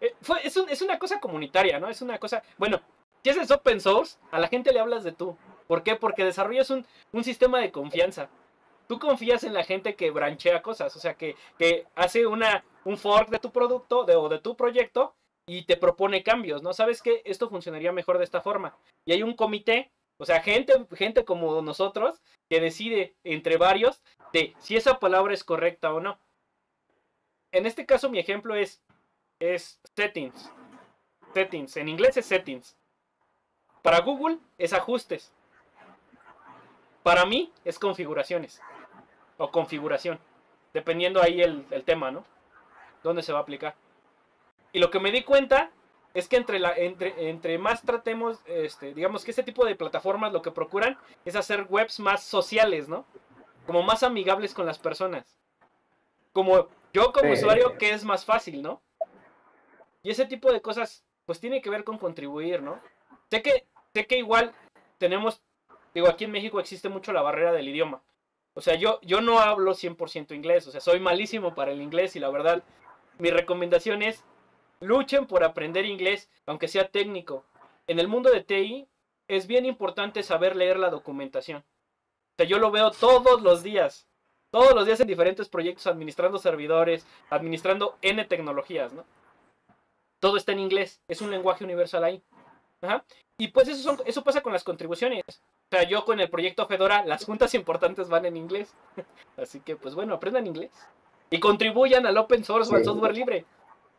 eh, es, una cosa comunitaria, ¿no? Es una cosa. Bueno, si es open source, a la gente le hablas de tú. ¿Por qué? Porque desarrollas un, sistema de confianza. Tú confías en la gente que branchea cosas, o sea, que, que hace una, un fork de tu producto o de tu proyecto y te propone cambios, ¿no? ¿Sabes que Esto funcionaría mejor de esta forma. Y hay un comité o sea, gente, gente como nosotros que decide entre varios de si esa palabra es correcta o no. En este caso mi ejemplo es, es settings. Settings. En inglés es settings. Para Google es ajustes. Para mí es configuraciones. o configuración, dependiendo ahí el, el tema, ¿no? Dónde se va a aplicar. Y lo que me di cuenta es que entre, la, entre, entre más tratemos, este, digamos que este tipo de plataformas lo que procuran es hacer webs más sociales, ¿no? Como más amigables con las personas. Como yo como usuario, que es más fácil, ¿no? Y ese tipo de cosas, pues tiene que ver con contribuir, ¿no? Sé que, sé que igual tenemos, digo, aquí en México existe mucho la barrera del idioma. O sea, yo, yo no hablo 100% inglés, o sea, soy malísimo para el inglés y la verdad, mi recomendación es luchen por aprender inglés, aunque sea técnico. En el mundo de TI es bien importante saber leer la documentación. O sea, yo lo veo todos los días. Todos los días en diferentes proyectos administrando servidores, administrando N tecnologías, ¿no? Todo está en inglés, es un lenguaje universal ahí. Ajá. Y pues eso, eso pasa con las contribuciones. O sea, yo con el proyecto Fedora, las juntas importantes van en inglés. Así que, pues bueno, aprendan inglés. Y contribuyan al open source o al software libre.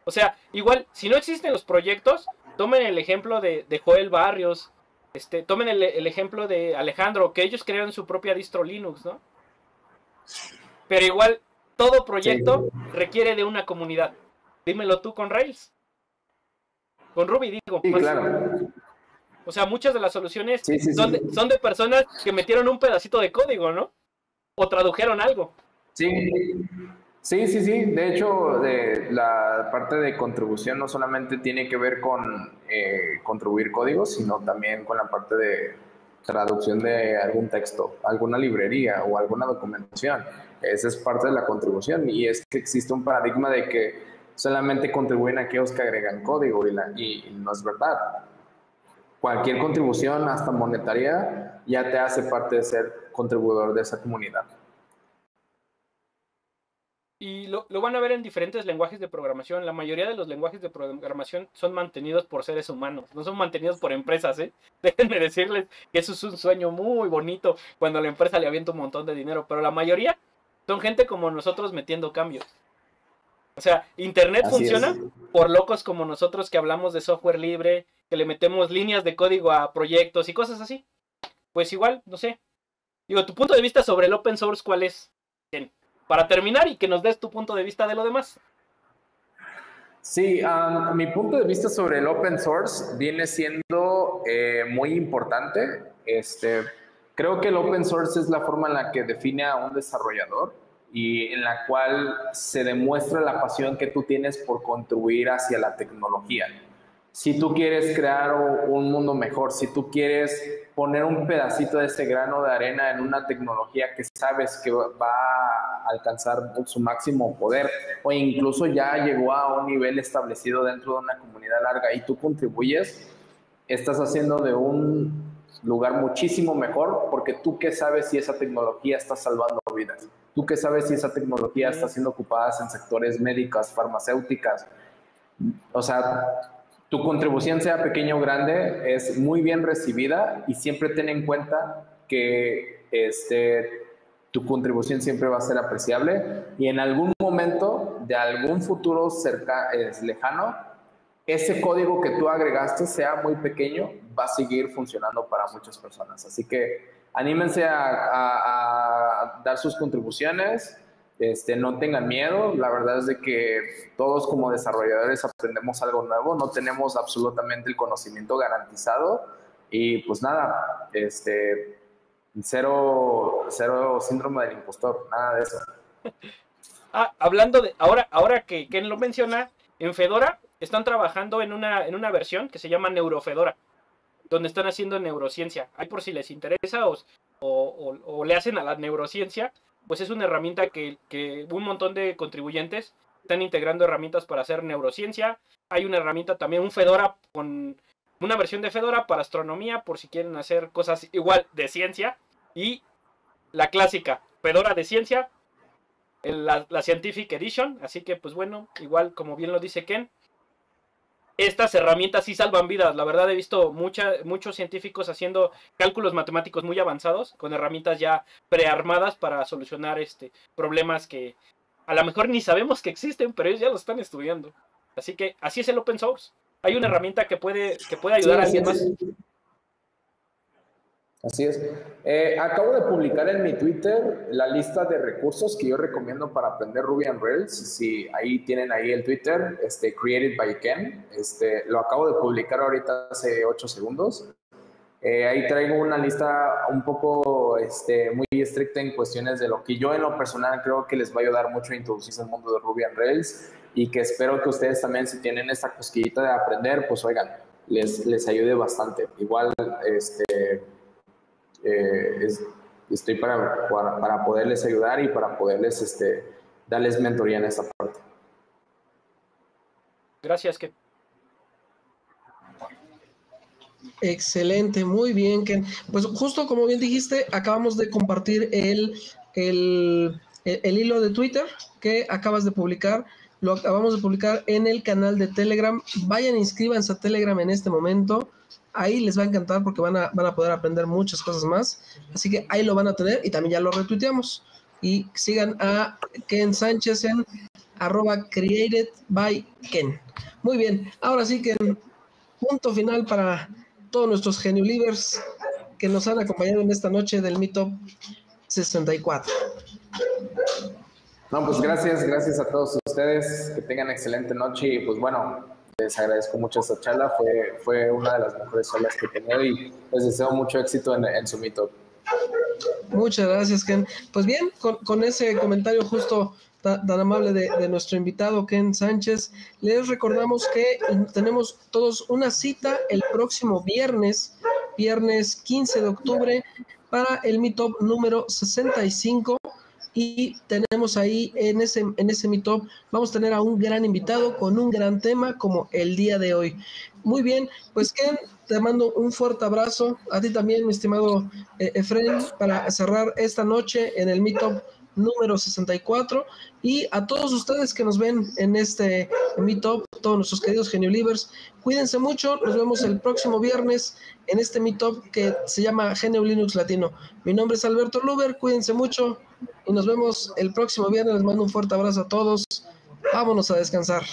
O sea, igual, si no existen los proyectos, tomen el ejemplo de, Joel Barrios, este, tomen el, ejemplo de Alejandro, que ellos crearon su propia distro Linux, ¿no? Pero igual, todo proyecto requiere de una comunidad. Dímelo tú con Rails. Con Ruby, digo. Sí, claro. O sea, muchas de las soluciones son, de, son de personas que metieron un pedacito de código, ¿no? O tradujeron algo. Sí, Sí, sí, sí. De hecho, de la parte de contribución no solamente tiene que ver con eh, contribuir códigos, sino también con la parte de traducción de algún texto, alguna librería o alguna documentación. Esa es parte de la contribución y es que existe un paradigma de que solamente contribuyen aquellos que agregan código y, y no es verdad. Cualquier contribución, hasta monetaria, ya te hace parte de ser contribuidor de esa comunidad. Y lo, van a ver en diferentes lenguajes de programación. La mayoría de los lenguajes de programación son mantenidos por seres humanos, no son mantenidos por empresas, ¿eh? Déjenme decirles que eso es un sueño muy bonito cuando la empresa le avienta un montón de dinero, pero la mayoría son gente como nosotros metiendo cambios. O sea, Internet funciona por locos como nosotros que hablamos de software libre, que le metemos líneas de código a proyectos y cosas así. Pues igual, no sé. Digo, tu punto de vista sobre el open source, ¿cuál es? Para terminar y que nos des tu punto de vista de lo demás. Sí, mi punto de vista sobre el open source viene siendo eh, muy importante. Este, creo que el open source es la forma en la que define a un desarrollador y en la cual se demuestra la pasión que tú tienes por contribuir hacia la tecnología si tú quieres crear un mundo mejor, si tú quieres poner un pedacito de ese grano de arena en una tecnología que sabes que va a alcanzar su máximo poder o incluso ya llegó a un nivel establecido dentro de una comunidad larga y tú contribuyes, estás haciendo de un lugar muchísimo mejor porque tú qué sabes si esa tecnología está salvando vidas, tú qué sabes si esa tecnología está siendo ocupada en sectores médicos, farmacéuticas, o sea, tu contribución sea pequeña o grande, es muy bien recibida y siempre ten en cuenta que este, tu contribución siempre va a ser apreciable y en algún momento de algún futuro cerca, es lejano, ese código que tú agregaste, sea muy pequeño, va a seguir funcionando para muchas personas. Así que anímense a dar sus contribuciones este, no tengan miedo, la verdad es de que todos como desarrolladores aprendemos algo nuevo, no tenemos absolutamente el conocimiento garantizado y pues nada, este, cero, cero síndrome del impostor, nada de eso. Ah, hablando de, ahora, ahora que Ken lo menciona, en Fedora están trabajando en una, en una versión que se llama Neurofedora, donde están haciendo neurociencia. Ahí por si les interesa o, o le hacen a la neurociencia, pues es una herramienta que, un montón de contribuyentes están integrando herramientas para hacer neurociencia. Hay una herramienta también, un Fedora con una versión de Fedora para astronomía, por si quieren hacer cosas igual de ciencia. Y la clásica, Fedora de ciencia, la, Scientific Edition. Así que, pues bueno, igual como bien lo dice Ken, estas herramientas sí salvan vidas. La verdad he visto muchos científicos haciendo cálculos matemáticos muy avanzados con herramientas ya prearmadas para solucionar este, problemas que a lo mejor ni sabemos que existen, pero ellos ya lo están estudiando. Así que así es el open source. Hay una herramienta que puede, que puede ayudar a alguien más. Así es. Eh, acabo de publicar en mi Twitter la lista de recursos que yo recomiendo para aprender Ruby on Rails. Si ahí tienen ahí el Twitter, este, Created by Ken. Este, lo acabo de publicar ahorita hace 8 segundos. Eh, ahí traigo una lista un poco este, muy estricta en cuestiones de lo que yo en lo personal creo que les va a ayudar mucho a introducirse al mundo de Ruby on Rails y que espero que ustedes también si tienen esta cosquillita de aprender, pues oigan, les, les ayude bastante. Igual, este eh, estoy para, para, poderles ayudar y para poderles este, darles mentoría en esta parte. Gracias, Ken. Excelente, muy bien, Ken. Pues justo como bien dijiste, acabamos de compartir el, el, el hilo de Twitter que acabas de publicar lo acabamos de publicar en el canal de Telegram. Vayan, inscríbanse a Telegram en este momento. Ahí les va a encantar porque van a, van a poder aprender muchas cosas más. Así que ahí lo van a tener y también ya lo retuiteamos. Y sigan a Ken Sánchez en arroba created by Ken. Muy bien, ahora sí que punto final para todos nuestros genio que nos han acompañado en esta noche del Meetup 64. No, pues gracias, gracias a todos ustedes, que tengan excelente noche y pues bueno, les agradezco mucho esta charla, fue, fue una de las mejores charlas que he tenido y les deseo mucho éxito en, su mito. Muchas gracias, Ken. Pues bien, con, ese comentario justo tan, amable de, nuestro invitado, Ken Sánchez, les recordamos que tenemos todos una cita el próximo viernes, viernes 15 de octubre, para el Meetup número 65 y tenemos ahí en ese, en ese meetup, vamos a tener a un gran invitado con un gran tema como el día de hoy. Muy bien, pues Ken, te mando un fuerte abrazo, a ti también, mi estimado eh, Efren, para cerrar esta noche en el meetup número 64 y a todos ustedes que nos ven en este Meetup, todos nuestros queridos Geniolivers, cuídense mucho, nos vemos el próximo viernes en este Meetup que se llama Genio Linux Latino. Mi nombre es Alberto Luber, cuídense mucho y nos vemos el próximo viernes, les mando un fuerte abrazo a todos, vámonos a descansar.